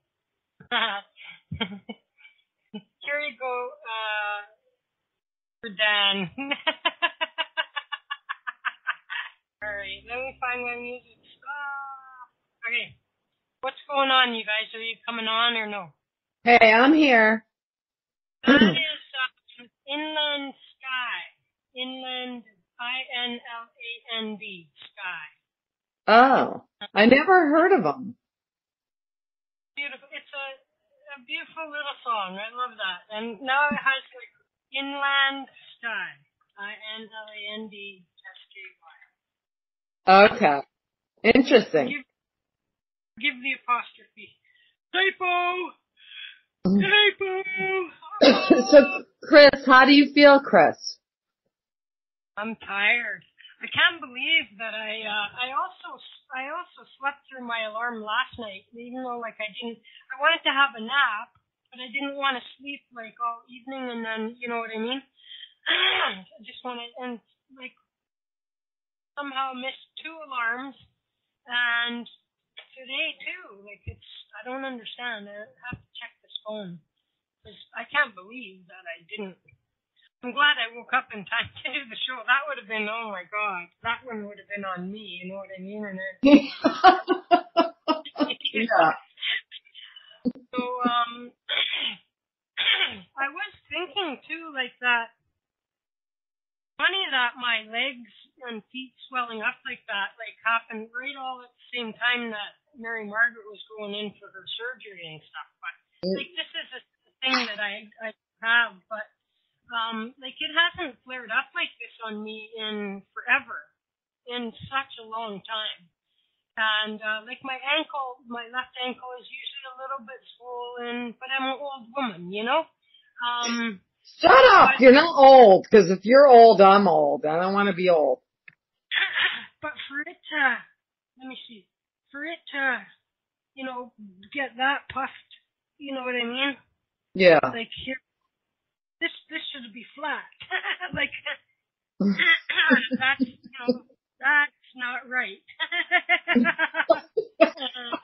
Here you go. Uh, for Dan. Alright, let me find my music. Ah, okay. What's going on, you guys? Are you coming on or no? Hey, I'm here. That is um, Inland Sky. Inland, I-N-L-A-N-D, Sky. Oh, I never heard of them. Beautiful. It's a, a beautiful little song. I love that. And now it has like Inland Sky. I-N-L-A-N-D S-K-Y. Okay. Interesting. Give, give the apostrophe. Typo! Typo! so, Chris, how do you feel, Chris? I'm tired. I can't believe that I uh I also I also slept through my alarm last night, even though like I didn't I wanted to have a nap, but I didn't want to sleep like all evening and then you know what I mean? I just wanted and like somehow missed two alarms and today too. Like it's I don't understand. I have to check this phone. I can't believe that I didn't I'm glad I woke up in time to do the show. That would have been, oh my god, that one would have been on me. You know what I mean? And it, yeah. so, um, I was thinking too, like that. Funny that my legs and feet swelling up like that, like happened right all at the same time that Mary Margaret was going in for her surgery and stuff. But like this is a thing that I I have, but um, like it hasn't flared up like this on me in forever, in such a long time. And uh, like my ankle, my left ankle is usually a little bit swollen, but I'm an old woman, you know. Um, Shut up! You're not old, because if you're old, I'm old. I don't want to be old. but for it to, let me see, for it to, you know, get that puffed, you know what I mean? Yeah. Like here, this this should be flat. like that's you know that's not right. and,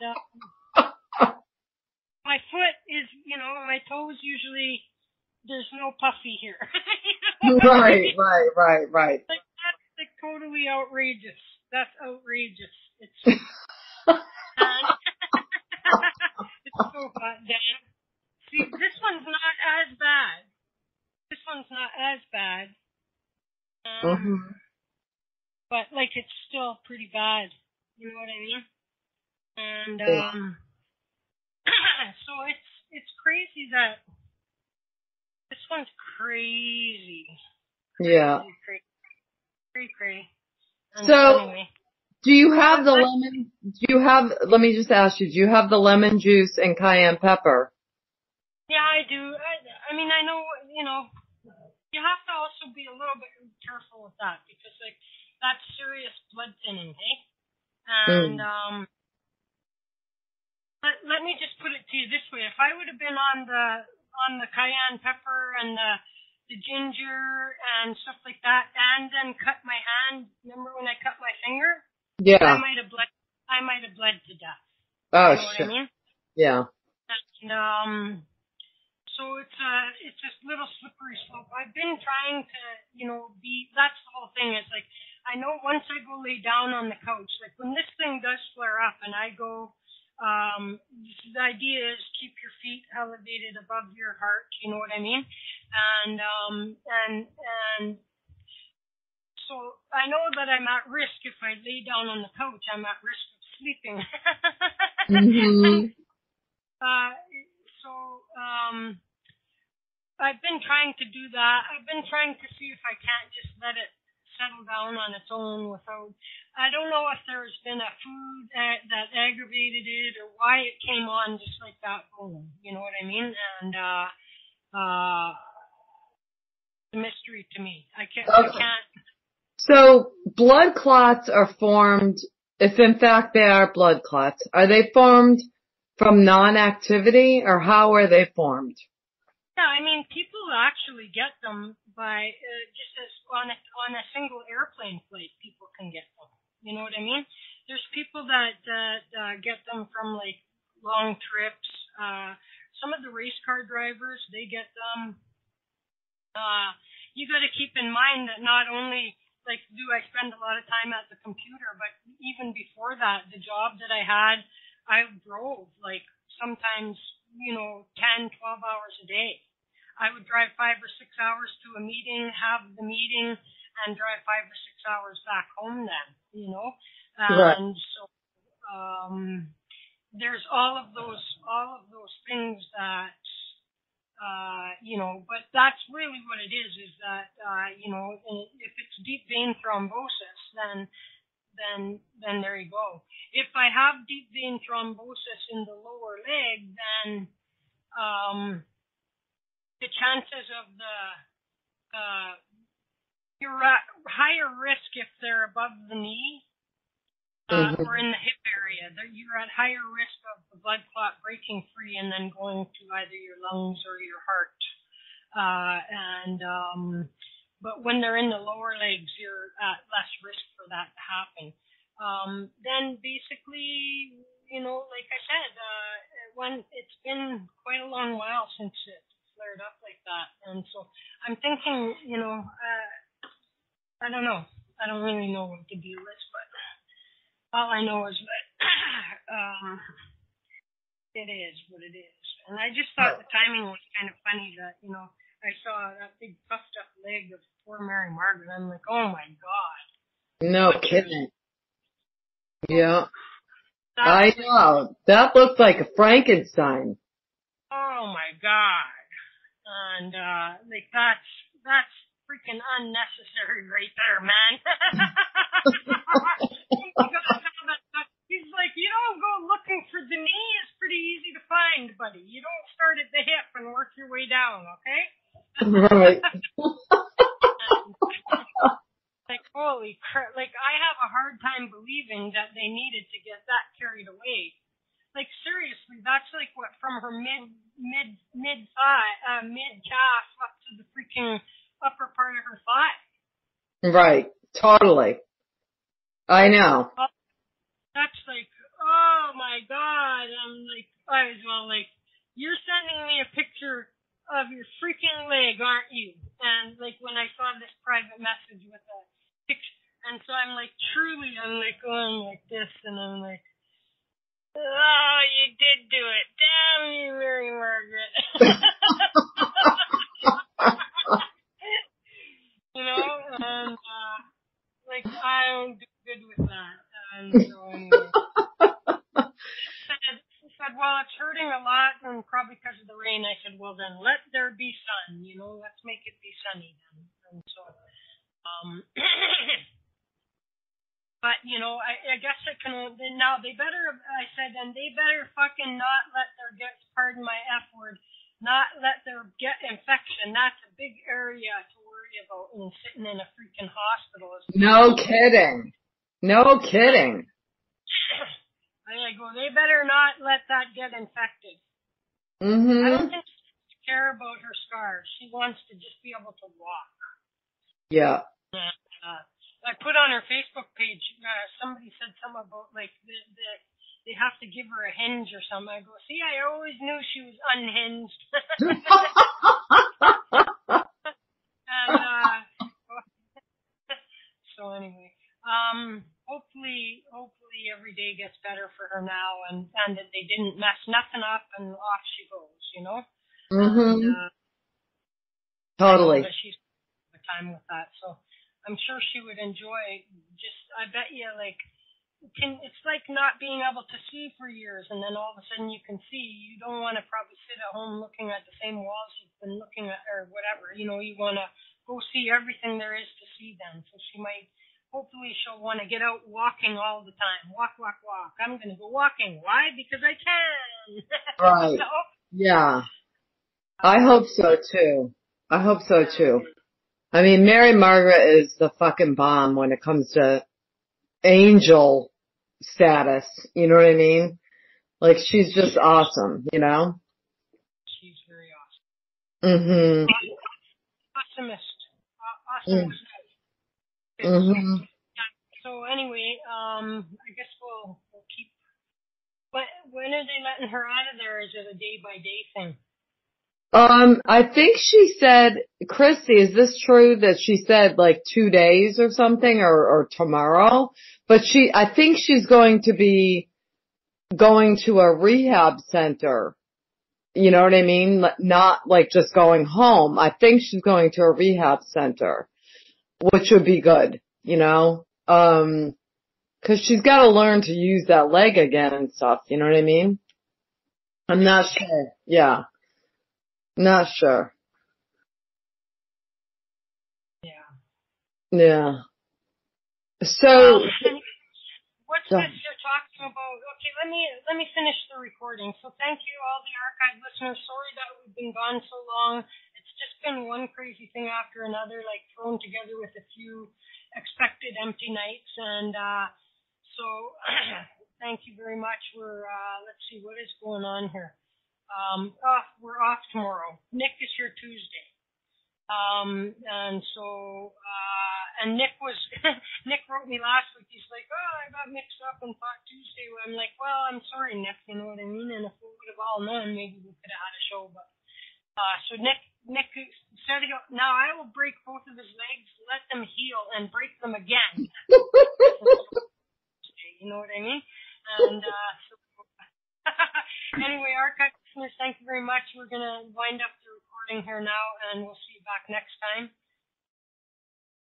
uh, my foot is you know my toes usually there's no puffy here. You know right, right, right, right. Like that's like totally outrageous. That's outrageous. It's it's so hot, Dan. See, this one's not as bad. This one's not as bad. Um, hmm but like it's still pretty bad. You know what I mean? And um so it's it's crazy that this one's crazy. Yeah. Crazy, crazy, crazy. And So- anyway, Do you have the lemon? Do you have? Let me just ask you. Do you have the lemon juice and cayenne pepper? Yeah, I do. I, I mean, I know, you know, you have to also be a little bit careful with that because like that's serious blood thinning, hey? And um let let me just put it to you this way. If I would have been on the on the cayenne pepper and the the ginger and stuff like that and then cut my hand, remember when I cut my finger? Yeah. I might have bled I might have bled to death. Oh you know what I mean? Yeah. And um so it's a it's this little slippery slope. I've been trying to, you know, be that's the whole thing. It's like I know once I go lay down on the couch, like when this thing does flare up and I go um the idea is keep your feet elevated above your heart, you know what I mean? And um and and so I know that I'm at risk if I lay down on the couch, I'm at risk of sleeping. Mhm. Uh, so, um, I've been trying to do that. I've been trying to see if I can't just let it settle down on its own without. I don't know if there's been a food that, that aggravated it or why it came on just like that. Boom. You know what I mean? And uh, uh, it's a mystery to me. I can't. I can't. So blood clots are formed, if in fact they are blood clots, are they formed from non-activity or how are they formed? Yeah, I mean, people actually get them by uh, just as on a, on a single airplane flight, people can get them. You know what I mean? There's people that that uh, get them from like long trips. Uh, some of the race car drivers, they get them. Uh, you got to keep in mind that not only like do I spend a lot of time at the computer, but even before that, the job that I had, I drove like sometimes you know, 10, 12 hours a day. I would drive five or six hours to a meeting, have the meeting, and drive five or six hours back home then, you know? Right. And so, um, there's all of those, all of those things that, uh, you know, but that's really what it is, is that, uh, you know, if it's deep vein thrombosis, then, then, then there you go. If I have deep vein thrombosis in the lower leg, then, um, the chances of the, uh, you're at higher risk if they're above the knee, uh, Mhm. or in the hip area. You're at higher risk of the blood clot breaking free and then going to either your lungs or your heart. Uh, and, um, but when they're in the lower legs, you're at less risk for that to happen. Um, then basically, you know, like I said, uh, when it's been quite a long while since it flared up like that, and so I'm thinking, you know, uh, I don't know, I don't really know what the deal is, but all I know is that um, it is what it is, and I just thought the timing was kind of funny that you know I saw that big puffed up leg of poor Mary Margaret. I'm like, oh my god. No kidding. Yeah. That's I know. That looked like a Frankenstein. Oh my god. And uh like that's that's freaking unnecessary right there, man. That- that- He's like, you don't go looking for the knee. It's pretty easy to find, buddy. You don't start at the hip and work your way down, okay? Right. like holy crap! Like I have a hard time believing that they needed to get that carried away. Like seriously, that's like what from her mid mid mid thigh, uh, mid calf up to the freaking upper part of her thigh. Right. Totally. I know. That's like, oh my god! I'm like, I was well like, you're sending me a picture of your freaking leg, aren't you? And like when I saw this private message with a picture, and so I'm like, truly, I'm like going like this, and I'm like, oh, you did do it, damn you, Mary Margaret. you know, and uh, like I don't do good with that, and so anyway. said, she said, well, it's hurting a lot and probably because of the rain. I said, well, then let there be sun, you know, let's make it be sunny then. And so, um, but, you know, I, I guess it can, then now they better, I said, and they better fucking not let their get, pardon my F word, not let their get infection. That's a big area to worry about when sitting in a freaking hospital. No kidding. No kidding. I go, they better not let that get infected. I Mhm. don't think she care about her scars. She wants to just be able to walk. Yeah. Uh, I put on her Facebook page, uh, somebody said something about like the, the they have to give her a hinge or something. I go, see, I always knew she was unhinged. and uh, so anyway, um, hopefully, hopefully every day gets better for her now, and and that they didn't mess nothing up, and off she goes. You know. Mm-hmm. And, uh, Totally. she's a time with that. So I'm sure she would enjoy just I bet you like can it's like not being able to see for years and then all of a sudden you can see. You don't want to probably sit at home looking at the same walls you've been looking at or whatever. You know, you want to go see everything there is to see then. So she might hopefully she'll want to get out walking all the time. Walk, walk, walk. I'm going to go walking. Why? Because I can. Right. so, Yeah. I hope so too. I hope so too. I mean, Mary Margaret is the fucking bomb when it comes to angel status. You know what I mean? Like she's just awesome, you know? she's very awesome. Mhm. Awesomest. Aw- Mhm. So anyway, um, I guess we'll, we'll keep. But when are they letting her out of there? Is it a day by day thing? Um, I think she said, Christy, is this true that she said like two days or something or, or tomorrow? But she, I think she's going to be going to a rehab center. You know what I mean? Not like just going home. I think she's going to a rehab center, which would be good, you know? Um, cause she's got to learn to use that leg again and stuff. You know what I mean? I'm not sure. Yeah. Not sure. Yeah. Yeah. So, Um, what's this you're talking about? Okay, let me let me finish the recording. So thank you all the archive listeners. Sorry that we've been gone so long. Just been one crazy thing after another, like thrown together with a few expected empty nights. And uh, so thank you very much. We're uh, let's see what is going on here. Um, oh, we're off tomorrow. Nick is here Tuesday. Um, and so, uh, and Nick was, Nick wrote me last week. He's like, oh, I got mixed up and thought Tuesday. I'm like, well, I'm sorry, Nick. You know what I mean? And if we would have all known, maybe we could have had a show. But, uh, so Nick, Nick said, now I will break both of his legs, let them heal, and break them again. you know what I mean? And, uh, so, anyway, archive listeners, thank you very much. We're going to wind up the recording here now, and we'll see you back next time.